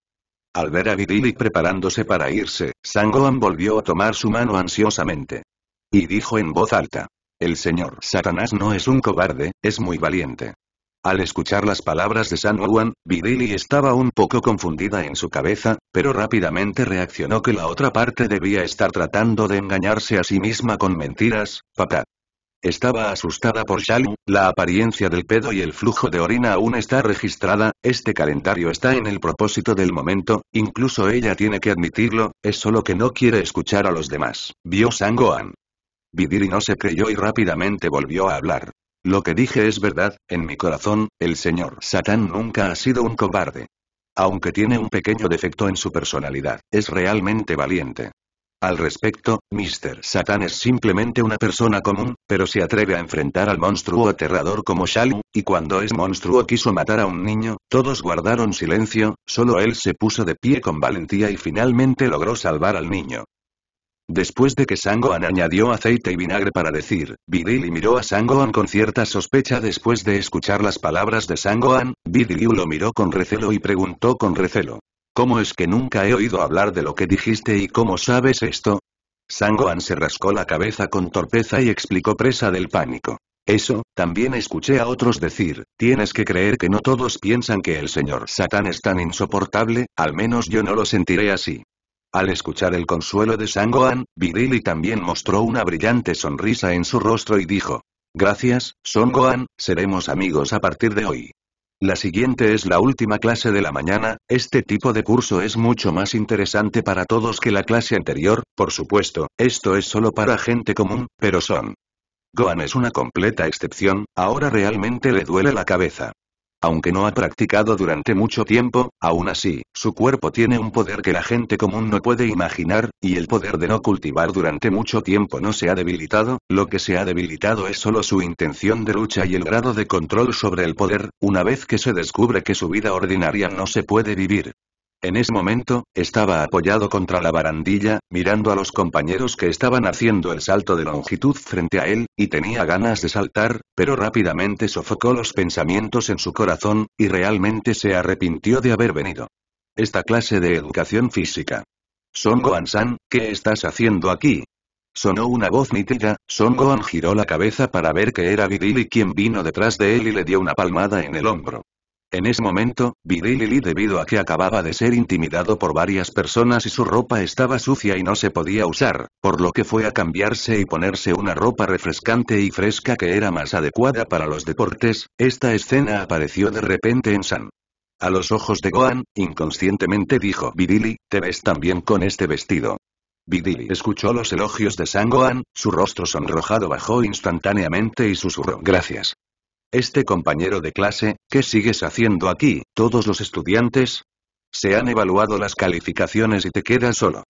Al ver a Vidili preparándose para irse, Sangoan volvió a tomar su mano ansiosamente. Y dijo en voz alta. El señor Satanás no es un cobarde, es muy valiente. Al escuchar las palabras de San Juan, Vidili estaba un poco confundida en su cabeza, pero rápidamente reaccionó que la otra parte debía estar tratando de engañarse a sí misma con mentiras, papá. Estaba asustada por Shalu, la apariencia del pedo y el flujo de orina aún está registrada, este calendario está en el propósito del momento, incluso ella tiene que admitirlo, es solo que no quiere escuchar a los demás. Vio Sangoan. Vidiri no se creyó y rápidamente volvió a hablar. Lo que dije es verdad, en mi corazón, el señor Satán nunca ha sido un cobarde. Aunque tiene un pequeño defecto en su personalidad, es realmente valiente. Al respecto, Mr. Satan es simplemente una persona común, pero se atreve a enfrentar al monstruo aterrador como Shalu, y cuando es monstruo quiso matar a un niño, todos guardaron silencio, solo él se puso de pie con valentía y finalmente logró salvar al niño. Después de que Sangoan añadió aceite y vinagre para decir, Vidili miró a Sangoan con cierta sospecha después de escuchar las palabras de Sangoan, Vidili lo miró con recelo y preguntó con recelo. ¿Cómo es que nunca he oído hablar de lo que dijiste y cómo sabes esto? Sangoan se rascó la cabeza con torpeza y explicó presa del pánico. Eso, también escuché a otros decir, tienes que creer que no todos piensan que el señor Satán es tan insoportable, al menos yo no lo sentiré así. Al escuchar el consuelo de Sangoan, Vidili también mostró una brillante sonrisa en su rostro y dijo. Gracias, Songoan, seremos amigos a partir de hoy. La siguiente es la última clase de la mañana, este tipo de curso es mucho más interesante para todos que la clase anterior, por supuesto, esto es solo para gente común, pero son. Gohan es una completa excepción, ahora realmente le duele la cabeza. Aunque no ha practicado durante mucho tiempo, aún así, su cuerpo tiene un poder que la gente común no puede imaginar, y el poder de no cultivar durante mucho tiempo no se ha debilitado, lo que se ha debilitado es solo su intención de lucha y el grado de control sobre el poder, una vez que se descubre que su vida ordinaria no se puede vivir. En ese momento, estaba apoyado contra la barandilla, mirando a los compañeros que estaban haciendo el salto de longitud frente a él, y tenía ganas de saltar, pero rápidamente sofocó los pensamientos en su corazón, y realmente se arrepintió de haber venido. Esta clase de educación física. Son Gohan-san, ¿qué estás haciendo aquí? Sonó una voz nítida, Son Gohan giró la cabeza para ver que era Vidili quien vino detrás de él y le dio una palmada en el hombro. En ese momento, vi Lily debido a que acababa de ser intimidado por varias personas y su ropa estaba sucia y no se podía usar, por lo que fue a cambiarse y ponerse una ropa refrescante y fresca que era más adecuada para los deportes, esta escena apareció de repente en San. A los ojos de Gohan, inconscientemente dijo Vidili, te ves tan bien con este vestido. Vidili escuchó los elogios de San Gohan, su rostro sonrojado bajó instantáneamente y susurró gracias. Este compañero de clase, ¿qué sigues haciendo aquí? ¿Todos los estudiantes? Se han evaluado las calificaciones y te quedas solo.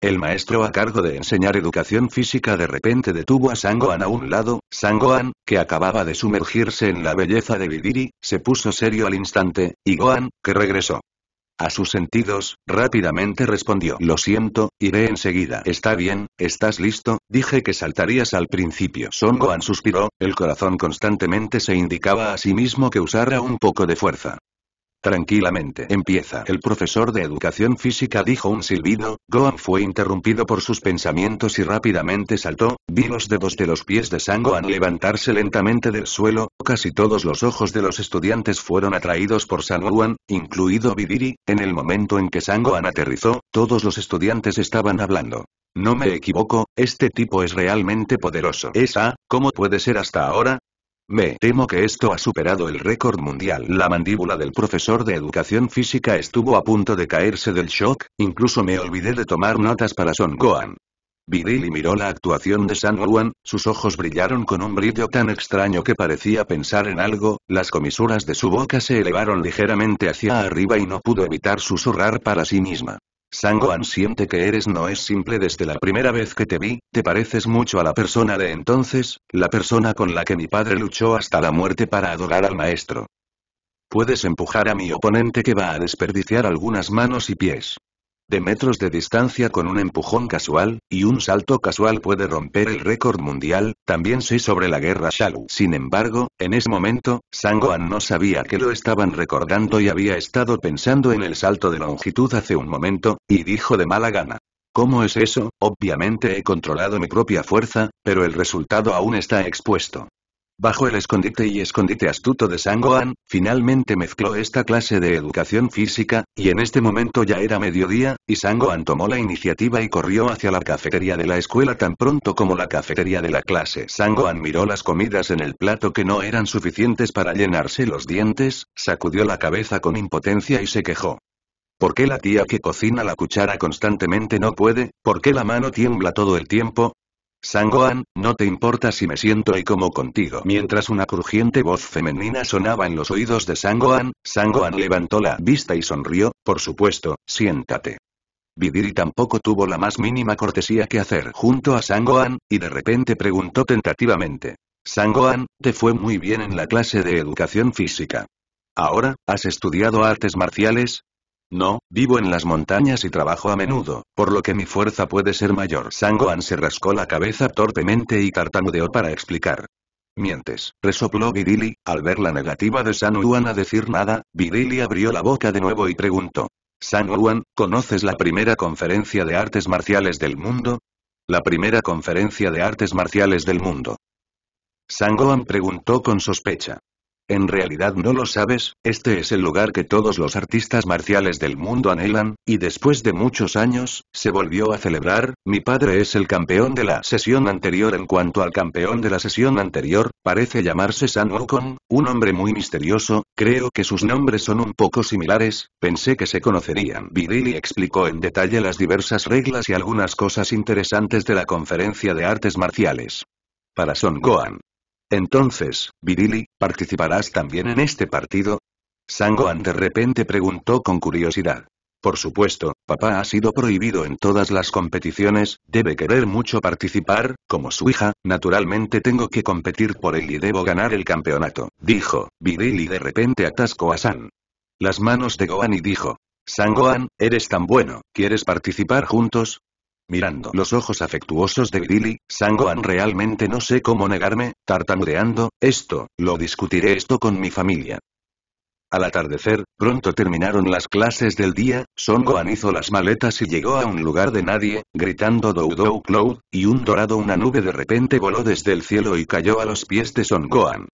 El maestro a cargo de enseñar educación física de repente detuvo a Sangoan a un lado, Sangoan, que acababa de sumergirse en la belleza de Vidiri, se puso serio al instante, y Gohan, que regresó. A sus sentidos, rápidamente respondió. Lo siento, iré enseguida. Está bien, ¿estás listo? Dije que saltarías al principio. Son Gohan suspiró, el corazón constantemente se indicaba a sí mismo que usara un poco de fuerza. Tranquilamente. Empieza. El profesor de educación física dijo un silbido, Gohan fue interrumpido por sus pensamientos y rápidamente saltó, vi los dedos de los pies de Sangohan levantarse lentamente del suelo, casi todos los ojos de los estudiantes fueron atraídos por Sangohan, incluido Vidiri, en el momento en que Sangohan aterrizó, todos los estudiantes estaban hablando. No me equivoco, este tipo es realmente poderoso. ¿Esa? ¿Cómo puede ser hasta ahora? Me temo que esto ha superado el récord mundial. La mandíbula del profesor de educación física estuvo a punto de caerse del shock, incluso me olvidé de tomar notas para Son Gohan. Vidili miró la actuación de San Juan, sus ojos brillaron con un brillo tan extraño que parecía pensar en algo, las comisuras de su boca se elevaron ligeramente hacia arriba y no pudo evitar susurrar para sí misma. Sangoan siente que eres no es simple desde la primera vez que te vi, te pareces mucho a la persona de entonces, la persona con la que mi padre luchó hasta la muerte para adorar al maestro. Puedes empujar a mi oponente que va a desperdiciar algunas manos y pies de metros de distancia con un empujón casual, y un salto casual puede romper el récord mundial, también sé sobre la guerra Shalu. Sin embargo, en ese momento, Sangoan no sabía que lo estaban recordando y había estado pensando en el salto de longitud hace un momento, y dijo de mala gana. ¿Cómo es eso? Obviamente he controlado mi propia fuerza, pero el resultado aún está expuesto. Bajo el escondite y escondite astuto de Sangoan, finalmente mezcló esta clase de educación física, y en este momento ya era mediodía, y Sangoan tomó la iniciativa y corrió hacia la cafetería de la escuela tan pronto como la cafetería de la clase. Sangoan miró las comidas en el plato que no eran suficientes para llenarse los dientes, sacudió la cabeza con impotencia y se quejó. ¿Por qué la tía que cocina la cuchara constantemente no puede? ¿Por qué la mano tiembla todo el tiempo? Sangoan, no te importa si me siento y como contigo. Mientras una crujiente voz femenina sonaba en los oídos de Sangoan, Sangoan levantó la vista y sonrió, por supuesto, siéntate. Vidiri tampoco tuvo la más mínima cortesía que hacer junto a Sangoan, y de repente preguntó tentativamente. Sangoan, te fue muy bien en la clase de educación física. Ahora, ¿has estudiado artes marciales? No, vivo en las montañas y trabajo a menudo, por lo que mi fuerza puede ser mayor. Sangoan se rascó la cabeza torpemente y tartamudeó para explicar. Mientes, resopló Vidili, al ver la negativa de San a decir nada, Vidili abrió la boca de nuevo y preguntó. San ¿conoces la primera conferencia de artes marciales del mundo? La primera conferencia de artes marciales del mundo. Sangoan preguntó con sospecha. En realidad no lo sabes, este es el lugar que todos los artistas marciales del mundo anhelan, y después de muchos años, se volvió a celebrar, mi padre es el campeón de la sesión anterior en cuanto al campeón de la sesión anterior, parece llamarse San Wukong, un hombre muy misterioso, creo que sus nombres son un poco similares, pensé que se conocerían. Vidili explicó en detalle las diversas reglas y algunas cosas interesantes de la conferencia de artes marciales. Para Son Gohan, entonces, Virili, ¿participarás también en este partido? Sangoan de repente preguntó con curiosidad. Por supuesto, papá ha sido prohibido en todas las competiciones, debe querer mucho participar, como su hija, naturalmente tengo que competir por él y debo ganar el campeonato, dijo, Virili de repente atascó a San. Las manos de Gohan y dijo. Sangoan, eres tan bueno, ¿quieres participar juntos? Mirando los ojos afectuosos de Billy, Sangoan realmente no sé cómo negarme, tartamudeando, esto, lo discutiré esto con mi familia. Al atardecer, pronto terminaron las clases del día, Songoan hizo las maletas y llegó a un lugar de nadie, gritando Dou Dou Cloud, y un dorado una nube de repente voló desde el cielo y cayó a los pies de Songoan.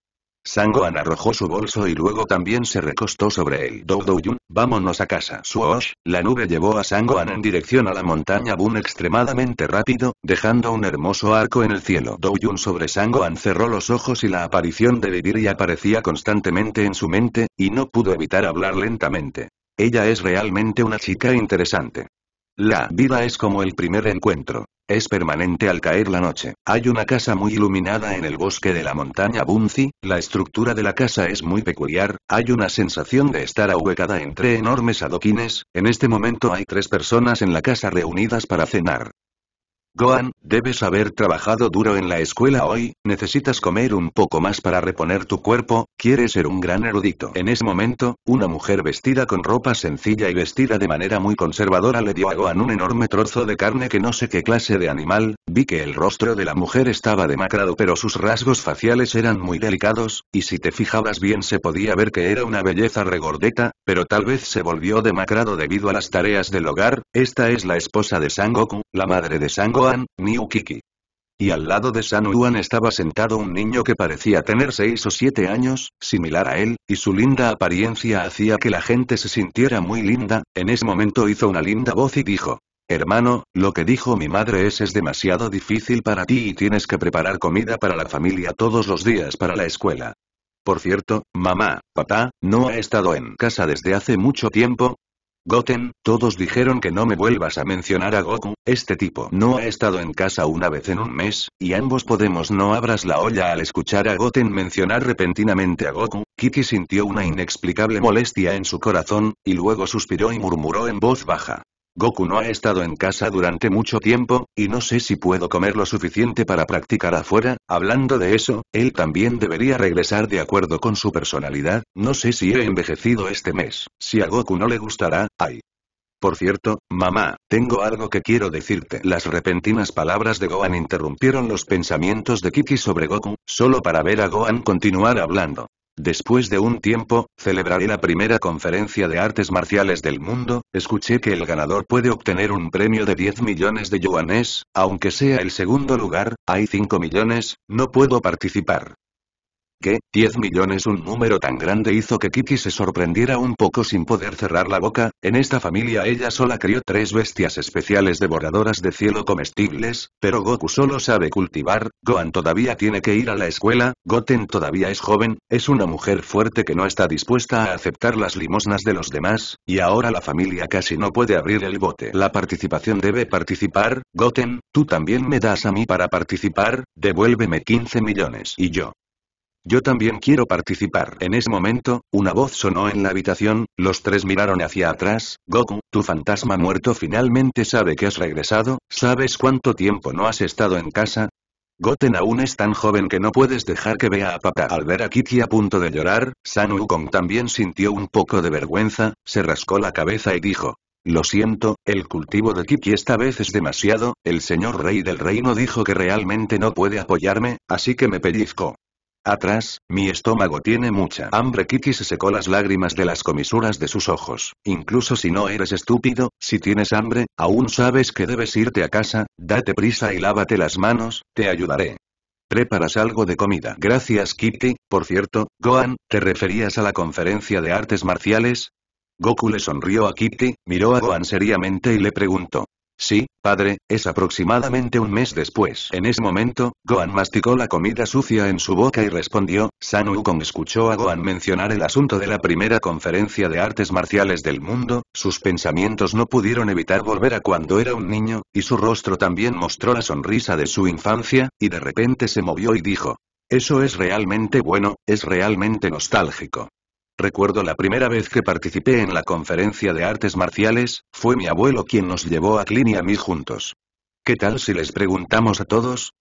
Sangoan arrojó su bolso y luego también se recostó sobre él. Yun, vámonos a casa. Swoosh, la nube llevó a Sangoan en dirección a la montaña Bun extremadamente rápido, dejando un hermoso arco en el cielo. Yun sobre Sangoan cerró los ojos y la aparición de Viviri aparecía constantemente en su mente, y no pudo evitar hablar lentamente. Ella es realmente una chica interesante. La vida es como el primer encuentro. Es permanente al caer la noche. Hay una casa muy iluminada en el bosque de la montaña Bunzi, la estructura de la casa es muy peculiar, hay una sensación de estar ahuecada entre enormes adoquines, en este momento hay tres personas en la casa reunidas para cenar. Gohan, debes haber trabajado duro en la escuela hoy, necesitas comer un poco más para reponer tu cuerpo, quieres ser un gran erudito. En ese momento, una mujer vestida con ropa sencilla y vestida de manera muy conservadora le dio a Gohan un enorme trozo de carne que no sé qué clase de animal, vi que el rostro de la mujer estaba demacrado pero sus rasgos faciales eran muy delicados, y si te fijabas bien se podía ver que era una belleza regordeta, pero tal vez se volvió demacrado debido a las tareas del hogar, esta es la esposa de Sangoku, la madre de Sangoku Kiki. Y al lado de San Yuan estaba sentado un niño que parecía tener seis o siete años, similar a él, y su linda apariencia hacía que la gente se sintiera muy linda, en ese momento hizo una linda voz y dijo. Hermano, lo que dijo mi madre es es demasiado difícil para ti y tienes que preparar comida para la familia todos los días para la escuela. Por cierto, mamá, papá, no ha estado en casa desde hace mucho tiempo, Goten, todos dijeron que no me vuelvas a mencionar a Goku, este tipo no ha estado en casa una vez en un mes, y ambos podemos no abras la olla al escuchar a Goten mencionar repentinamente a Goku, Kiki sintió una inexplicable molestia en su corazón, y luego suspiró y murmuró en voz baja. Goku no ha estado en casa durante mucho tiempo, y no sé si puedo comer lo suficiente para practicar afuera, hablando de eso, él también debería regresar de acuerdo con su personalidad, no sé si he envejecido este mes, si a Goku no le gustará, ay. Por cierto, mamá, tengo algo que quiero decirte. Las repentinas palabras de Gohan interrumpieron los pensamientos de Kiki sobre Goku, solo para ver a Gohan continuar hablando. Después de un tiempo, celebraré la primera conferencia de artes marciales del mundo, escuché que el ganador puede obtener un premio de 10 millones de yuanes, aunque sea el segundo lugar, hay 5 millones, no puedo participar. ¿Qué? ¿10 millones? Un número tan grande hizo que Kiki se sorprendiera un poco sin poder cerrar la boca. En esta familia ella sola crió tres bestias especiales devoradoras de cielo comestibles, pero Goku solo sabe cultivar, Gohan todavía tiene que ir a la escuela, Goten todavía es joven, es una mujer fuerte que no está dispuesta a aceptar las limosnas de los demás, y ahora la familia casi no puede abrir el bote. La participación debe participar, Goten, tú también me das a mí para participar, devuélveme 15 millones. Y yo. Yo también quiero participar. En ese momento, una voz sonó en la habitación, los tres miraron hacia atrás, Goku, tu fantasma muerto finalmente sabe que has regresado, ¿sabes cuánto tiempo no has estado en casa? Goten aún es tan joven que no puedes dejar que vea a papá. Al ver a Kiki a punto de llorar, San Wukong también sintió un poco de vergüenza, se rascó la cabeza y dijo, lo siento, el cultivo de Kiki esta vez es demasiado, el señor rey del reino dijo que realmente no puede apoyarme, así que me pellizcó. Atrás, mi estómago tiene mucha hambre. Kiki se secó las lágrimas de las comisuras de sus ojos. Incluso si no eres estúpido, si tienes hambre, aún sabes que debes irte a casa, date prisa y lávate las manos, te ayudaré. Preparas algo de comida. Gracias Kitty, por cierto, Gohan, ¿te referías a la conferencia de artes marciales? Goku le sonrió a Kitty, miró a Gohan seriamente y le preguntó. Sí, padre, es aproximadamente un mes después. En ese momento, Gohan masticó la comida sucia en su boca y respondió, San Wukong escuchó a Gohan mencionar el asunto de la primera conferencia de artes marciales del mundo, sus pensamientos no pudieron evitar volver a cuando era un niño, y su rostro también mostró la sonrisa de su infancia, y de repente se movió y dijo, eso es realmente bueno, es realmente nostálgico. Recuerdo la primera vez que participé en la conferencia de artes marciales, fue mi abuelo quien nos llevó a Clint y a mí juntos. ¿Qué tal si les preguntamos a todos?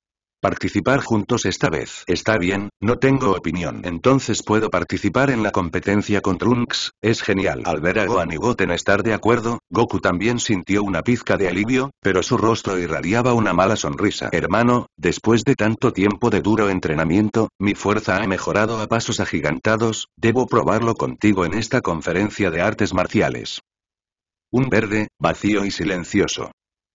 Participar juntos esta vez. Está bien, no tengo opinión. Entonces puedo participar en la competencia con Trunks, es genial. Al ver a Gohan y Goten estar de acuerdo, Goku también sintió una pizca de alivio, pero su rostro irradiaba una mala sonrisa. Hermano, después de tanto tiempo de duro entrenamiento, mi fuerza ha mejorado a pasos agigantados, debo probarlo contigo en esta conferencia de artes marciales. Un verde, vacío y silencioso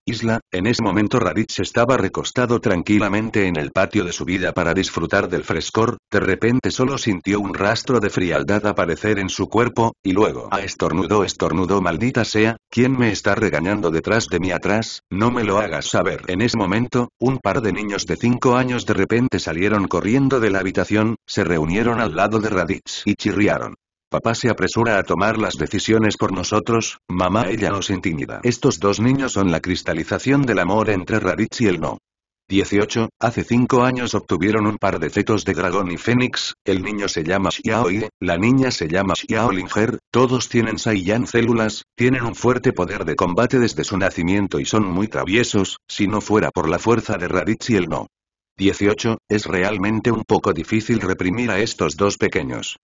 isla, en ese momento Raditz estaba recostado tranquilamente en el patio de su vida para disfrutar del frescor, de repente solo sintió un rastro de frialdad aparecer en su cuerpo, y luego a ah, estornudó estornudó maldita sea, ¿quién me está regañando detrás de mí atrás? No me lo hagas saber. En ese momento, un par de niños de 5 años de repente salieron corriendo de la habitación, se reunieron al lado de Raditz y chirriaron. Papá se apresura a tomar las decisiones por nosotros, mamá ella nos intimida. Estos dos niños son la cristalización del amor entre Raditz y el no. 18. Hace cinco años obtuvieron un par de fetos de dragón y fénix, el niño se llama Xiaoye, la niña se llama Xiaolinger, todos tienen Saiyan células, tienen un fuerte poder de combate desde su nacimiento y son muy traviesos, si no fuera por la fuerza de Raditz y el no. 18. Es realmente un poco difícil reprimir a estos dos pequeños.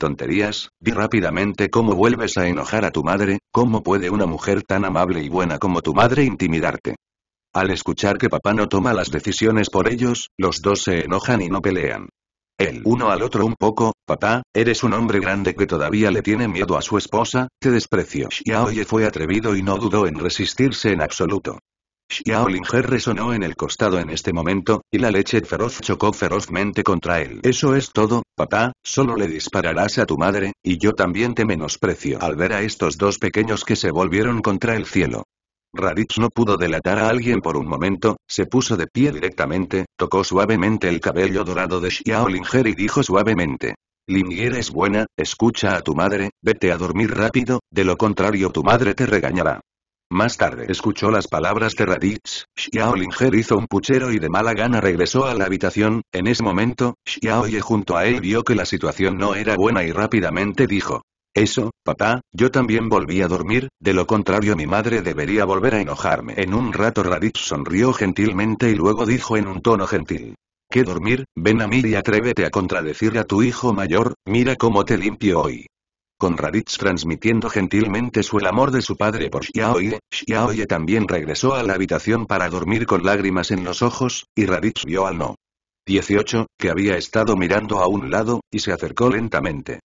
Tonterías, di rápidamente cómo vuelves a enojar a tu madre, cómo puede una mujer tan amable y buena como tu madre intimidarte. Al escuchar que papá no toma las decisiones por ellos, los dos se enojan y no pelean. El uno al otro un poco, papá, eres un hombre grande que todavía le tiene miedo a su esposa, te desprecio. Xiaoye fue atrevido y no dudó en resistirse en absoluto. Xiaolinger resonó en el costado en este momento, y la leche feroz chocó ferozmente contra él. Eso es todo, papá, solo le dispararás a tu madre, y yo también te menosprecio. Al ver a estos dos pequeños que se volvieron contra el cielo. Raditz no pudo delatar a alguien por un momento, se puso de pie directamente, tocó suavemente el cabello dorado de Xiaolinger y dijo suavemente. Linier es buena, escucha a tu madre, vete a dormir rápido, de lo contrario tu madre te regañará. Más tarde escuchó las palabras de Raditz, Xiaolinger hizo un puchero y de mala gana regresó a la habitación, en ese momento, Xiaoye junto a él vio que la situación no era buena y rápidamente dijo. Eso, papá, yo también volví a dormir, de lo contrario mi madre debería volver a enojarme. En un rato Raditz sonrió gentilmente y luego dijo en un tono gentil. ¿Qué dormir? Ven a mí y atrévete a contradecir a tu hijo mayor, mira cómo te limpio hoy con Raditz transmitiendo gentilmente su el amor de su padre por Xiaoye, Xiaoye también regresó a la habitación para dormir con lágrimas en los ojos, y Raditz vio al no. 18, que había estado mirando a un lado, y se acercó lentamente.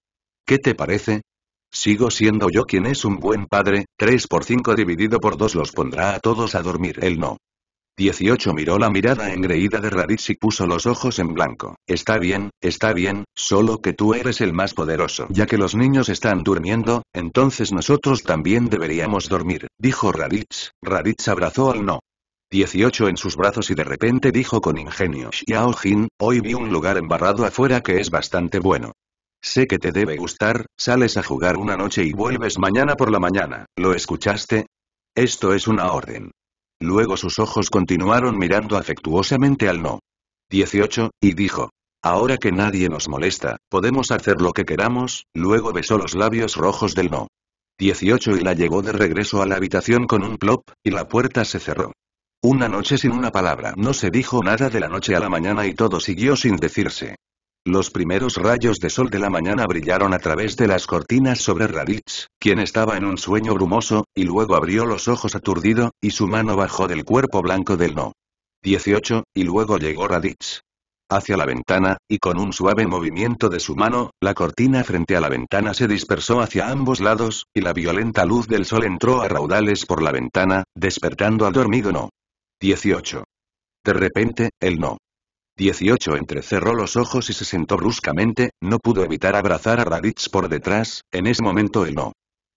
¿Qué te parece? Sigo siendo yo quien es un buen padre, 3 por 5 dividido por 2 los pondrá a todos a dormir. Él no. 18 miró la mirada engreída de Raditz y puso los ojos en blanco. Está bien, está bien, solo que tú eres el más poderoso. Ya que los niños están durmiendo, entonces nosotros también deberíamos dormir, dijo Raditz. Raditz abrazó al no. 18 en sus brazos y de repente dijo con ingenio Xiao Jin, hoy vi un lugar embarrado afuera que es bastante bueno. Sé que te debe gustar, sales a jugar una noche y vuelves mañana por la mañana, ¿lo escuchaste? Esto es una orden. Luego sus ojos continuaron mirando afectuosamente al no. 18, y dijo. Ahora que nadie nos molesta, podemos hacer lo que queramos, luego besó los labios rojos del no. 18 y la llevó de regreso a la habitación con un plop, y la puerta se cerró. Una noche sin una palabra. No se dijo nada de la noche a la mañana y todo siguió sin decirse. Los primeros rayos de sol de la mañana brillaron a través de las cortinas sobre Raditz, quien estaba en un sueño brumoso, y luego abrió los ojos aturdido, y su mano bajó del cuerpo blanco del no. 18, y luego llegó Raditz. Hacia la ventana, y con un suave movimiento de su mano, la cortina frente a la ventana se dispersó hacia ambos lados, y la violenta luz del sol entró a raudales por la ventana, despertando al dormido no. 18. De repente, el no. 18 entrecerró los ojos y se sentó bruscamente, no pudo evitar abrazar a Raditz por detrás, en ese momento el no.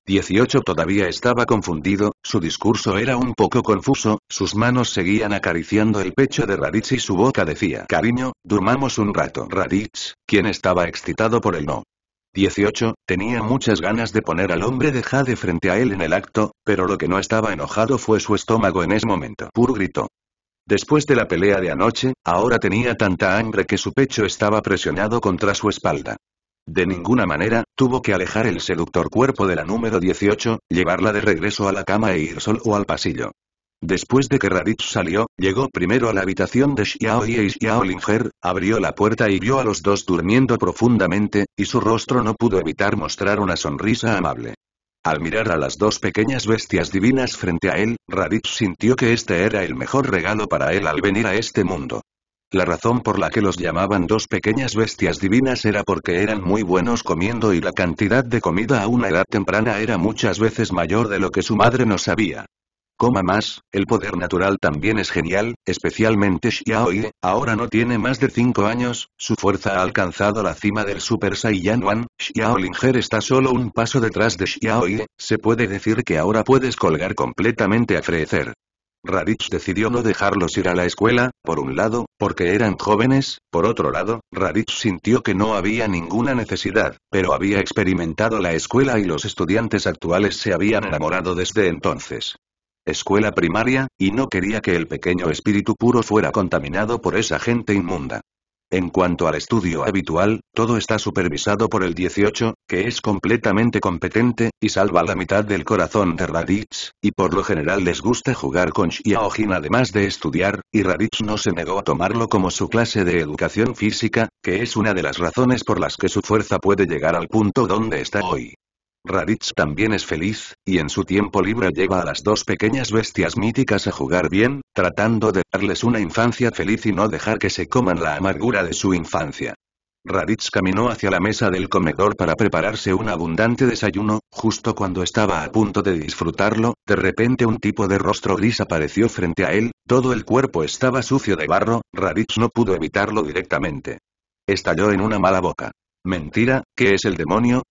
18 todavía estaba confundido, su discurso era un poco confuso, sus manos seguían acariciando el pecho de Raditz y su boca decía Cariño, durmamos un rato. Raditz, quien estaba excitado por el no. 18, tenía muchas ganas de poner al hombre de Jade frente a él en el acto, pero lo que no estaba enojado fue su estómago en ese momento. Pur gritó. Después de la pelea de anoche, ahora tenía tanta hambre que su pecho estaba presionado contra su espalda. De ninguna manera, tuvo que alejar el seductor cuerpo de la número 18, llevarla de regreso a la cama e ir solo al pasillo. Después de que Raditz salió, llegó primero a la habitación de Xiao y Xiao Linger, abrió la puerta y vio a los dos durmiendo profundamente, y su rostro no pudo evitar mostrar una sonrisa amable. Al mirar a las dos pequeñas bestias divinas frente a él, Raditz sintió que este era el mejor regalo para él al venir a este mundo. La razón por la que los llamaban dos pequeñas bestias divinas era porque eran muy buenos comiendo y la cantidad de comida a una edad temprana era muchas veces mayor de lo que su madre no sabía. Coma más, el poder natural también es genial, especialmente Xiaoye, ahora no tiene más de 5 años, su fuerza ha alcanzado la cima del Super Saiyan One, Xiao Linger está solo un paso detrás de Xiaoye, se puede decir que ahora puedes colgar completamente a Frecer. Raditz decidió no dejarlos ir a la escuela, por un lado, porque eran jóvenes, por otro lado, Raditz sintió que no había ninguna necesidad, pero había experimentado la escuela y los estudiantes actuales se habían enamorado desde entonces escuela primaria, y no quería que el pequeño espíritu puro fuera contaminado por esa gente inmunda. En cuanto al estudio habitual, todo está supervisado por el 18, que es completamente competente, y salva la mitad del corazón de Raditz, y por lo general les gusta jugar con Xiaojin además de estudiar, y Raditz no se negó a tomarlo como su clase de educación física, que es una de las razones por las que su fuerza puede llegar al punto donde está hoy. Raditz también es feliz, y en su tiempo libre lleva a las dos pequeñas bestias míticas a jugar bien, tratando de darles una infancia feliz y no dejar que se coman la amargura de su infancia. Raditz caminó hacia la mesa del comedor para prepararse un abundante desayuno, justo cuando estaba a punto de disfrutarlo, de repente un tipo de rostro gris apareció frente a él, todo el cuerpo estaba sucio de barro, Raditz no pudo evitarlo directamente. Estalló en una mala boca. Mentira, ¿qué es el demonio?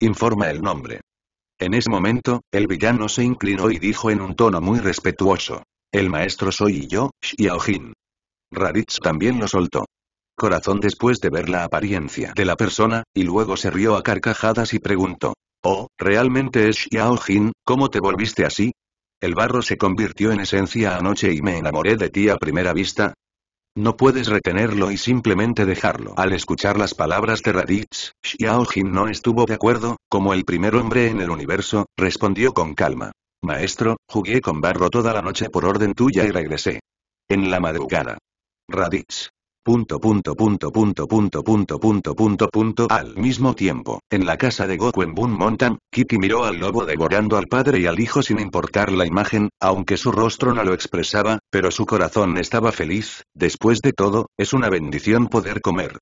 Informa el nombre. En ese momento, el villano se inclinó y dijo en un tono muy respetuoso. El maestro soy yo, Xiaojin. Raditz también lo soltó. Corazón después de ver la apariencia de la persona, y luego se rió a carcajadas y preguntó. Oh, ¿realmente es Xiaojin, cómo te volviste así? El barro se convirtió en esencia anoche y me enamoré de ti a primera vista, no puedes retenerlo y simplemente dejarlo. Al escuchar las palabras de Raditz, Xiao Jin no estuvo de acuerdo, como el primer hombre en el universo, respondió con calma. Maestro, jugué con barro toda la noche por orden tuya y regresé. En la madrugada. Raditz. Punto punto punto punto punto punto punto punto punto al mismo tiempo, en la casa de Goku en Boon Mountain, Kiki miró al lobo devorando al padre y al hijo sin importar la imagen, aunque su rostro no lo expresaba, pero su corazón estaba feliz, después de todo, es una bendición poder comer.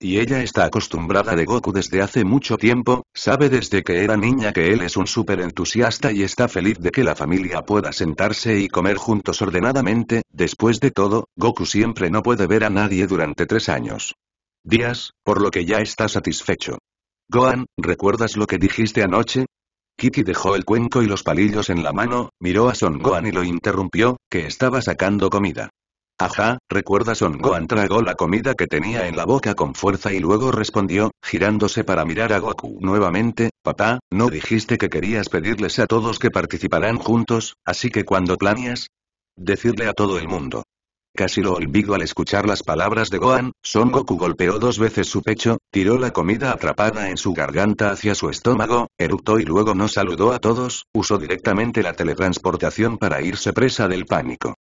Y ella está acostumbrada de Goku desde hace mucho tiempo, sabe desde que era niña que él es un súper entusiasta y está feliz de que la familia pueda sentarse y comer juntos ordenadamente, después de todo, Goku siempre no puede ver a nadie durante tres años. Días, por lo que ya está satisfecho. Gohan, ¿recuerdas lo que dijiste anoche? Kiki dejó el cuenco y los palillos en la mano, miró a Son Gohan y lo interrumpió, que estaba sacando comida. Ajá, recuerda Son Gohan tragó la comida que tenía en la boca con fuerza y luego respondió, girándose para mirar a Goku nuevamente, papá, ¿no dijiste que querías pedirles a todos que participarán juntos, así que cuando planeas? Decirle a todo el mundo. Casi lo olvido al escuchar las palabras de Gohan, Son Goku golpeó dos veces su pecho, tiró la comida atrapada en su garganta hacia su estómago, eructó y luego no saludó a todos, usó directamente la teletransportación para irse presa del pánico.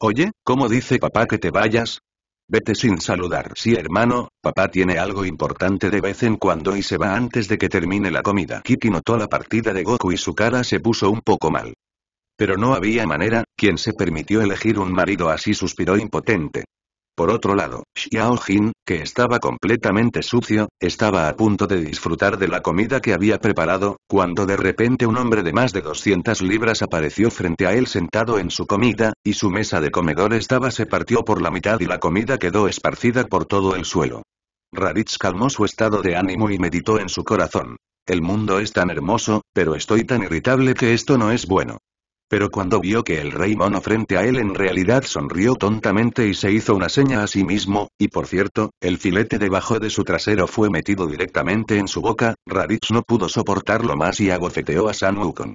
Oye, ¿cómo dice papá que te vayas? Vete sin saludar. Sí, hermano, papá tiene algo importante de vez en cuando y se va antes de que termine la comida. Kiki notó la partida de Goku y su cara se puso un poco mal. Pero no había manera, quien se permitió elegir un marido así suspiró impotente. Por otro lado, Xiao Jin, que estaba completamente sucio, estaba a punto de disfrutar de la comida que había preparado, cuando de repente un hombre de más de 200 libras apareció frente a él sentado en su comida, y su mesa de comedor estaba se partió por la mitad y la comida quedó esparcida por todo el suelo. Raditz calmó su estado de ánimo y meditó en su corazón. El mundo es tan hermoso, pero estoy tan irritable que esto no es bueno. Pero cuando vio que el rey mono frente a él en realidad sonrió tontamente y se hizo una seña a sí mismo, y por cierto, el filete debajo de su trasero fue metido directamente en su boca, Raditz no pudo soportarlo más y agofeteó a San Wukong.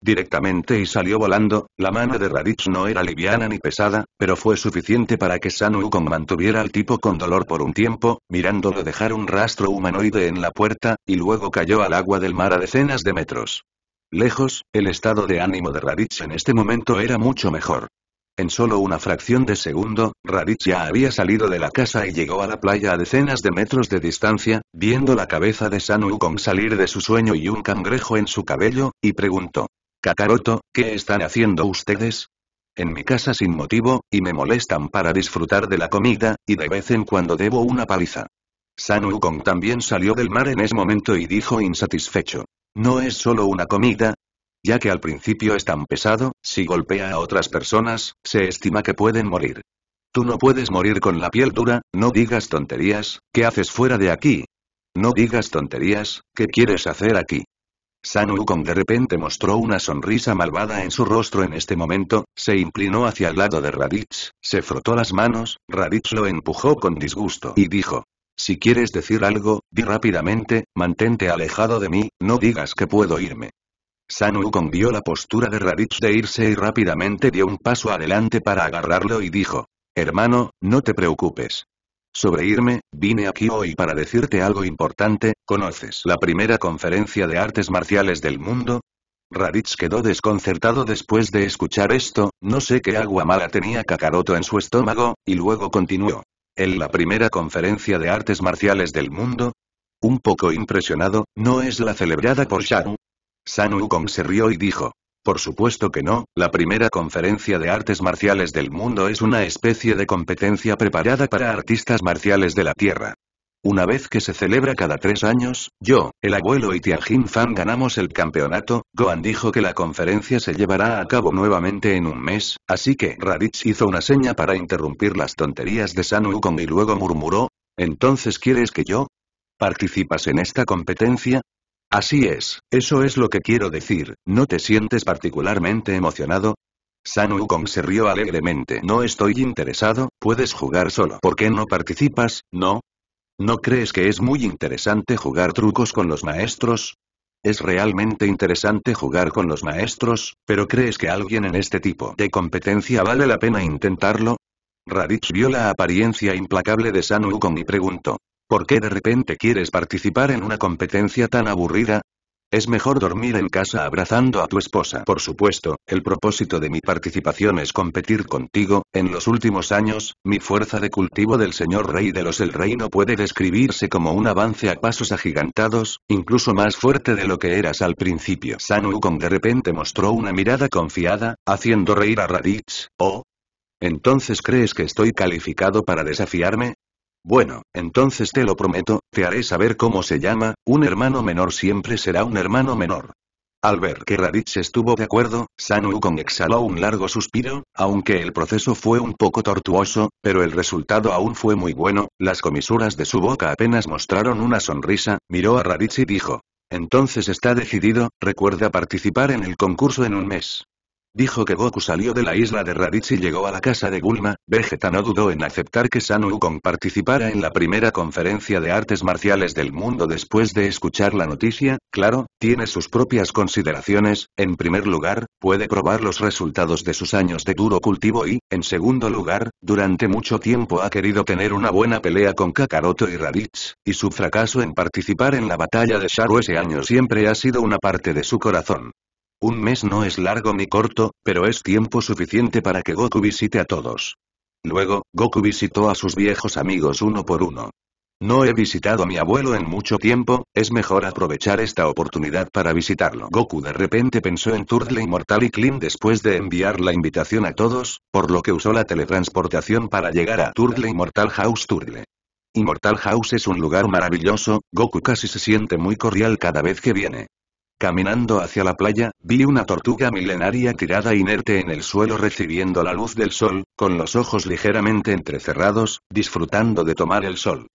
Directamente y salió volando, la mano de Raditz no era liviana ni pesada, pero fue suficiente para que San Wukong mantuviera al tipo con dolor por un tiempo, mirándolo dejar un rastro humanoide en la puerta, y luego cayó al agua del mar a decenas de metros. Lejos, el estado de ánimo de Raditz en este momento era mucho mejor. En solo una fracción de segundo, Raditz ya había salido de la casa y llegó a la playa a decenas de metros de distancia, viendo la cabeza de San Wukong salir de su sueño y un cangrejo en su cabello, y preguntó. Kakaroto, ¿qué están haciendo ustedes? En mi casa sin motivo, y me molestan para disfrutar de la comida, y de vez en cuando debo una paliza. San Wukong también salió del mar en ese momento y dijo insatisfecho. No es solo una comida. Ya que al principio es tan pesado, si golpea a otras personas, se estima que pueden morir. Tú no puedes morir con la piel dura, no digas tonterías, ¿qué haces fuera de aquí? No digas tonterías, ¿qué quieres hacer aquí? San Wukong de repente mostró una sonrisa malvada en su rostro en este momento, se inclinó hacia el lado de Raditz, se frotó las manos, Raditz lo empujó con disgusto y dijo, si quieres decir algo, di rápidamente, mantente alejado de mí, no digas que puedo irme. San Wukong vio la postura de Raditz de irse y rápidamente dio un paso adelante para agarrarlo y dijo. Hermano, no te preocupes. Sobre irme, vine aquí hoy para decirte algo importante, ¿conoces la primera conferencia de artes marciales del mundo? Raditz quedó desconcertado después de escuchar esto, no sé qué agua mala tenía Kakaroto en su estómago, y luego continuó. ¿En la primera conferencia de artes marciales del mundo? Un poco impresionado, ¿no es la celebrada por Shao? San Wukong se rió y dijo. Por supuesto que no, la primera conferencia de artes marciales del mundo es una especie de competencia preparada para artistas marciales de la Tierra. Una vez que se celebra cada tres años, yo, el abuelo y Tianjin Fan ganamos el campeonato, Gohan dijo que la conferencia se llevará a cabo nuevamente en un mes, así que Raditz hizo una seña para interrumpir las tonterías de San Wukong y luego murmuró, ¿entonces quieres que yo? ¿Participas en esta competencia? Así es, eso es lo que quiero decir, ¿no te sientes particularmente emocionado? San Wukong se rió alegremente. No estoy interesado, puedes jugar solo. ¿Por qué no participas? No, ¿No crees que es muy interesante jugar trucos con los maestros? Es realmente interesante jugar con los maestros, pero ¿crees que alguien en este tipo de competencia vale la pena intentarlo? Raditz vio la apariencia implacable de San Wukong y preguntó. ¿Por qué de repente quieres participar en una competencia tan aburrida? Es mejor dormir en casa abrazando a tu esposa. Por supuesto, el propósito de mi participación es competir contigo, en los últimos años, mi fuerza de cultivo del señor rey de los el reino puede describirse como un avance a pasos agigantados, incluso más fuerte de lo que eras al principio. San Wukong de repente mostró una mirada confiada, haciendo reír a Raditz, ¿oh? ¿Entonces crees que estoy calificado para desafiarme? Bueno, entonces te lo prometo, te haré saber cómo se llama, un hermano menor siempre será un hermano menor. Al ver que Raditz estuvo de acuerdo, San Wukong exhaló un largo suspiro, aunque el proceso fue un poco tortuoso, pero el resultado aún fue muy bueno, las comisuras de su boca apenas mostraron una sonrisa, miró a Raditz y dijo. Entonces está decidido, recuerda participar en el concurso en un mes. Dijo que Goku salió de la isla de Raditz y llegó a la casa de Gulma, Vegeta no dudó en aceptar que San Wukong participara en la primera conferencia de artes marciales del mundo después de escuchar la noticia, claro, tiene sus propias consideraciones, en primer lugar, puede probar los resultados de sus años de duro cultivo y, en segundo lugar, durante mucho tiempo ha querido tener una buena pelea con Kakaroto y Raditz, y su fracaso en participar en la batalla de Sharu ese año siempre ha sido una parte de su corazón. Un mes no es largo ni corto, pero es tiempo suficiente para que Goku visite a todos. Luego, Goku visitó a sus viejos amigos uno por uno. No he visitado a mi abuelo en mucho tiempo, es mejor aprovechar esta oportunidad para visitarlo. Goku de repente pensó en Turtle Inmortal y Clean después de enviar la invitación a todos, por lo que usó la teletransportación para llegar a Turtle Immortal House Turtle. Immortal House es un lugar maravilloso, Goku casi se siente muy cordial cada vez que viene. Caminando hacia la playa, vi una tortuga milenaria tirada inerte en el suelo recibiendo la luz del sol, con los ojos ligeramente entrecerrados, disfrutando de tomar el sol.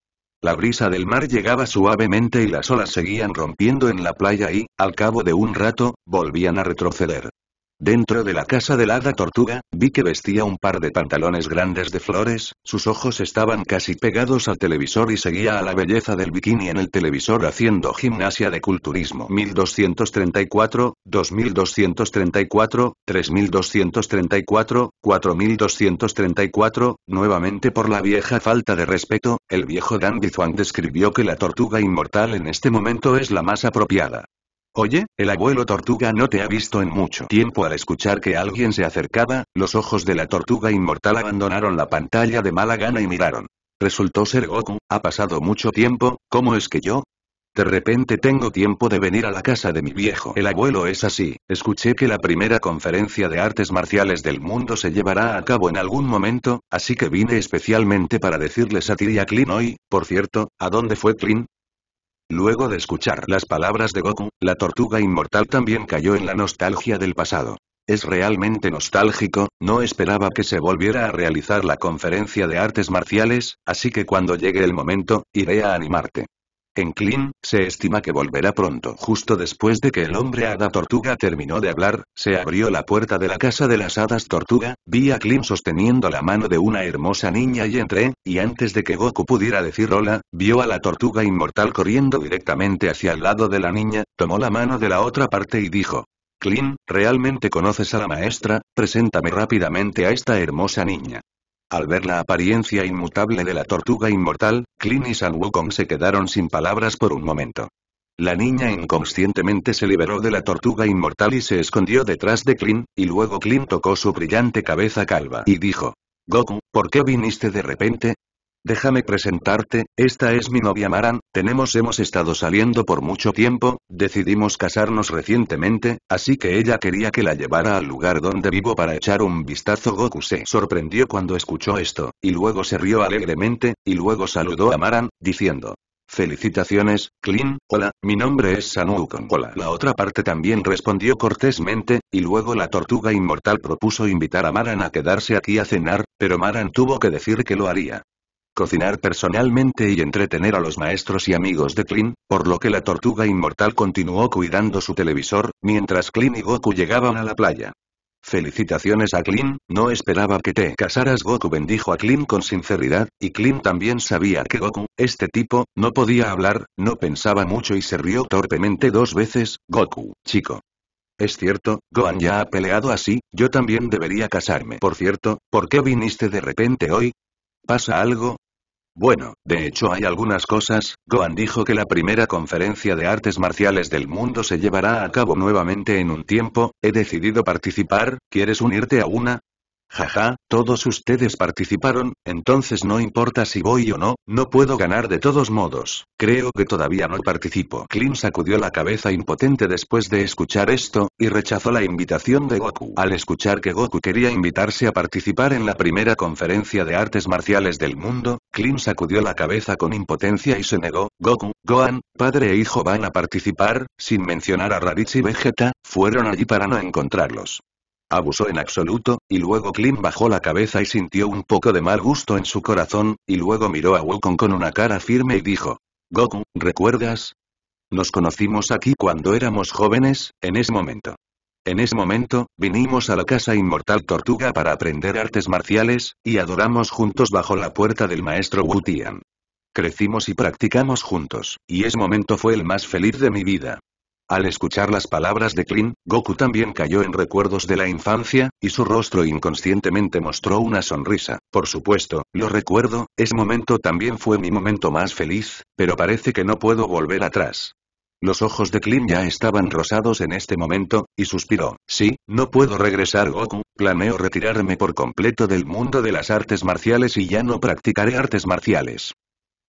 La brisa del mar llegaba suavemente y las olas seguían rompiendo en la playa y, al cabo de un rato, volvían a retroceder. Dentro de la casa del hada tortuga, vi que vestía un par de pantalones grandes de flores, sus ojos estaban casi pegados al televisor y seguía a la belleza del bikini en el televisor haciendo gimnasia de culturismo. 1234, 2234, 3234, 4234, nuevamente por la vieja falta de respeto, el viejo Dandy Zhuang describió que la tortuga inmortal en este momento es la más apropiada. Oye, el abuelo tortuga no te ha visto en mucho tiempo al escuchar que alguien se acercaba, los ojos de la tortuga inmortal abandonaron la pantalla de mala gana y miraron. Resultó ser Goku, ha pasado mucho tiempo, ¿cómo es que yo? De repente tengo tiempo de venir a la casa de mi viejo. El abuelo es así, escuché que la primera conferencia de artes marciales del mundo se llevará a cabo en algún momento, así que vine especialmente para decirles a ti y a Clean hoy, por cierto, ¿a dónde fue Clean? Luego de escuchar las palabras de Goku, la tortuga inmortal también cayó en la nostalgia del pasado. Es realmente nostálgico, no esperaba que se volviera a realizar la conferencia de artes marciales, así que cuando llegue el momento, iré a animarte. En Clean, se estima que volverá pronto. Justo después de que el hombre hada tortuga terminó de hablar, se abrió la puerta de la casa de las hadas tortuga, vi a Clean sosteniendo la mano de una hermosa niña y entré, y antes de que Goku pudiera decir hola, vio a la tortuga inmortal corriendo directamente hacia el lado de la niña, tomó la mano de la otra parte y dijo. Clean, ¿realmente conoces a la maestra? Preséntame rápidamente a esta hermosa niña. Al ver la apariencia inmutable de la tortuga inmortal, Clint y San Wukong se quedaron sin palabras por un momento. La niña inconscientemente se liberó de la tortuga inmortal y se escondió detrás de Clint, y luego Clint tocó su brillante cabeza calva y dijo. Goku, ¿por qué viniste de repente? Déjame presentarte, esta es mi novia Maran, tenemos hemos estado saliendo por mucho tiempo, decidimos casarnos recientemente, así que ella quería que la llevara al lugar donde vivo para echar un vistazo Goku se sorprendió cuando escuchó esto, y luego se rió alegremente, y luego saludó a Maran, diciendo. Felicitaciones, Clint, hola, mi nombre es Sanu Hola. La otra parte también respondió cortésmente, y luego la tortuga inmortal propuso invitar a Maran a quedarse aquí a cenar, pero Maran tuvo que decir que lo haría cocinar personalmente y entretener a los maestros y amigos de Clint, por lo que la tortuga inmortal continuó cuidando su televisor, mientras Clint y Goku llegaban a la playa. Felicitaciones a Clint, no esperaba que te casaras Goku bendijo a Clint con sinceridad, y Clint también sabía que Goku, este tipo, no podía hablar, no pensaba mucho y se rió torpemente dos veces, Goku, chico. Es cierto, Gohan ya ha peleado así, yo también debería casarme. Por cierto, ¿por qué viniste de repente hoy? ¿Pasa algo? Bueno, de hecho hay algunas cosas, Gohan dijo que la primera conferencia de artes marciales del mundo se llevará a cabo nuevamente en un tiempo, he decidido participar, ¿quieres unirte a una? Jaja, todos ustedes participaron, entonces no importa si voy o no, no puedo ganar de todos modos. Creo que todavía no participo. Clint sacudió la cabeza impotente después de escuchar esto, y rechazó la invitación de Goku. Al escuchar que Goku quería invitarse a participar en la primera conferencia de artes marciales del mundo, Clint sacudió la cabeza con impotencia y se negó. Goku, Gohan, padre e hijo van a participar, sin mencionar a Raditz y Vegeta, fueron allí para no encontrarlos. Abusó en absoluto, y luego Clint bajó la cabeza y sintió un poco de mal gusto en su corazón, y luego miró a Wukong con una cara firme y dijo. Goku, ¿recuerdas? Nos conocimos aquí cuando éramos jóvenes, en ese momento. En ese momento, vinimos a la casa inmortal Tortuga para aprender artes marciales, y adoramos juntos bajo la puerta del maestro Wu Tian. Crecimos y practicamos juntos, y ese momento fue el más feliz de mi vida. Al escuchar las palabras de Klin, Goku también cayó en recuerdos de la infancia, y su rostro inconscientemente mostró una sonrisa. Por supuesto, lo recuerdo, ese momento también fue mi momento más feliz, pero parece que no puedo volver atrás. Los ojos de Klin ya estaban rosados en este momento, y suspiró. Sí, no puedo regresar Goku, planeo retirarme por completo del mundo de las artes marciales y ya no practicaré artes marciales.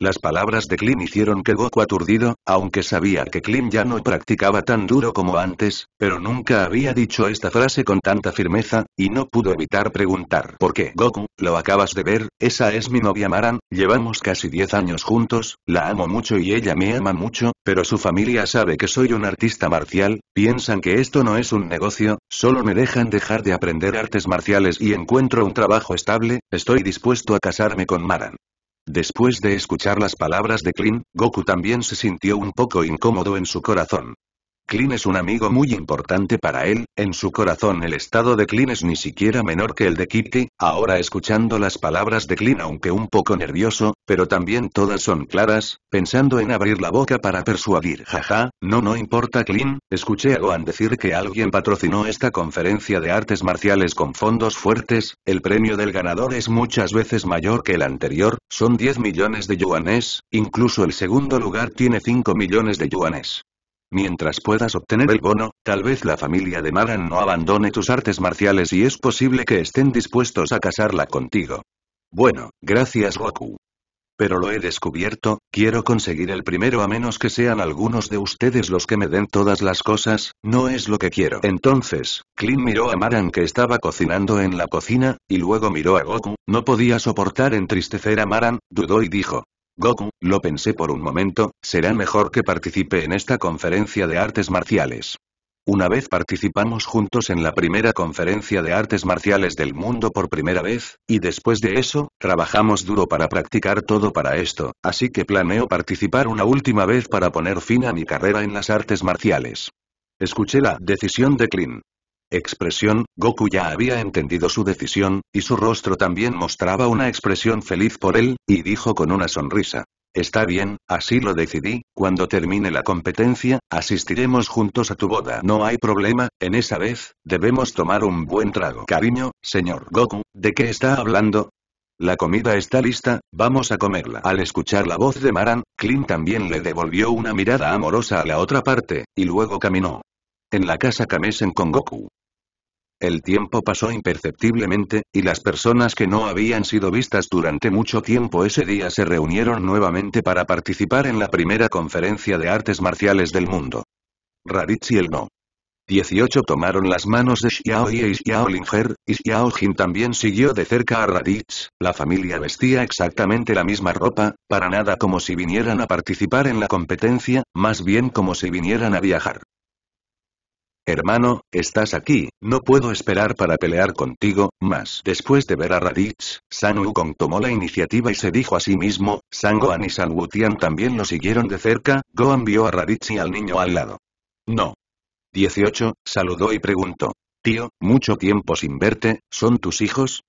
Las palabras de Klim hicieron que Goku aturdido, aunque sabía que Klim ya no practicaba tan duro como antes, pero nunca había dicho esta frase con tanta firmeza, y no pudo evitar preguntar ¿por qué? Goku, lo acabas de ver, esa es mi novia Maran, llevamos casi 10 años juntos, la amo mucho y ella me ama mucho, pero su familia sabe que soy un artista marcial, piensan que esto no es un negocio, solo me dejan dejar de aprender artes marciales y encuentro un trabajo estable, estoy dispuesto a casarme con Maran. Después de escuchar las palabras de Klin, Goku también se sintió un poco incómodo en su corazón. Klin es un amigo muy importante para él, en su corazón el estado de Klin es ni siquiera menor que el de Kitty, ahora escuchando las palabras de Klin aunque un poco nervioso, pero también todas son claras, pensando en abrir la boca para persuadir. Jaja, no no importa Klin, escuché a Gohan decir que alguien patrocinó esta conferencia de artes marciales con fondos fuertes, el premio del ganador es muchas veces mayor que el anterior, son 10 millones de yuanes, incluso el segundo lugar tiene 5 millones de yuanes. Mientras puedas obtener el bono, tal vez la familia de Maran no abandone tus artes marciales y es posible que estén dispuestos a casarla contigo. Bueno, gracias Goku. Pero lo he descubierto, quiero conseguir el primero a menos que sean algunos de ustedes los que me den todas las cosas, no es lo que quiero. Entonces, Klin miró a Maran que estaba cocinando en la cocina, y luego miró a Goku, no podía soportar entristecer a Maran, dudó y dijo, Goku, lo pensé por un momento, será mejor que participe en esta conferencia de artes marciales. Una vez participamos juntos en la primera conferencia de artes marciales del mundo por primera vez, y después de eso, trabajamos duro para practicar todo para esto, así que planeo participar una última vez para poner fin a mi carrera en las artes marciales. Escuché la decisión de Klin expresión, Goku ya había entendido su decisión, y su rostro también mostraba una expresión feliz por él, y dijo con una sonrisa. Está bien, así lo decidí, cuando termine la competencia, asistiremos juntos a tu boda. No hay problema, en esa vez, debemos tomar un buen trago. Cariño, señor Goku, ¿de qué está hablando? La comida está lista, vamos a comerla. Al escuchar la voz de Maran, Clint también le devolvió una mirada amorosa a la otra parte, y luego caminó. En la casa Kamesen con Goku. El tiempo pasó imperceptiblemente, y las personas que no habían sido vistas durante mucho tiempo ese día se reunieron nuevamente para participar en la primera conferencia de artes marciales del mundo. Raditz y el no. 18 tomaron las manos de Xiao y Xiao Linger, y Xiao Jin también siguió de cerca a Raditz, la familia vestía exactamente la misma ropa, para nada como si vinieran a participar en la competencia, más bien como si vinieran a viajar. Hermano, estás aquí, no puedo esperar para pelear contigo, más. Después de ver a Raditz, San Wukong tomó la iniciativa y se dijo a sí mismo, San Gohan y San Wutian también lo siguieron de cerca, Gohan vio a Raditz y al niño al lado. No. 18, saludó y preguntó. Tío, mucho tiempo sin verte, ¿son tus hijos?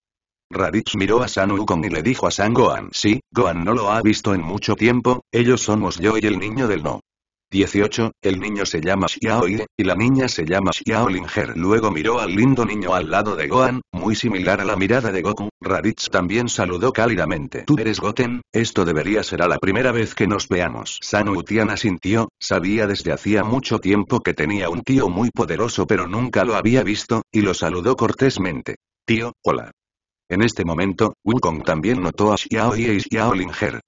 Raditz miró a San Wukong y le dijo a San Gohan, sí, Gohan no lo ha visto en mucho tiempo, ellos somos yo y el niño del no. 18, el niño se llama Xiao Yi, y la niña se llama Xiao Linger. Luego miró al lindo niño al lado de Gohan, muy similar a la mirada de Goku. Raditz también saludó cálidamente. ¿Tú eres Goten? Esto debería ser la primera vez que nos veamos. San Utian asintió, sabía desde hacía mucho tiempo que tenía un tío muy poderoso pero nunca lo había visto, y lo saludó cortésmente. Tío, hola. En este momento, Wukong también notó a Xiaoye y Xiaolinger.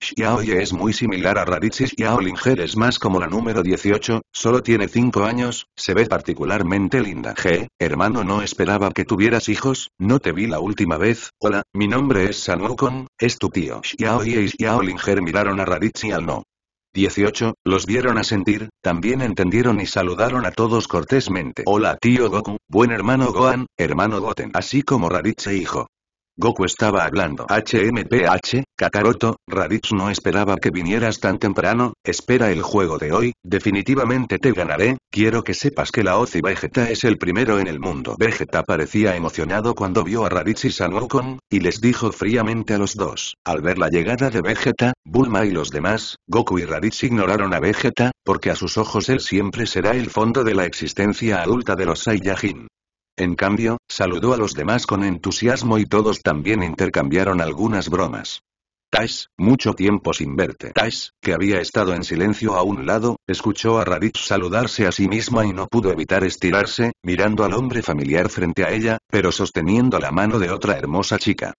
Xiaoye es muy similar a Raditz y Xiaolinger es más como la número 18, solo tiene 5 años, se ve particularmente linda. G, hermano no esperaba que tuvieras hijos, no te vi la última vez, hola, mi nombre es San Wukong, es tu tío. Xiaoye y Xiaolinger miraron a Raditz y al no. 18, los vieron asentir, también entendieron y saludaron a todos cortésmente. Hola tío Goku, buen hermano Gohan, hermano Goten. Así como Raditz e hijo. Goku estaba hablando. HMPH, Kakaroto, Raditz no esperaba que vinieras tan temprano, espera el juego de hoy, definitivamente te ganaré, quiero que sepas que la Ozi Vegeta es el primero en el mundo. Vegeta parecía emocionado cuando vio a Raditz y San y les dijo fríamente a los dos. Al ver la llegada de Vegeta, Bulma y los demás, Goku y Raditz ignoraron a Vegeta, porque a sus ojos él siempre será el fondo de la existencia adulta de los Saiyajin. En cambio, saludó a los demás con entusiasmo y todos también intercambiaron algunas bromas. Tash, mucho tiempo sin verte. Tash, que había estado en silencio a un lado, escuchó a Raditz saludarse a sí misma y no pudo evitar estirarse, mirando al hombre familiar frente a ella, pero sosteniendo la mano de otra hermosa chica.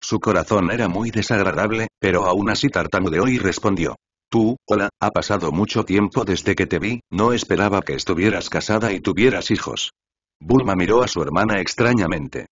Su corazón era muy desagradable, pero aún así tartamudeó y respondió. Tú, hola, ha pasado mucho tiempo desde que te vi, no esperaba que estuvieras casada y tuvieras hijos. Bulma miró a su hermana extrañamente.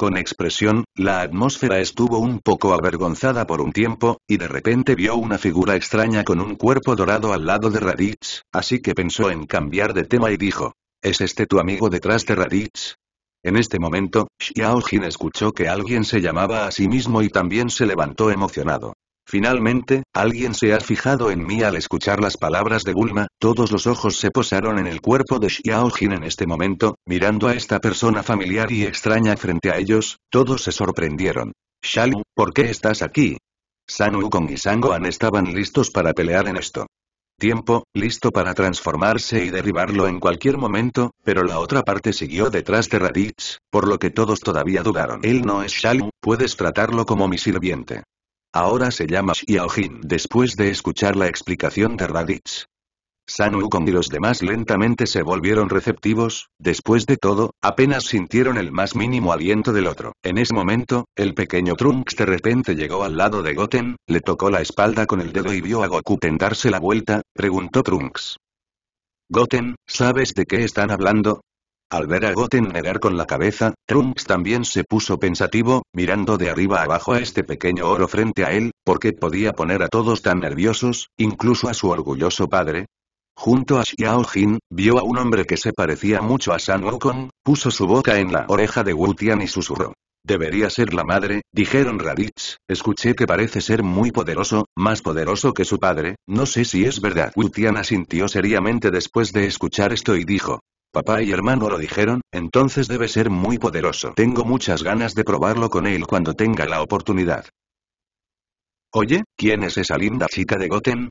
Con expresión, la atmósfera estuvo un poco avergonzada por un tiempo, y de repente vio una figura extraña con un cuerpo dorado al lado de Raditz, así que pensó en cambiar de tema y dijo, ¿Es este tu amigo detrás de Raditz? En este momento, Xiao Jin escuchó que alguien se llamaba a sí mismo y también se levantó emocionado. Finalmente, alguien se ha fijado en mí al escuchar las palabras de Bulma, todos los ojos se posaron en el cuerpo de Xiao Jin en este momento, mirando a esta persona familiar y extraña frente a ellos, todos se sorprendieron. Shalu, ¿por qué estás aquí? San Wukong y Sangohan estaban listos para pelear en esto tiempo, listo para transformarse y derribarlo en cualquier momento, pero la otra parte siguió detrás de Raditz, por lo que todos todavía dudaron. Él no es Shalu, puedes tratarlo como mi sirviente. Ahora se llama Xiaojin después de escuchar la explicación de Raditz. San Wukong y los demás lentamente se volvieron receptivos, después de todo, apenas sintieron el más mínimo aliento del otro. En ese momento, el pequeño Trunks de repente llegó al lado de Goten, le tocó la espalda con el dedo y vio a Goku tentarse la vuelta, preguntó Trunks. Goten, ¿sabes de qué están hablando? Al ver a Goten negar con la cabeza, Trunks también se puso pensativo, mirando de arriba abajo a este pequeño oro frente a él, porque podía poner a todos tan nerviosos, incluso a su orgulloso padre. Junto a Xiao Jin, vio a un hombre que se parecía mucho a San Wukong, puso su boca en la oreja de Wu Tian y susurró. Debería ser la madre, dijeron Raditz, escuché que parece ser muy poderoso, más poderoso que su padre, no sé si es verdad. Wu Tian asintió seriamente después de escuchar esto y dijo, Papá y hermano lo dijeron, entonces debe ser muy poderoso. Tengo muchas ganas de probarlo con él cuando tenga la oportunidad. Oye, ¿quién es esa linda chica de Goten?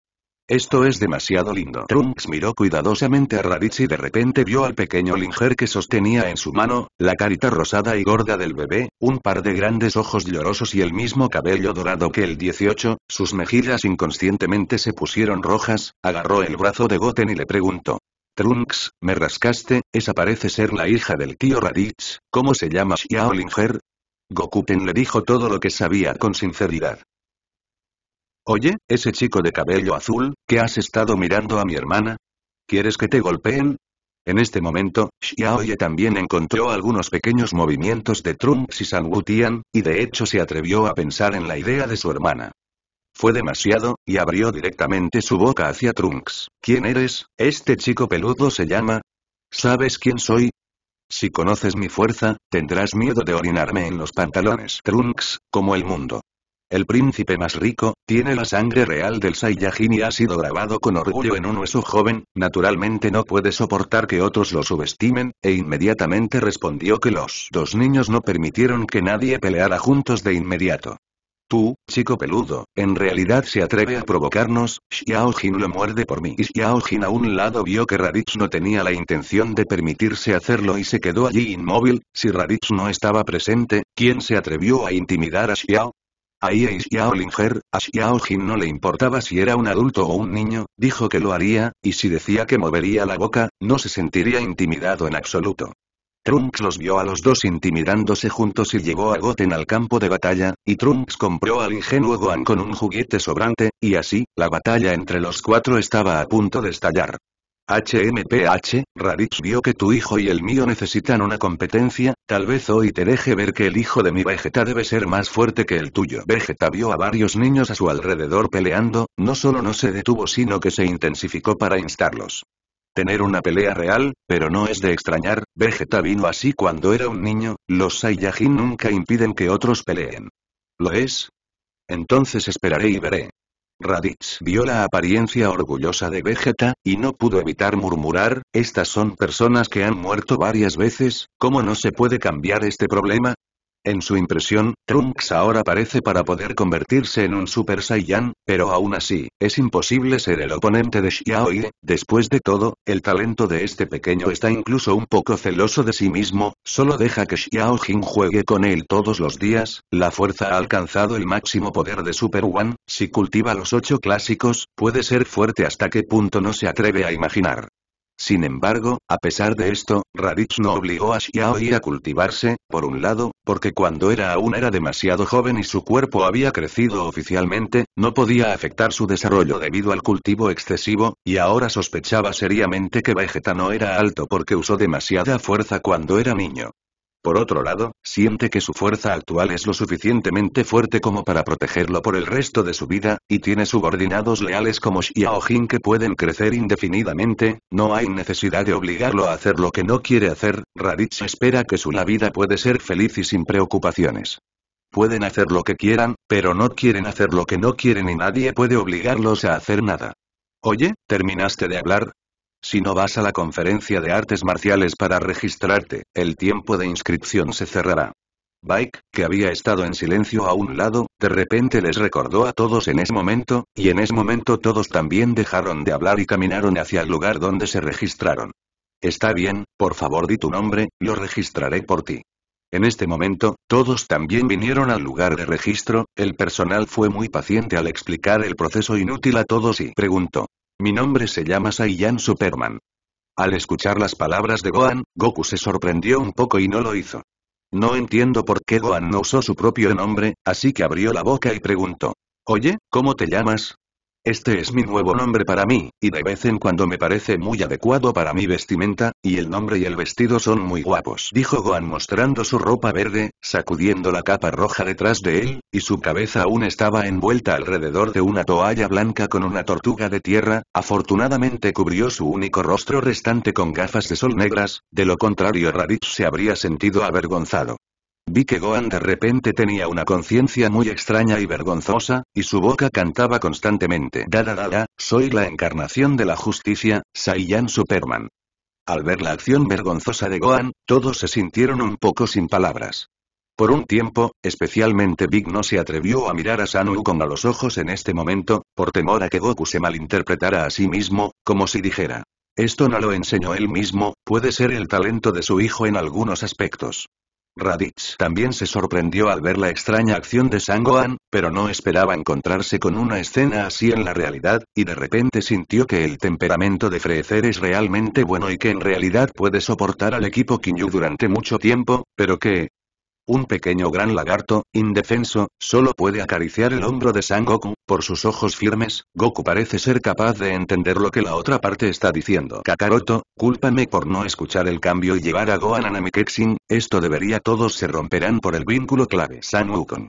Esto es demasiado lindo. Trunks miró cuidadosamente a Raditz y de repente vio al pequeño Linger que sostenía en su mano, la carita rosada y gorda del bebé, un par de grandes ojos llorosos y el mismo cabello dorado que el 18, sus mejillas inconscientemente se pusieron rojas, agarró el brazo de Goten y le preguntó. Trunks, me rascaste, esa parece ser la hija del tío Raditz, ¿cómo se llama Xiaolinger? Gokuten le dijo todo lo que sabía con sinceridad. Oye, ese chico de cabello azul, ¿qué has estado mirando a mi hermana? ¿Quieres que te golpeen? En este momento, Xiaoye también encontró algunos pequeños movimientos de Trunks y San Wutian, y de hecho se atrevió a pensar en la idea de su hermana. Fue demasiado, y abrió directamente su boca hacia Trunks. ¿Quién eres? ¿Este chico peludo se llama? ¿Sabes quién soy? Si conoces mi fuerza, tendrás miedo de orinarme en los pantalones. Trunks, como el mundo. El príncipe más rico, tiene la sangre real del Saiyajin y ha sido grabado con orgullo en un hueso joven, naturalmente no puede soportar que otros lo subestimen, e inmediatamente respondió que los dos niños no permitieron que nadie peleara juntos de inmediato. Tú, chico peludo, en realidad se atreve a provocarnos, Xiao Jin lo muerde por mí. Y Xiao Jin a un lado vio que Raditz no tenía la intención de permitirse hacerlo y se quedó allí inmóvil, si Raditz no estaba presente, ¿quién se atrevió a intimidar a Xiao? Ahí es Xiao Linger, a Xiao Jin no le importaba si era un adulto o un niño, dijo que lo haría, y si decía que movería la boca, no se sentiría intimidado en absoluto. Trunks los vio a los dos intimidándose juntos y llevó a Goten al campo de batalla, y Trunks compró al ingenuo Gohan con un juguete sobrante, y así, la batalla entre los cuatro estaba a punto de estallar. HMPH, Raditz vio que tu hijo y el mío necesitan una competencia, tal vez hoy te deje ver que el hijo de mi Vegeta debe ser más fuerte que el tuyo. Vegeta vio a varios niños a su alrededor peleando, no solo no se detuvo sino que se intensificó para instarlos. Tener una pelea real, pero no es de extrañar, Vegeta vino así cuando era un niño, los Saiyajin nunca impiden que otros peleen. ¿Lo es? Entonces esperaré y veré. Raditz vio la apariencia orgullosa de Vegeta, y no pudo evitar murmurar, estas son personas que han muerto varias veces, ¿cómo no se puede cambiar este problema? En su impresión, Trunks ahora parece para poder convertirse en un Super Saiyan, pero aún así, es imposible ser el oponente de Xiaoye, después de todo, el talento de este pequeño está incluso un poco celoso de sí mismo, solo deja que Xiao Jin juegue con él todos los días, la fuerza ha alcanzado el máximo poder de Super One, si cultiva los ocho clásicos, puede ser fuerte hasta qué punto no se atreve a imaginar. Sin embargo, a pesar de esto, Raditz no obligó a Xiaoyi a cultivarse, por un lado, porque cuando era aún era demasiado joven y su cuerpo había crecido oficialmente, no podía afectar su desarrollo debido al cultivo excesivo, y ahora sospechaba seriamente que Vegeta no era alto porque usó demasiada fuerza cuando era niño. Por otro lado, siente que su fuerza actual es lo suficientemente fuerte como para protegerlo por el resto de su vida, y tiene subordinados leales como Xiao Jin que pueden crecer indefinidamente, no hay necesidad de obligarlo a hacer lo que no quiere hacer, Raditz espera que su la vida puede ser feliz y sin preocupaciones. Pueden hacer lo que quieran, pero no quieren hacer lo que no quieren y nadie puede obligarlos a hacer nada. Oye, ¿terminaste de hablar? Si no vas a la conferencia de artes marciales para registrarte, el tiempo de inscripción se cerrará. Bike, que había estado en silencio a un lado, de repente les recordó a todos en ese momento, y en ese momento todos también dejaron de hablar y caminaron hacia el lugar donde se registraron. Está bien, por favor di tu nombre, lo registraré por ti. En este momento, todos también vinieron al lugar de registro, el personal fue muy paciente al explicar el proceso inútil a todos y preguntó. Mi nombre se llama Saiyan Superman. Al escuchar las palabras de Gohan, Goku se sorprendió un poco y no lo hizo. No entiendo por qué Gohan no usó su propio nombre, así que abrió la boca y preguntó. Oye, ¿cómo te llamas? Este es mi nuevo nombre para mí, y de vez en cuando me parece muy adecuado para mi vestimenta, y el nombre y el vestido son muy guapos. Dijo Gohan mostrando su ropa verde, sacudiendo la capa roja detrás de él, y su cabeza aún estaba envuelta alrededor de una toalla blanca con una tortuga de tierra, afortunadamente cubrió su único rostro restante con gafas de sol negras, de lo contrario Raditz se habría sentido avergonzado. Vi que Gohan de repente tenía una conciencia muy extraña y vergonzosa, y su boca cantaba constantemente. Da da da da, soy la encarnación de la justicia, Saiyan Superman. Al ver la acción vergonzosa de Gohan, todos se sintieron un poco sin palabras. Por un tiempo, especialmente Big no se atrevió a mirar a Sanu con a los ojos en este momento, por temor a que Goku se malinterpretara a sí mismo, como si dijera. Esto no lo enseñó él mismo, puede ser el talento de su hijo en algunos aspectos. Raditz también se sorprendió al ver la extraña acción de Sangohan, pero no esperaba encontrarse con una escena así en la realidad, y de repente sintió que el temperamento de Freezer es realmente bueno y que en realidad puede soportar al equipo Kinyu durante mucho tiempo, pero que, un pequeño gran lagarto, indefenso, solo puede acariciar el hombro de Sangoku, por sus ojos firmes, Goku parece ser capaz de entender lo que la otra parte está diciendo. Kakaroto, cúlpame por no escuchar el cambio y llevar a Gohan a Namekexin, esto debería todos se romperán por el vínculo clave. San Wukong.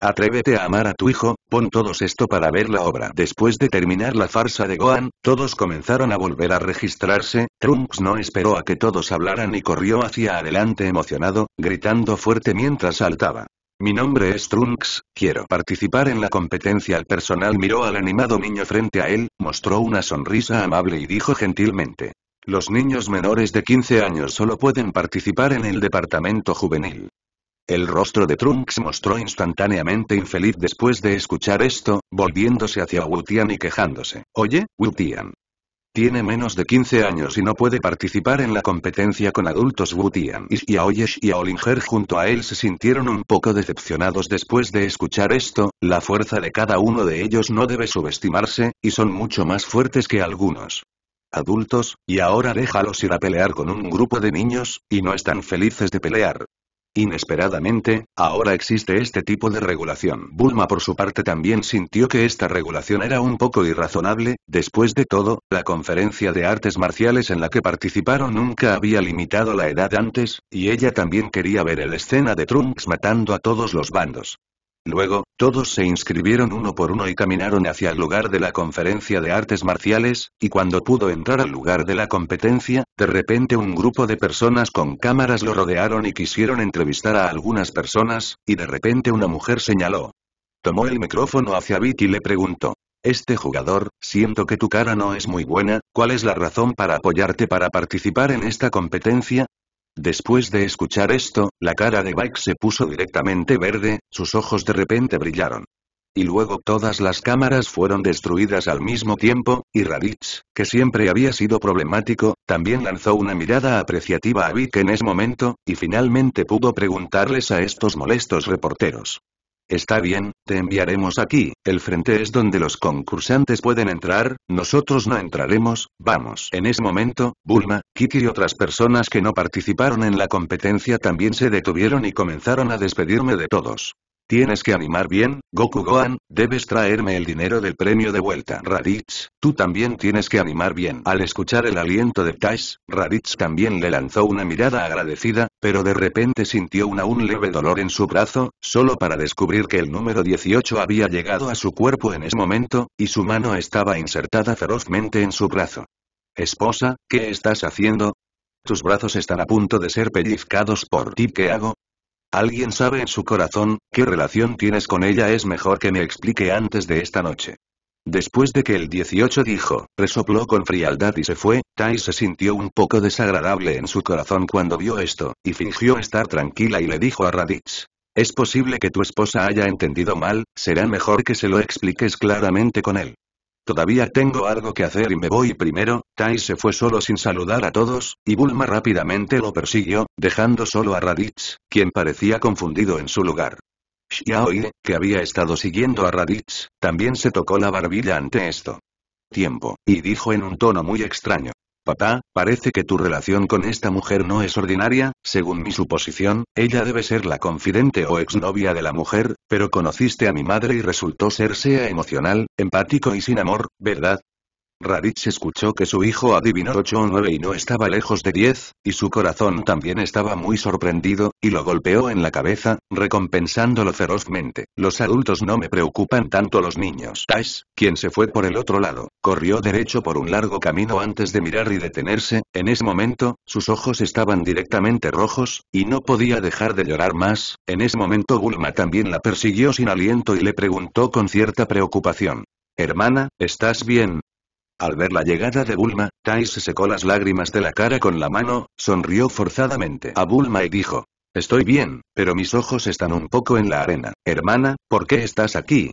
Atrévete a amar a tu hijo, pon todos esto para ver la obra. Después de terminar la farsa de Gohan, todos comenzaron a volver a registrarse, Trunks no esperó a que todos hablaran y corrió hacia adelante emocionado, gritando fuerte mientras saltaba. Mi nombre es Trunks, quiero participar en la competencia. El personal miró al animado niño frente a él, mostró una sonrisa amable y dijo gentilmente. Los niños menores de 15 años solo pueden participar en el departamento juvenil. El rostro de Trunks mostró instantáneamente infeliz después de escuchar esto, volviéndose hacia Wutian y quejándose. Oye, Wutian. Tiene menos de 15 años y no puede participar en la competencia con adultos Wutian y Xiaoyesh y Olinger junto a él se sintieron un poco decepcionados después de escuchar esto, la fuerza de cada uno de ellos no debe subestimarse, y son mucho más fuertes que algunos. adultos, y ahora déjalos ir a pelear con un grupo de niños, y no están felices de pelear. Inesperadamente, ahora existe este tipo de regulación. Bulma por su parte también sintió que esta regulación era un poco irrazonable, después de todo, la conferencia de artes marciales en la que participaron nunca había limitado la edad antes, y ella también quería ver el escena de Trunks matando a todos los bandos. Luego, todos se inscribieron uno por uno y caminaron hacia el lugar de la conferencia de artes marciales, y cuando pudo entrar al lugar de la competencia, de repente un grupo de personas con cámaras lo rodearon y quisieron entrevistar a algunas personas, y de repente una mujer señaló. Tomó el micrófono hacia Vic y le preguntó. Este jugador, siento que tu cara no es muy buena, ¿cuál es la razón para apoyarte para participar en esta competencia? Después de escuchar esto, la cara de Bike se puso directamente verde, sus ojos de repente brillaron. Y luego todas las cámaras fueron destruidas al mismo tiempo, y Raditz, que siempre había sido problemático, también lanzó una mirada apreciativa a Vic en ese momento, y finalmente pudo preguntarles a estos molestos reporteros. Está bien, te enviaremos aquí, el frente es donde los concursantes pueden entrar, nosotros no entraremos, vamos. En ese momento, Bulma, Kiki y otras personas que no participaron en la competencia también se detuvieron y comenzaron a despedirme de todos. Tienes que animar bien, Goku Gohan, debes traerme el dinero del premio de vuelta. Raditz, tú también tienes que animar bien. Al escuchar el aliento de Tais, Raditz también le lanzó una mirada agradecida, pero de repente sintió una un leve dolor en su brazo, solo para descubrir que el número 18 había llegado a su cuerpo en ese momento, y su mano estaba insertada ferozmente en su brazo. Esposa, ¿qué estás haciendo? Tus brazos están a punto de ser pellizcados por ti, ¿qué hago? ¿Alguien sabe en su corazón, qué relación tienes con ella? Es mejor que me explique antes de esta noche. Después de que el 18 dijo, resopló con frialdad y se fue, Tai se sintió un poco desagradable en su corazón cuando vio esto, y fingió estar tranquila y le dijo a Raditz. Es posible que tu esposa haya entendido mal, será mejor que se lo expliques claramente con él. Todavía tengo algo que hacer y me voy primero, Tai se fue solo sin saludar a todos, y Bulma rápidamente lo persiguió, dejando solo a Raditz, quien parecía confundido en su lugar. Xiaoye, que había estado siguiendo a Raditz, también se tocó la barbilla ante esto. Tiempo, y dijo en un tono muy extraño. Papá, parece que tu relación con esta mujer no es ordinaria, según mi suposición, ella debe ser la confidente o exnovia de la mujer, pero conociste a mi madre y resultó ser sea emocional, empático y sin amor, ¿verdad? Raditz escuchó que su hijo adivinó 8 o 9 y no estaba lejos de 10, y su corazón también estaba muy sorprendido, y lo golpeó en la cabeza, recompensándolo ferozmente. Los adultos no me preocupan tanto los niños. Tash, quien se fue por el otro lado, corrió derecho por un largo camino antes de mirar y detenerse, en ese momento, sus ojos estaban directamente rojos, y no podía dejar de llorar más, en ese momento Bulma también la persiguió sin aliento y le preguntó con cierta preocupación. Hermana, ¿estás bien? Al ver la llegada de Bulma, Tai se secó las lágrimas de la cara con la mano, sonrió forzadamente a Bulma y dijo. Estoy bien, pero mis ojos están un poco en la arena. Hermana, ¿por qué estás aquí?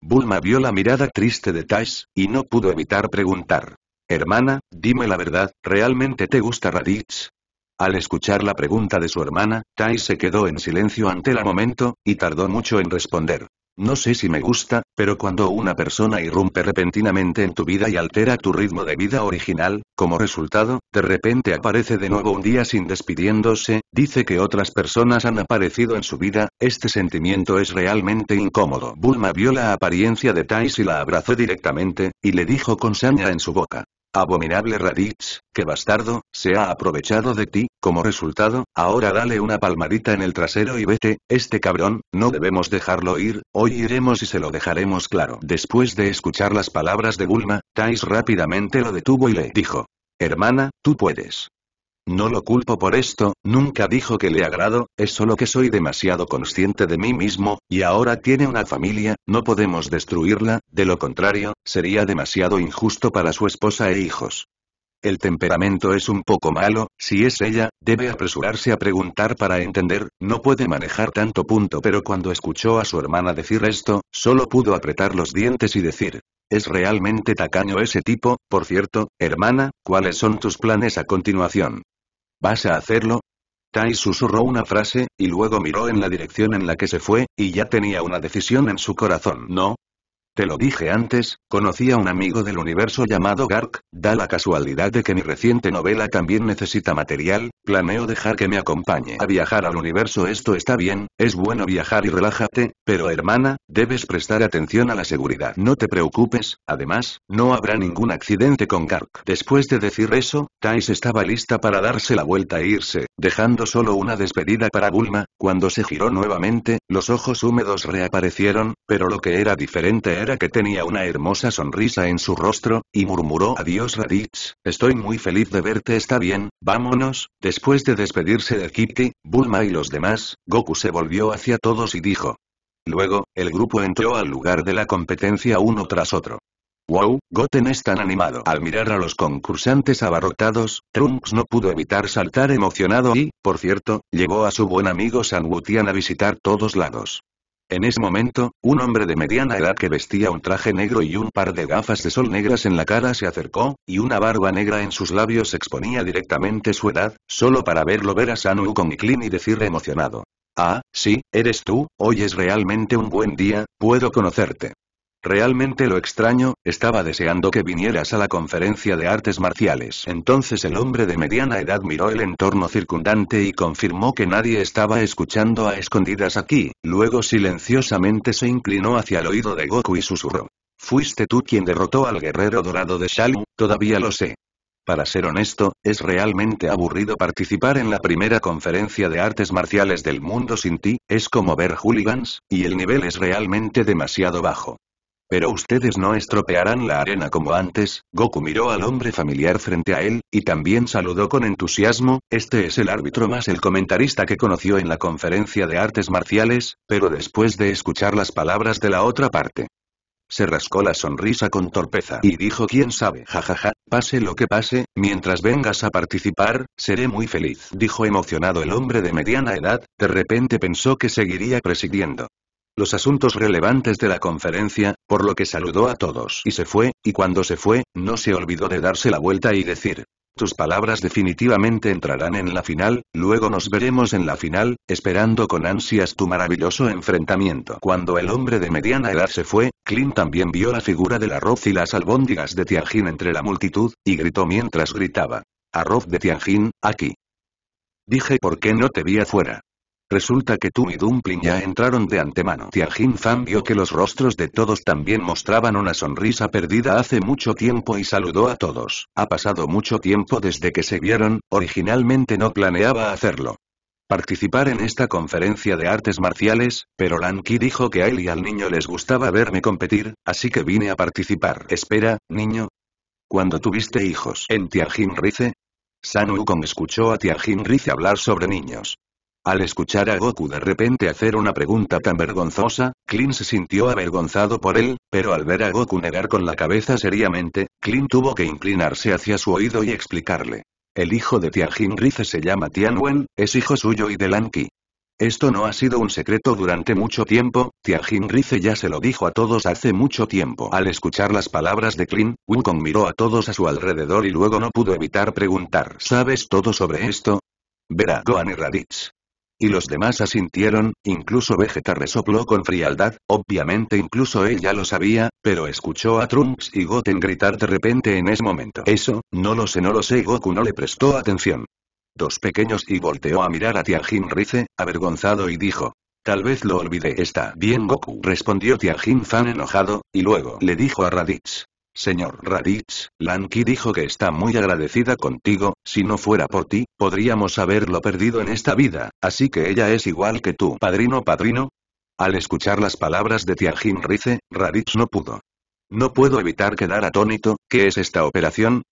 Bulma vio la mirada triste de Tash, y no pudo evitar preguntar. Hermana, dime la verdad, ¿realmente te gusta Raditz? Al escuchar la pregunta de su hermana, Tai se quedó en silencio ante el momento, y tardó mucho en responder. No sé si me gusta, pero cuando una persona irrumpe repentinamente en tu vida y altera tu ritmo de vida original, como resultado, de repente aparece de nuevo un día sin despidiéndose, dice que otras personas han aparecido en su vida, este sentimiento es realmente incómodo. Bulma vio la apariencia de Tais y la abrazó directamente, y le dijo con saña en su boca. Abominable Raditz, que bastardo, se ha aprovechado de ti, como resultado, ahora dale una palmadita en el trasero y vete, este cabrón, no debemos dejarlo ir, hoy iremos y se lo dejaremos claro. Después de escuchar las palabras de Bulma, Tais rápidamente lo detuvo y le dijo. Hermana, tú puedes. No lo culpo por esto, nunca dijo que le agrado, es solo que soy demasiado consciente de mí mismo, y ahora tiene una familia, no podemos destruirla, de lo contrario, sería demasiado injusto para su esposa e hijos. El temperamento es un poco malo, si es ella, debe apresurarse a preguntar para entender, no puede manejar tanto punto pero cuando escuchó a su hermana decir esto, solo pudo apretar los dientes y decir, es realmente tacaño ese tipo, por cierto, hermana, ¿cuáles son tus planes a continuación? ¿Vas a hacerlo? Tai susurró una frase, y luego miró en la dirección en la que se fue, y ya tenía una decisión en su corazón. No, Te lo dije antes, conocí a un amigo del universo llamado Gark, da la casualidad de que mi reciente novela también necesita material, planeo dejar que me acompañe a viajar al universo esto está bien, es bueno viajar y relájate, pero hermana, debes prestar atención a la seguridad. No te preocupes, además, no habrá ningún accidente con Gark. Después de decir eso, Thais estaba lista para darse la vuelta e irse, dejando solo una despedida para Bulma, cuando se giró nuevamente, los ojos húmedos reaparecieron, pero lo que era diferente era que tenía una hermosa sonrisa en su rostro, y murmuró adiós Raditz, estoy muy feliz de verte está bien, vámonos, después de despedirse de Kiki, Bulma y los demás, Goku se volvió hacia todos y dijo. Luego, el grupo entró al lugar de la competencia uno tras otro. Wow, Goten es tan animado. Al mirar a los concursantes abarrotados, Trunks no pudo evitar saltar emocionado y, por cierto, llevó a su buen amigo San Wutian a visitar todos lados. En ese momento, un hombre de mediana edad que vestía un traje negro y un par de gafas de sol negras en la cara se acercó, y una barba negra en sus labios exponía directamente su edad, solo para verlo ver a Sanu con Klin y decirle emocionado. Ah, sí, eres tú, hoy es realmente un buen día, puedo conocerte. Realmente lo extraño, estaba deseando que vinieras a la conferencia de artes marciales. Entonces el hombre de mediana edad miró el entorno circundante y confirmó que nadie estaba escuchando a escondidas aquí, luego silenciosamente se inclinó hacia el oído de Goku y susurró. Fuiste tú quien derrotó al guerrero dorado de Shalu, todavía lo sé. Para ser honesto, es realmente aburrido participar en la primera conferencia de artes marciales del mundo sin ti, es como ver hooligans, y el nivel es realmente demasiado bajo. Pero ustedes no estropearán la arena como antes, Goku miró al hombre familiar frente a él, y también saludó con entusiasmo, este es el árbitro más el comentarista que conoció en la conferencia de artes marciales, pero después de escuchar las palabras de la otra parte. Se rascó la sonrisa con torpeza y dijo quién sabe, jajaja, pase lo que pase, mientras vengas a participar, seré muy feliz. Dijo emocionado el hombre de mediana edad, de repente pensó que seguiría presidiendo los asuntos relevantes de la conferencia, por lo que saludó a todos y se fue, y cuando se fue, no se olvidó de darse la vuelta y decir, tus palabras definitivamente entrarán en la final, luego nos veremos en la final, esperando con ansias tu maravilloso enfrentamiento. Cuando el hombre de mediana edad se fue, Clint también vio la figura del arroz y las albóndigas de Tianjin entre la multitud, y gritó mientras gritaba. Arroz de Tianjin, aquí. Dije por qué no te vi afuera. Resulta que tú y Dumpling ya entraron de antemano. Tianjin Fan vio que los rostros de todos también mostraban una sonrisa perdida hace mucho tiempo y saludó a todos. Ha pasado mucho tiempo desde que se vieron, originalmente no planeaba hacerlo. Participar en esta conferencia de artes marciales, pero Lanky dijo que a él y al niño les gustaba verme competir, así que vine a participar. Espera, niño. ¿Cuándo tuviste hijos? ¿En Tianjin Rice? San Wukong escuchó a Tianjin Rice hablar sobre niños. Al escuchar a Goku de repente hacer una pregunta tan vergonzosa, Klin se sintió avergonzado por él, pero al ver a Goku negar con la cabeza seriamente, Klin tuvo que inclinarse hacia su oído y explicarle. El hijo de Tianjin Rice se llama Tianwen, es hijo suyo y de Lanki. Esto no ha sido un secreto durante mucho tiempo, Tianjin Rice ya se lo dijo a todos hace mucho tiempo. Al escuchar las palabras de Klin, Wukong miró a todos a su alrededor y luego no pudo evitar preguntar ¿Sabes todo sobre esto? Verá Gohan y Raditz. Y los demás asintieron, incluso Vegeta resopló con frialdad, obviamente incluso él ya lo sabía, pero escuchó a Trunks y Goten gritar de repente en ese momento. Eso, no lo sé no lo sé Goku no le prestó atención. Dos pequeños y volteó a mirar a Tianjin Rice, avergonzado y dijo. Tal vez lo olvidé. Está bien Goku, respondió Tianjin Fan enojado, y luego le dijo a Raditz. Señor Raditz, Lanky dijo que está muy agradecida contigo, si no fuera por ti, podríamos haberlo perdido en esta vida, así que ella es igual que tú. ¿Padrino padrino? Al escuchar las palabras de Tianjin Rice, Raditz no pudo. No puedo evitar quedar atónito, ¿qué es esta operación?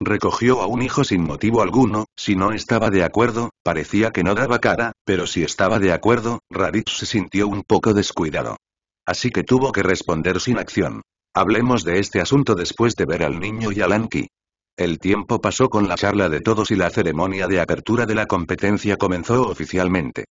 Recogió a un hijo sin motivo alguno, si no estaba de acuerdo, parecía que no daba cara, pero si estaba de acuerdo, Raditz se sintió un poco descuidado. Así que tuvo que responder sin acción. Hablemos de este asunto después de ver al niño y a Lanky. El tiempo pasó con la charla de todos y la ceremonia de apertura de la competencia comenzó oficialmente.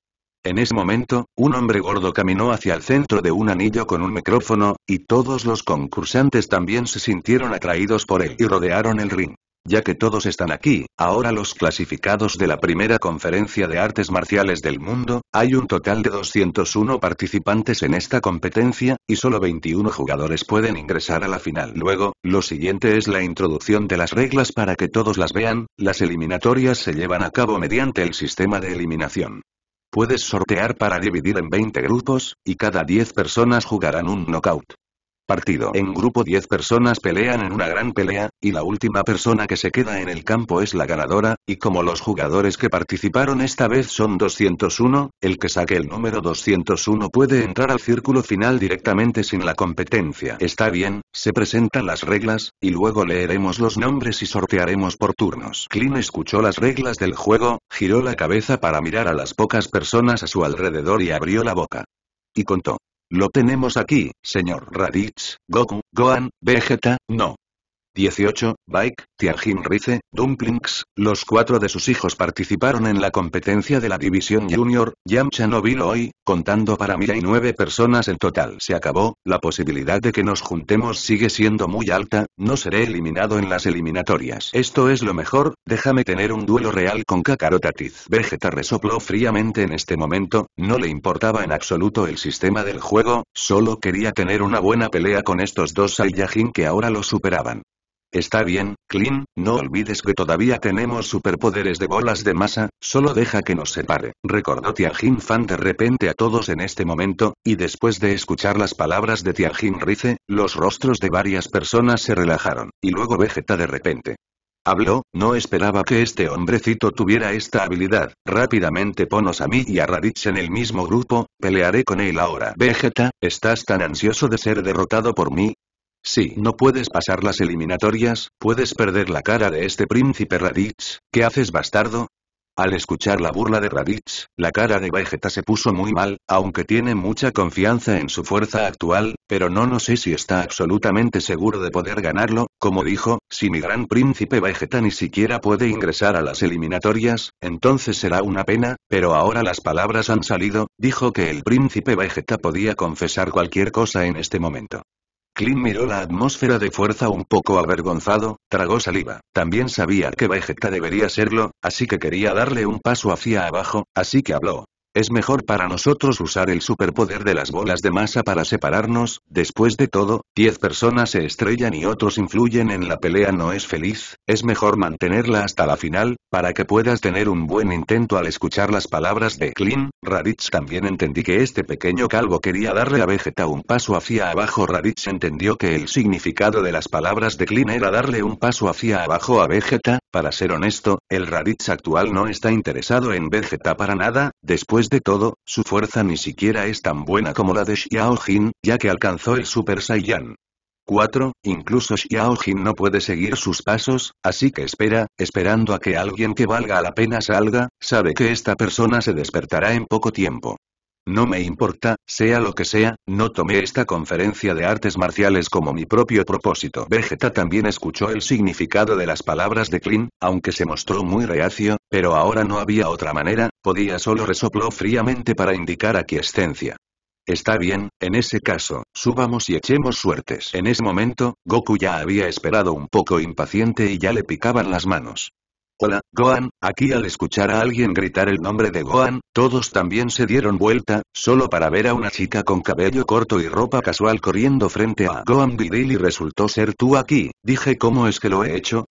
En ese momento, un hombre gordo caminó hacia el centro de un anillo con un micrófono, y todos los concursantes también se sintieron atraídos por él y rodearon el ring. Ya que todos están aquí, ahora los clasificados de la primera conferencia de artes marciales del mundo, hay un total de 201 participantes en esta competencia, y solo 21 jugadores pueden ingresar a la final. Luego, lo siguiente es la introducción de las reglas para que todos las vean, las eliminatorias se llevan a cabo mediante el sistema de eliminación. Puedes sortear para dividir en 20 grupos, y cada 10 personas jugarán un knockout. Partido. En grupo 10 personas pelean en una gran pelea, y la última persona que se queda en el campo es la ganadora, y como los jugadores que participaron esta vez son 201, el que saque el número 201 puede entrar al círculo final directamente sin la competencia. Está bien, se presentan las reglas, y luego leeremos los nombres y sortearemos por turnos. Clean escuchó las reglas del juego, giró la cabeza para mirar a las pocas personas a su alrededor y abrió la boca. Y contó. Lo tenemos aquí, señor Raditz, Goku, Gohan, Vegeta, no. 18, Bike, Tianjin Rice, Dumplings, los cuatro de sus hijos participaron en la competencia de la División Junior, Yamcha no vino hoy, contando para mí hay nueve personas en total. Se acabó, la posibilidad de que nos juntemos sigue siendo muy alta, no seré eliminado en las eliminatorias. Esto es lo mejor, déjame tener un duelo real con Kakarotatiz. Vegeta resopló fríamente en este momento, no le importaba en absoluto el sistema del juego, solo quería tener una buena pelea con estos dos Saiyajin que ahora lo superaban. Está bien, Clean, no olvides que todavía tenemos superpoderes de bolas de masa, solo deja que nos separe. Recordó Tianjin Fan de repente a todos en este momento, y después de escuchar las palabras de Tianjin Rice, los rostros de varias personas se relajaron, y luego Vegeta de repente. Habló, no esperaba que este hombrecito tuviera esta habilidad. Rápidamente ponos a mí y a Raditz en el mismo grupo, pelearé con él ahora. Vegeta, ¿estás tan ansioso de ser derrotado por mí? Si no puedes pasar las eliminatorias, puedes perder la cara de este príncipe Raditz. ¿Qué haces bastardo? Al escuchar la burla de Raditz, la cara de Vegeta se puso muy mal, aunque tiene mucha confianza en su fuerza actual, pero no no sé si está absolutamente seguro de poder ganarlo, como dijo, si mi gran príncipe Vegeta ni siquiera puede ingresar a las eliminatorias, entonces será una pena, pero ahora las palabras han salido, dijo que el príncipe Vegeta podía confesar cualquier cosa en este momento. Clint miró la atmósfera de fuerza un poco avergonzado, tragó saliva. También sabía que Vegeta debería serlo, así que quería darle un paso hacia abajo, así que habló. Es mejor para nosotros usar el superpoder de las bolas de masa para separarnos, después de todo, 10 personas se estrellan y otros influyen en la pelea no es feliz, es mejor mantenerla hasta la final, para que puedas tener un buen intento al escuchar las palabras de Clean, Raditz. También entendí que este pequeño calvo quería darle a Vegeta un paso hacia abajo. Raditz entendió que el significado de las palabras de Clean era darle un paso hacia abajo a Vegeta, para ser honesto, el Raditz actual no está interesado en Vegeta para nada, después de todo, su fuerza ni siquiera es tan buena como la de Xiao Jin, ya que alcanzó el Super Saiyan. 4. Incluso Xiao Jin no puede seguir sus pasos, así que espera, esperando a que alguien que valga la pena salga, sabe que esta persona se despertará en poco tiempo. No me importa, sea lo que sea, no tomé esta conferencia de artes marciales como mi propio propósito. Vegeta también escuchó el significado de las palabras de Klin, aunque se mostró muy reacio, pero ahora no había otra manera, podía solo resopló fríamente para indicar aquiescencia. Está bien, en ese caso, subamos y echemos suertes. En ese momento, Goku ya había esperado un poco impaciente y ya le picaban las manos. Hola, Gohan, aquí al escuchar a alguien gritar el nombre de Gohan, todos también se dieron vuelta, solo para ver a una chica con cabello corto y ropa casual corriendo frente a Gohan Vidil y resultó ser tú aquí, dije ¿cómo es que lo he hecho?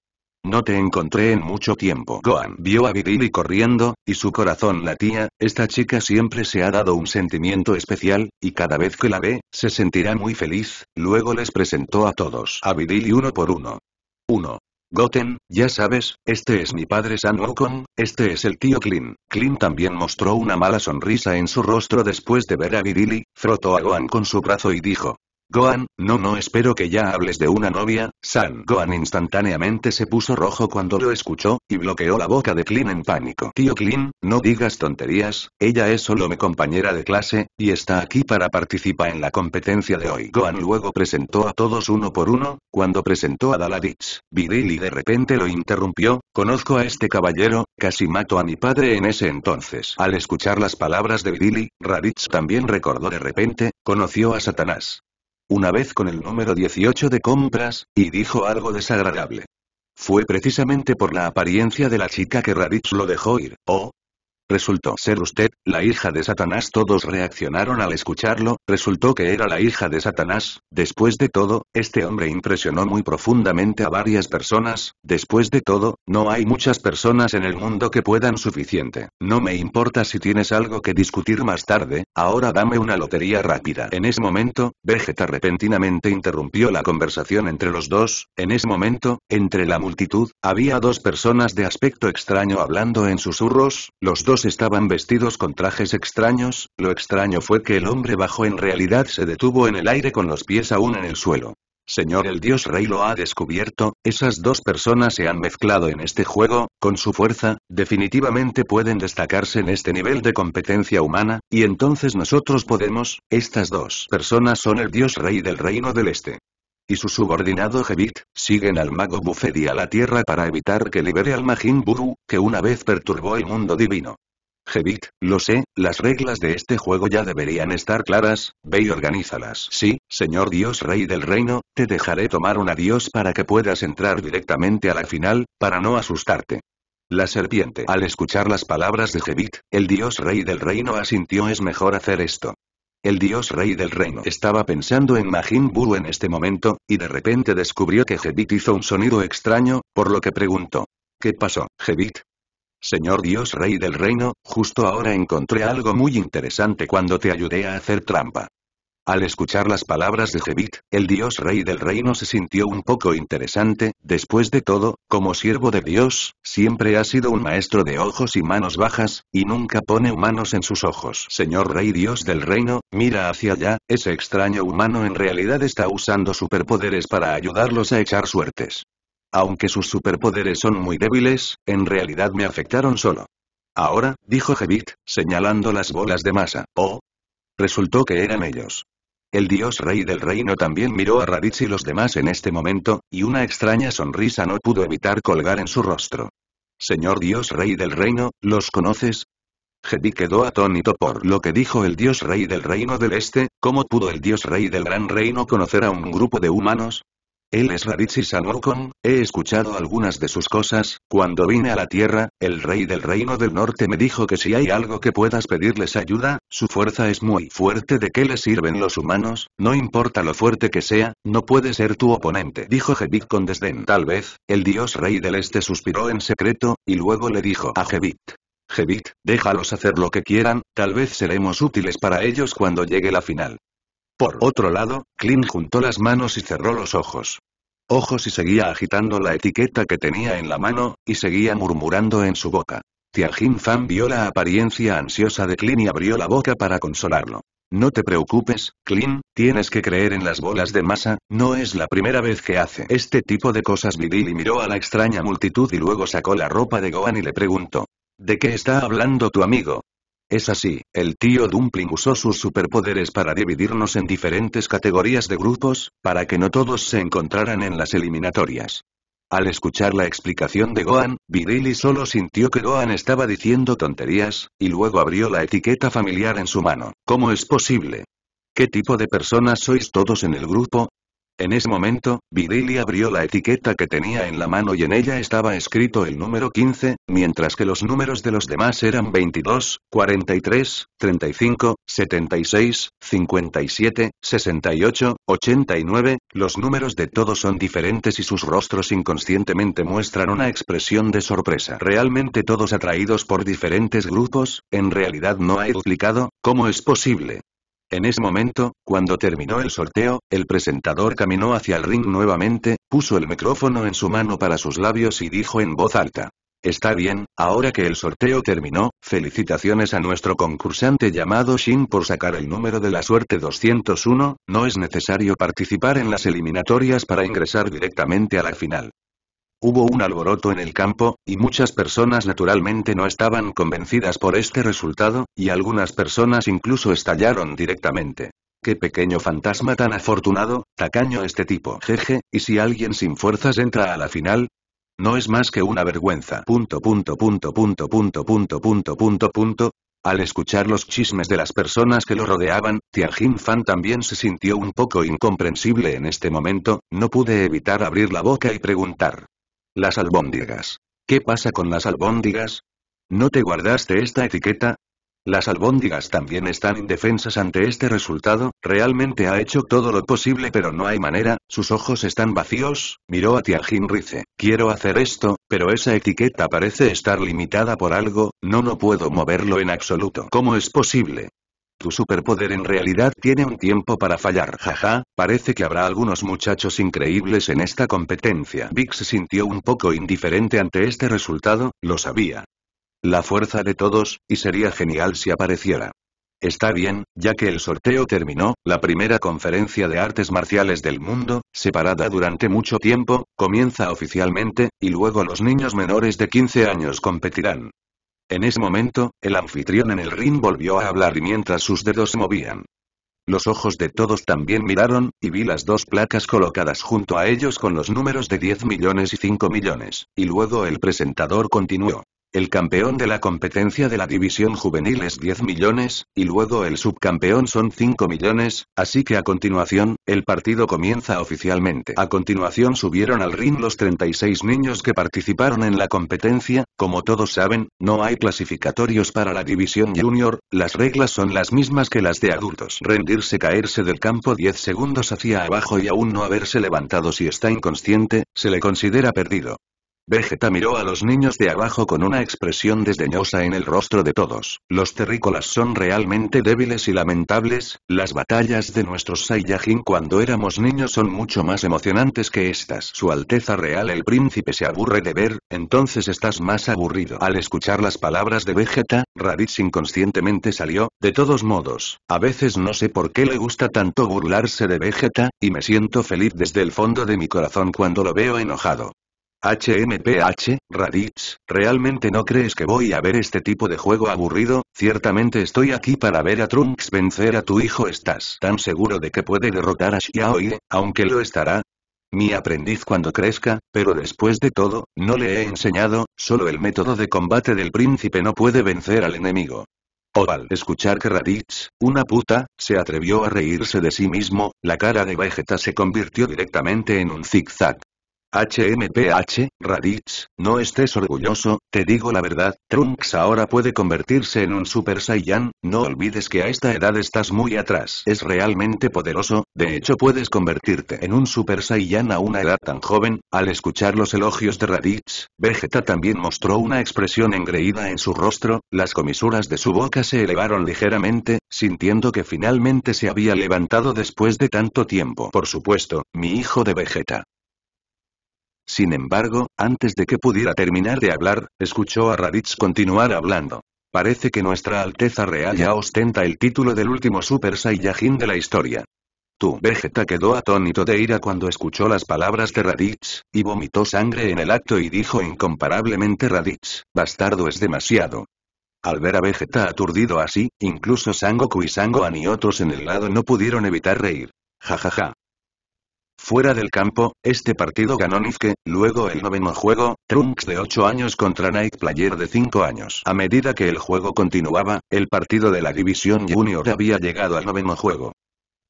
No te encontré en mucho tiempo. Gohan vio a Vidili corriendo, y su corazón latía, esta chica siempre se ha dado un sentimiento especial, y cada vez que la ve, se sentirá muy feliz, luego les presentó a todos. A Vidili uno por uno. 1. Goten, ya sabes, este es mi padre San Wukong, este es el tío Klin. Klin también mostró una mala sonrisa en su rostro después de ver a Virili, frotó a Gohan con su brazo y dijo, Gohan, no no espero que ya hables de una novia, San. Gohan instantáneamente se puso rojo cuando lo escuchó, y bloqueó la boca de Klin en pánico. Tío Klin, no digas tonterías, ella es solo mi compañera de clase, y está aquí para participar en la competencia de hoy. Gohan luego presentó a todos uno por uno, cuando presentó a Daladich, Vidili de repente lo interrumpió, conozco a este caballero, casi mato a mi padre en ese entonces. Al escuchar las palabras de Vidili, Raditz también recordó de repente, conoció a Satanás una vez con el número 18 de compras, y dijo algo desagradable. Fue precisamente por la apariencia de la chica que Raditz lo dejó ir, ¿oh? Resultó ser usted, la hija de Satanás. Todos reaccionaron al escucharlo, resultó que era la hija de Satanás. Después de todo, este hombre impresionó muy profundamente a varias personas, después de todo, no hay muchas personas en el mundo que puedan suficiente. No me importa si tienes algo que discutir más tarde, ahora dame una lotería rápida. En ese momento, Vegeta repentinamente interrumpió la conversación entre los dos, en ese momento, entre la multitud, había dos personas de aspecto extraño hablando en susurros, los dos estaban vestidos con trajes extraños, lo extraño fue que el hombre bajo en realidad se detuvo en el aire con los pies aún en el suelo. Señor el dios rey lo ha descubierto, esas dos personas se han mezclado en este juego, con su fuerza, definitivamente pueden destacarse en este nivel de competencia humana, y entonces nosotros podemos, estas dos personas son el dios rey del reino del este y su subordinado Jebit, siguen al mago Bufedi a la tierra para evitar que libere al Majin Buu, que una vez perturbó el mundo divino. Jebit, lo sé, las reglas de este juego ya deberían estar claras, ve y organízalas. Sí, señor Dios Rey del Reino, te dejaré tomar un adiós para que puedas entrar directamente a la final, para no asustarte. La serpiente. Al escuchar las palabras de Jebit, el Dios Rey del Reino asintió es mejor hacer esto. El Dios Rey del Reino estaba pensando en Majin Buu en este momento, y de repente descubrió que Jebit hizo un sonido extraño, por lo que preguntó. ¿Qué pasó, Jebit? Señor Dios Rey del Reino, justo ahora encontré algo muy interesante cuando te ayudé a hacer trampa. Al escuchar las palabras de Jebit, el Dios Rey del Reino se sintió un poco interesante, después de todo, como siervo de Dios, siempre ha sido un maestro de ojos y manos bajas, y nunca pone humanos en sus ojos. Señor Rey Dios del Reino, mira hacia allá, ese extraño humano en realidad está usando superpoderes para ayudarlos a echar suertes. Aunque sus superpoderes son muy débiles, en realidad me afectaron solo. Ahora, dijo Jebit, señalando las bolas de masa. Oh. Resultó que eran ellos. El dios rey del reino también miró a Raditz y los demás en este momento, y una extraña sonrisa no pudo evitar colgar en su rostro. Señor dios rey del reino, ¿los conoces? Jebit quedó atónito por lo que dijo el dios rey del reino del este, ¿cómo pudo el dios rey del gran reino conocer a un grupo de humanos? Él es Radichi Sanokon, he escuchado algunas de sus cosas, cuando vine a la Tierra, el rey del reino del norte me dijo que si hay algo que puedas pedirles ayuda, su fuerza es muy fuerte de qué le sirven los humanos, no importa lo fuerte que sea, no puede ser tu oponente. Dijo Jebit con desdén. Tal vez, el dios rey del este suspiró en secreto, y luego le dijo a Jebit. Jebit, déjalos hacer lo que quieran, tal vez seremos útiles para ellos cuando llegue la final. Por otro lado, Clint juntó las manos y cerró los ojos. Ojos y seguía agitando la etiqueta que tenía en la mano, y seguía murmurando en su boca. Tianjin Fan vio la apariencia ansiosa de Clint y abrió la boca para consolarlo. No te preocupes, Clint, tienes que creer en las bolas de masa, no es la primera vez que hace este tipo de cosas. y miró a la extraña multitud y luego sacó la ropa de Gohan y le preguntó. ¿De qué está hablando tu amigo? Es así, el tío Dumpling usó sus superpoderes para dividirnos en diferentes categorías de grupos, para que no todos se encontraran en las eliminatorias. Al escuchar la explicación de Gohan, Vidili solo sintió que Gohan estaba diciendo tonterías, y luego abrió la etiqueta familiar en su mano. ¿Cómo es posible? ¿Qué tipo de personas sois todos en el grupo? En ese momento, Vidili abrió la etiqueta que tenía en la mano y en ella estaba escrito el número 15, mientras que los números de los demás eran 22, 43, 35, 76, 57, 68, 89, los números de todos son diferentes y sus rostros inconscientemente muestran una expresión de sorpresa. Realmente todos atraídos por diferentes grupos, en realidad no hay duplicado, ¿cómo es posible? En ese momento, cuando terminó el sorteo, el presentador caminó hacia el ring nuevamente, puso el micrófono en su mano para sus labios y dijo en voz alta. Está bien, ahora que el sorteo terminó, felicitaciones a nuestro concursante llamado Shin por sacar el número de la suerte 201, no es necesario participar en las eliminatorias para ingresar directamente a la final. Hubo un alboroto en el campo, y muchas personas naturalmente no estaban convencidas por este resultado, y algunas personas incluso estallaron directamente. Qué pequeño fantasma tan afortunado, tacaño este tipo. Jeje, ¿y si alguien sin fuerzas entra a la final? No es más que una vergüenza. Punto punto punto. Al escuchar los chismes de las personas que lo rodeaban, Tianjin Fan también se sintió un poco incomprensible en este momento, no pude evitar abrir la boca y preguntar. Las albóndigas. ¿Qué pasa con las albóndigas? ¿No te guardaste esta etiqueta? Las albóndigas también están indefensas ante este resultado, realmente ha hecho todo lo posible pero no hay manera, sus ojos están vacíos, miró a Tianjin Rice. Quiero hacer esto, pero esa etiqueta parece estar limitada por algo, no no puedo moverlo en absoluto. ¿Cómo es posible? Tu superpoder en realidad tiene un tiempo para fallar. Jaja, parece que habrá algunos muchachos increíbles en esta competencia. Vic se sintió un poco indiferente ante este resultado, lo sabía. La fuerza de todos, y sería genial si apareciera. Está bien, ya que el sorteo terminó, la primera conferencia de artes marciales del mundo, separada durante mucho tiempo, comienza oficialmente, y luego los niños menores de 15 años competirán. En ese momento, el anfitrión en el ring volvió a hablar y mientras sus dedos se movían. Los ojos de todos también miraron, y vi las dos placas colocadas junto a ellos con los números de 10 millones y 5 millones, y luego el presentador continuó. El campeón de la competencia de la división juvenil es 10 millones, y luego el subcampeón son 5 millones, así que a continuación, el partido comienza oficialmente. A continuación subieron al ring los 36 niños que participaron en la competencia, como todos saben, no hay clasificatorios para la división junior, las reglas son las mismas que las de adultos. Rendirse caerse del campo 10 segundos hacia abajo y aún no haberse levantado si está inconsciente, se le considera perdido. Vegeta miró a los niños de abajo con una expresión desdeñosa en el rostro de todos. Los terrícolas son realmente débiles y lamentables, las batallas de nuestros Saiyajin cuando éramos niños son mucho más emocionantes que estas. Su Alteza Real el Príncipe se aburre de ver, entonces estás más aburrido. Al escuchar las palabras de Vegeta, Raditz inconscientemente salió, de todos modos, a veces no sé por qué le gusta tanto burlarse de Vegeta, y me siento feliz desde el fondo de mi corazón cuando lo veo enojado. HMPH, Raditz, ¿realmente no crees que voy a ver este tipo de juego aburrido? Ciertamente estoy aquí para ver a Trunks vencer a tu hijo. ¿Estás tan seguro de que puede derrotar a Xiaoye, aunque lo estará? Mi aprendiz cuando crezca, pero después de todo, no le he enseñado, solo el método de combate del príncipe no puede vencer al enemigo. O al escuchar que Raditz, una puta, se atrevió a reírse de sí mismo, la cara de Vegeta se convirtió directamente en un zigzag. HMPH, Raditz, no estés orgulloso, te digo la verdad, Trunks ahora puede convertirse en un Super Saiyan, no olvides que a esta edad estás muy atrás. Es realmente poderoso, de hecho puedes convertirte en un Super Saiyan a una edad tan joven, al escuchar los elogios de Raditz, Vegeta también mostró una expresión engreída en su rostro, las comisuras de su boca se elevaron ligeramente, sintiendo que finalmente se había levantado después de tanto tiempo. Por supuesto, mi hijo de Vegeta. Sin embargo, antes de que pudiera terminar de hablar, escuchó a Raditz continuar hablando. Parece que nuestra Alteza Real ya ostenta el título del último Super Saiyajin de la historia. Tu Vegeta quedó atónito de ira cuando escuchó las palabras de Raditz, y vomitó sangre en el acto y dijo incomparablemente Raditz, bastardo es demasiado. Al ver a Vegeta aturdido así, incluso Sangoku y Sangohan y otros en el lado no pudieron evitar reír. Jajaja. Fuera del campo, este partido ganó Nifke, luego el noveno juego, Trunks de 8 años contra Night Player de 5 años. A medida que el juego continuaba, el partido de la División Junior había llegado al noveno juego.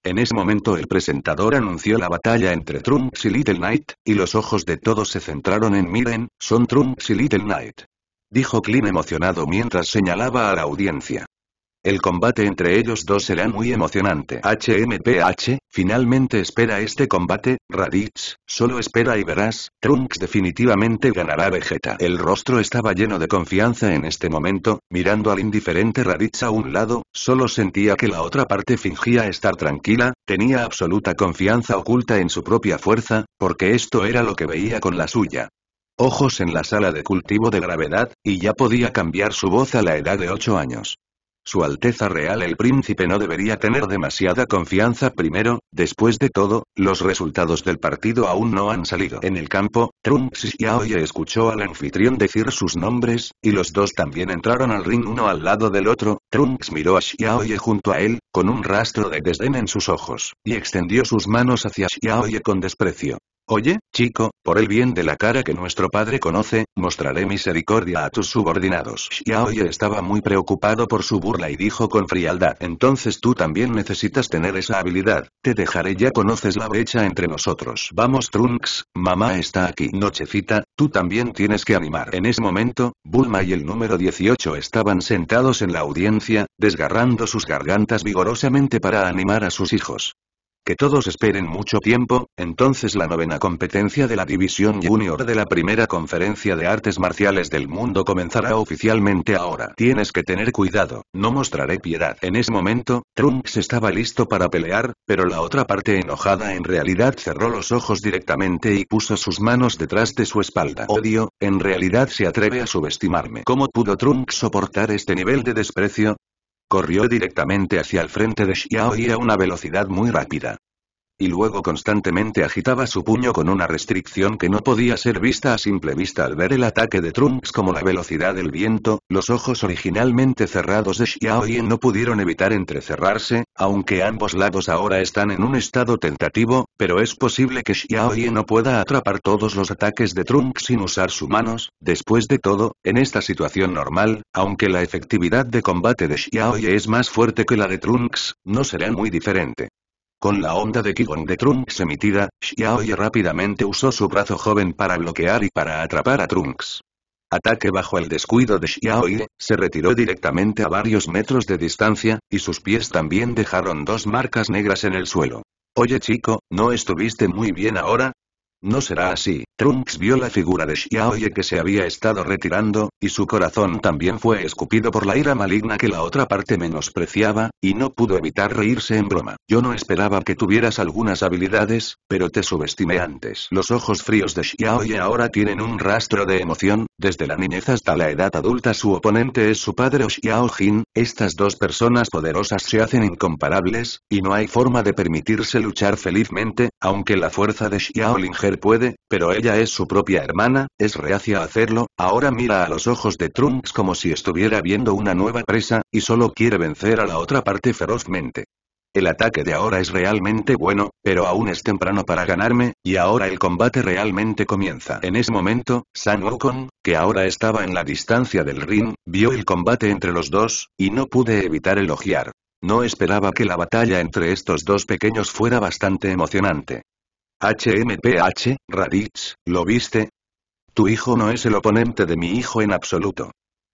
En ese momento el presentador anunció la batalla entre Trunks y Little Knight, y los ojos de todos se centraron en Miren, son Trunks y Little Knight. Dijo Clint emocionado mientras señalaba a la audiencia. El combate entre ellos dos será muy emocionante. HMPH, finalmente espera este combate, Raditz, solo espera y verás, Trunks definitivamente ganará Vegeta. El rostro estaba lleno de confianza en este momento, mirando al indiferente Raditz a un lado, solo sentía que la otra parte fingía estar tranquila, tenía absoluta confianza oculta en su propia fuerza, porque esto era lo que veía con la suya. Ojos en la sala de cultivo de gravedad, y ya podía cambiar su voz a la edad de 8 años. Su Alteza Real el Príncipe no debería tener demasiada confianza primero, después de todo, los resultados del partido aún no han salido. En el campo, Trunks y Aoye escuchó al anfitrión decir sus nombres, y los dos también entraron al ring uno al lado del otro, Trunks miró a Xiaoye junto a él, con un rastro de desdén en sus ojos, y extendió sus manos hacia Xiaoye con desprecio. Oye, chico, por el bien de la cara que nuestro padre conoce, mostraré misericordia a tus subordinados. Xiaoye estaba muy preocupado por su burla y dijo con frialdad. Entonces tú también necesitas tener esa habilidad, te dejaré ya conoces la brecha entre nosotros. Vamos Trunks, mamá está aquí. Nochecita, Tú también tienes que animar. En ese momento, Bulma y el número 18 estaban sentados en la audiencia, desgarrando sus gargantas vigorosamente para animar a sus hijos. Que todos esperen mucho tiempo, entonces la novena competencia de la División Junior de la primera conferencia de artes marciales del mundo comenzará oficialmente ahora. Tienes que tener cuidado, no mostraré piedad. En ese momento, Trunks estaba listo para pelear, pero la otra parte enojada en realidad cerró los ojos directamente y puso sus manos detrás de su espalda. Odio, en realidad se atreve a subestimarme. ¿Cómo pudo Trunks soportar este nivel de desprecio? Corrió directamente hacia el frente de Xiaoyi a una velocidad muy rápida. Y luego constantemente agitaba su puño con una restricción que no podía ser vista a simple vista al ver el ataque de Trunks como la velocidad del viento, los ojos originalmente cerrados de Xiaoyi no pudieron evitar entrecerrarse, aunque ambos lados ahora están en un estado tentativo, pero es posible que Xiaoyi no pueda atrapar todos los ataques de Trunks sin usar sus manos, después de todo, en esta situación normal, aunque la efectividad de combate de Xiaoyi es más fuerte que la de Trunks, no será muy diferente. Con la onda de Kigon de Trunks emitida, Xiaoye rápidamente usó su brazo joven para bloquear y para atrapar a Trunks. Ataque bajo el descuido de Xiaoye, se retiró directamente a varios metros de distancia, y sus pies también dejaron dos marcas negras en el suelo. Oye chico, ¿no estuviste muy bien ahora? No será así. Trunks vio la figura de Xiaoye que se había estado retirando, y su corazón también fue escupido por la ira maligna que la otra parte menospreciaba, y no pudo evitar reírse en broma. Yo no esperaba que tuvieras algunas habilidades, pero te subestimé antes. Los ojos fríos de Xiaoye ahora tienen un rastro de emoción, desde la niñez hasta la edad adulta su oponente es su padre Xiao Jin, estas dos personas poderosas se hacen incomparables, y no hay forma de permitirse luchar felizmente, aunque la fuerza de Xiao Ling puede, pero ella es su propia hermana, es reacia a hacerlo, ahora mira a los ojos de Trunks como si estuviera viendo una nueva presa, y solo quiere vencer a la otra parte ferozmente. El ataque de ahora es realmente bueno, pero aún es temprano para ganarme, y ahora el combate realmente comienza. En ese momento, San Wukong, que ahora estaba en la distancia del ring, vio el combate entre los dos, y no pude evitar elogiar. No esperaba que la batalla entre estos dos pequeños fuera bastante emocionante. HMPH, Raditz, ¿lo viste? Tu hijo no es el oponente de mi hijo en absoluto.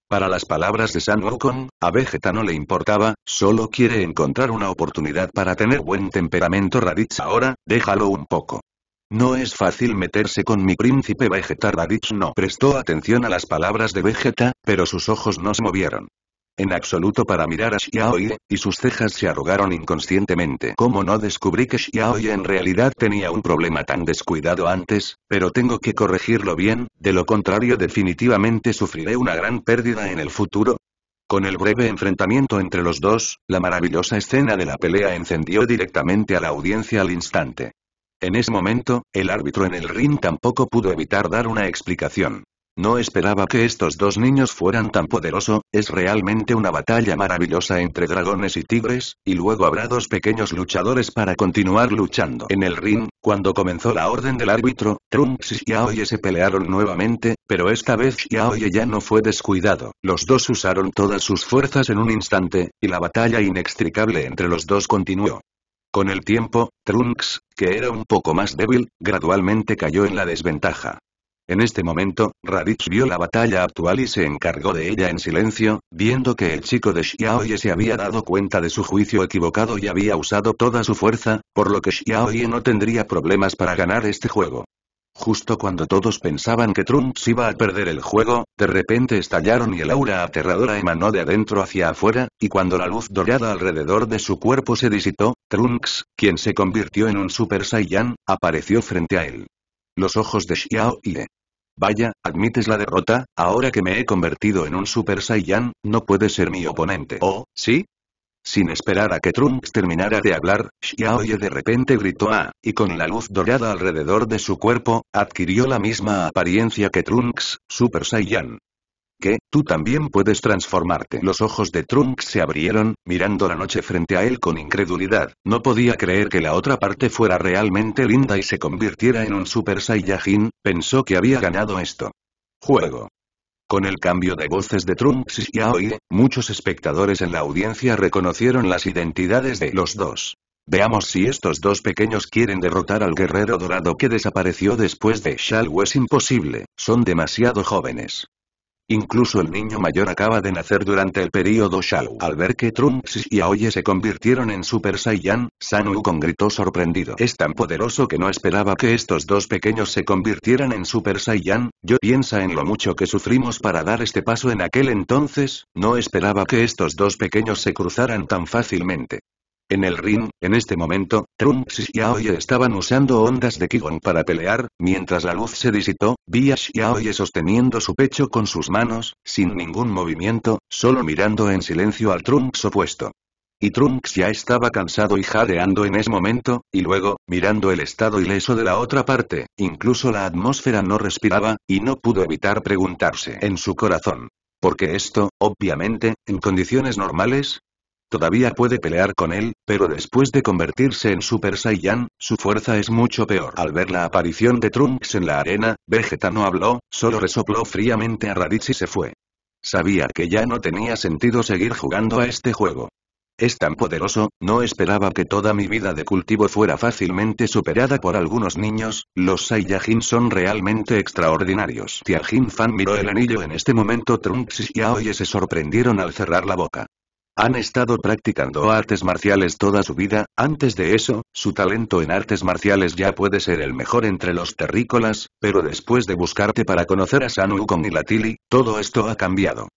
Para las palabras de San Wukong, a Vegeta no le importaba, solo quiere encontrar una oportunidad para tener buen temperamento Raditz ahora, déjalo un poco. No es fácil meterse con mi príncipe Vegeta Raditz no prestó atención a las palabras de Vegeta, pero sus ojos no se movieron en absoluto para mirar a Xiaoye, y sus cejas se arrugaron inconscientemente. ¿Cómo no descubrí que Xiaoye en realidad tenía un problema tan descuidado antes? Pero tengo que corregirlo bien, de lo contrario definitivamente sufriré una gran pérdida en el futuro. Con el breve enfrentamiento entre los dos, la maravillosa escena de la pelea encendió directamente a la audiencia al instante. En ese momento, el árbitro en el ring tampoco pudo evitar dar una explicación. No esperaba que estos dos niños fueran tan poderosos, es realmente una batalla maravillosa entre dragones y tigres, y luego habrá dos pequeños luchadores para continuar luchando. En el ring, cuando comenzó la orden del árbitro, Trunks y Xiaoye se pelearon nuevamente, pero esta vez Xiaoye ya no fue descuidado. Los dos usaron todas sus fuerzas en un instante, y la batalla inextricable entre los dos continuó. Con el tiempo, Trunks, que era un poco más débil, gradualmente cayó en la desventaja. En este momento, Raditz vio la batalla actual y se encargó de ella en silencio, viendo que el chico de Xiaoye se había dado cuenta de su juicio equivocado y había usado toda su fuerza, por lo que Xiaoye no tendría problemas para ganar este juego. Justo cuando todos pensaban que Trunks iba a perder el juego, de repente estallaron y el aura aterradora emanó de adentro hacia afuera, y cuando la luz dorada alrededor de su cuerpo se disipó, Trunks, quien se convirtió en un Super Saiyan, apareció frente a él. Los ojos de Xiao Ye. Vaya, admites la derrota, ahora que me he convertido en un Super Saiyan, no puede ser mi oponente. ¿Oh, sí? Sin esperar a que Trunks terminara de hablar, Xiaoye de repente gritó ah, y con la luz dorada alrededor de su cuerpo, adquirió la misma apariencia que Trunks, Super Saiyan que, tú también puedes transformarte. Los ojos de Trunks se abrieron, mirando la noche frente a él con incredulidad. No podía creer que la otra parte fuera realmente linda y se convirtiera en un Super Saiyajin, pensó que había ganado esto. Juego. Con el cambio de voces de Trunks y Aoi, muchos espectadores en la audiencia reconocieron las identidades de los dos. Veamos si estos dos pequeños quieren derrotar al guerrero dorado que desapareció después de Shao es imposible, son demasiado jóvenes. Incluso el niño mayor acaba de nacer durante el período Shao. Al ver que Trunks y Aoye se convirtieron en Super Saiyan, San Wukong gritó sorprendido. Es tan poderoso que no esperaba que estos dos pequeños se convirtieran en Super Saiyan, yo piensa en lo mucho que sufrimos para dar este paso en aquel entonces, no esperaba que estos dos pequeños se cruzaran tan fácilmente. En el ring, en este momento, Trunks y Aoye estaban usando ondas de Kigon para pelear, mientras la luz se disipó, vi a Xiaoye sosteniendo su pecho con sus manos, sin ningún movimiento, solo mirando en silencio al Trunks opuesto. Y Trunks ya estaba cansado y jadeando en ese momento, y luego, mirando el estado ileso de la otra parte, incluso la atmósfera no respiraba, y no pudo evitar preguntarse en su corazón. Porque esto, obviamente, en condiciones normales, Todavía puede pelear con él, pero después de convertirse en Super Saiyan, su fuerza es mucho peor. Al ver la aparición de Trunks en la arena, Vegeta no habló, solo resopló fríamente a Raditz y se fue. Sabía que ya no tenía sentido seguir jugando a este juego. Es tan poderoso, no esperaba que toda mi vida de cultivo fuera fácilmente superada por algunos niños, los Saiyajin son realmente extraordinarios. Tianjin Fan miró el anillo en este momento Trunks y Aoye se sorprendieron al cerrar la boca. Han estado practicando artes marciales toda su vida, antes de eso, su talento en artes marciales ya puede ser el mejor entre los terrícolas, pero después de buscarte para conocer a San Wukong y la Tili, todo esto ha cambiado.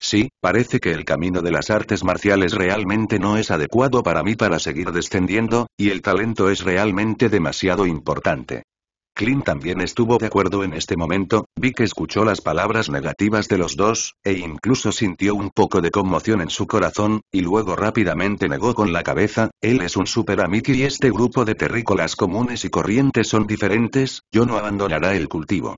Sí, parece que el camino de las artes marciales realmente no es adecuado para mí para seguir descendiendo, y el talento es realmente demasiado importante. Clint también estuvo de acuerdo en este momento, vi que escuchó las palabras negativas de los dos, e incluso sintió un poco de conmoción en su corazón, y luego rápidamente negó con la cabeza, él es un super amiki y este grupo de terrícolas comunes y corrientes son diferentes, yo no abandonará el cultivo.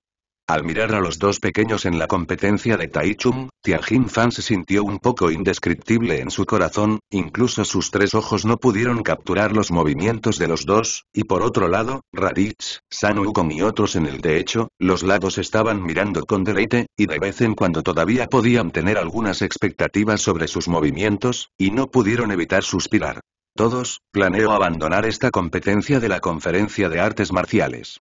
Al mirar a los dos pequeños en la competencia de Taichung, Tianjin Fan se sintió un poco indescriptible en su corazón, incluso sus tres ojos no pudieron capturar los movimientos de los dos, y por otro lado, Raditz, San Wukong y otros en el de hecho, los lados estaban mirando con deleite, y de vez en cuando todavía podían tener algunas expectativas sobre sus movimientos, y no pudieron evitar suspirar. Todos, planeo abandonar esta competencia de la conferencia de artes marciales.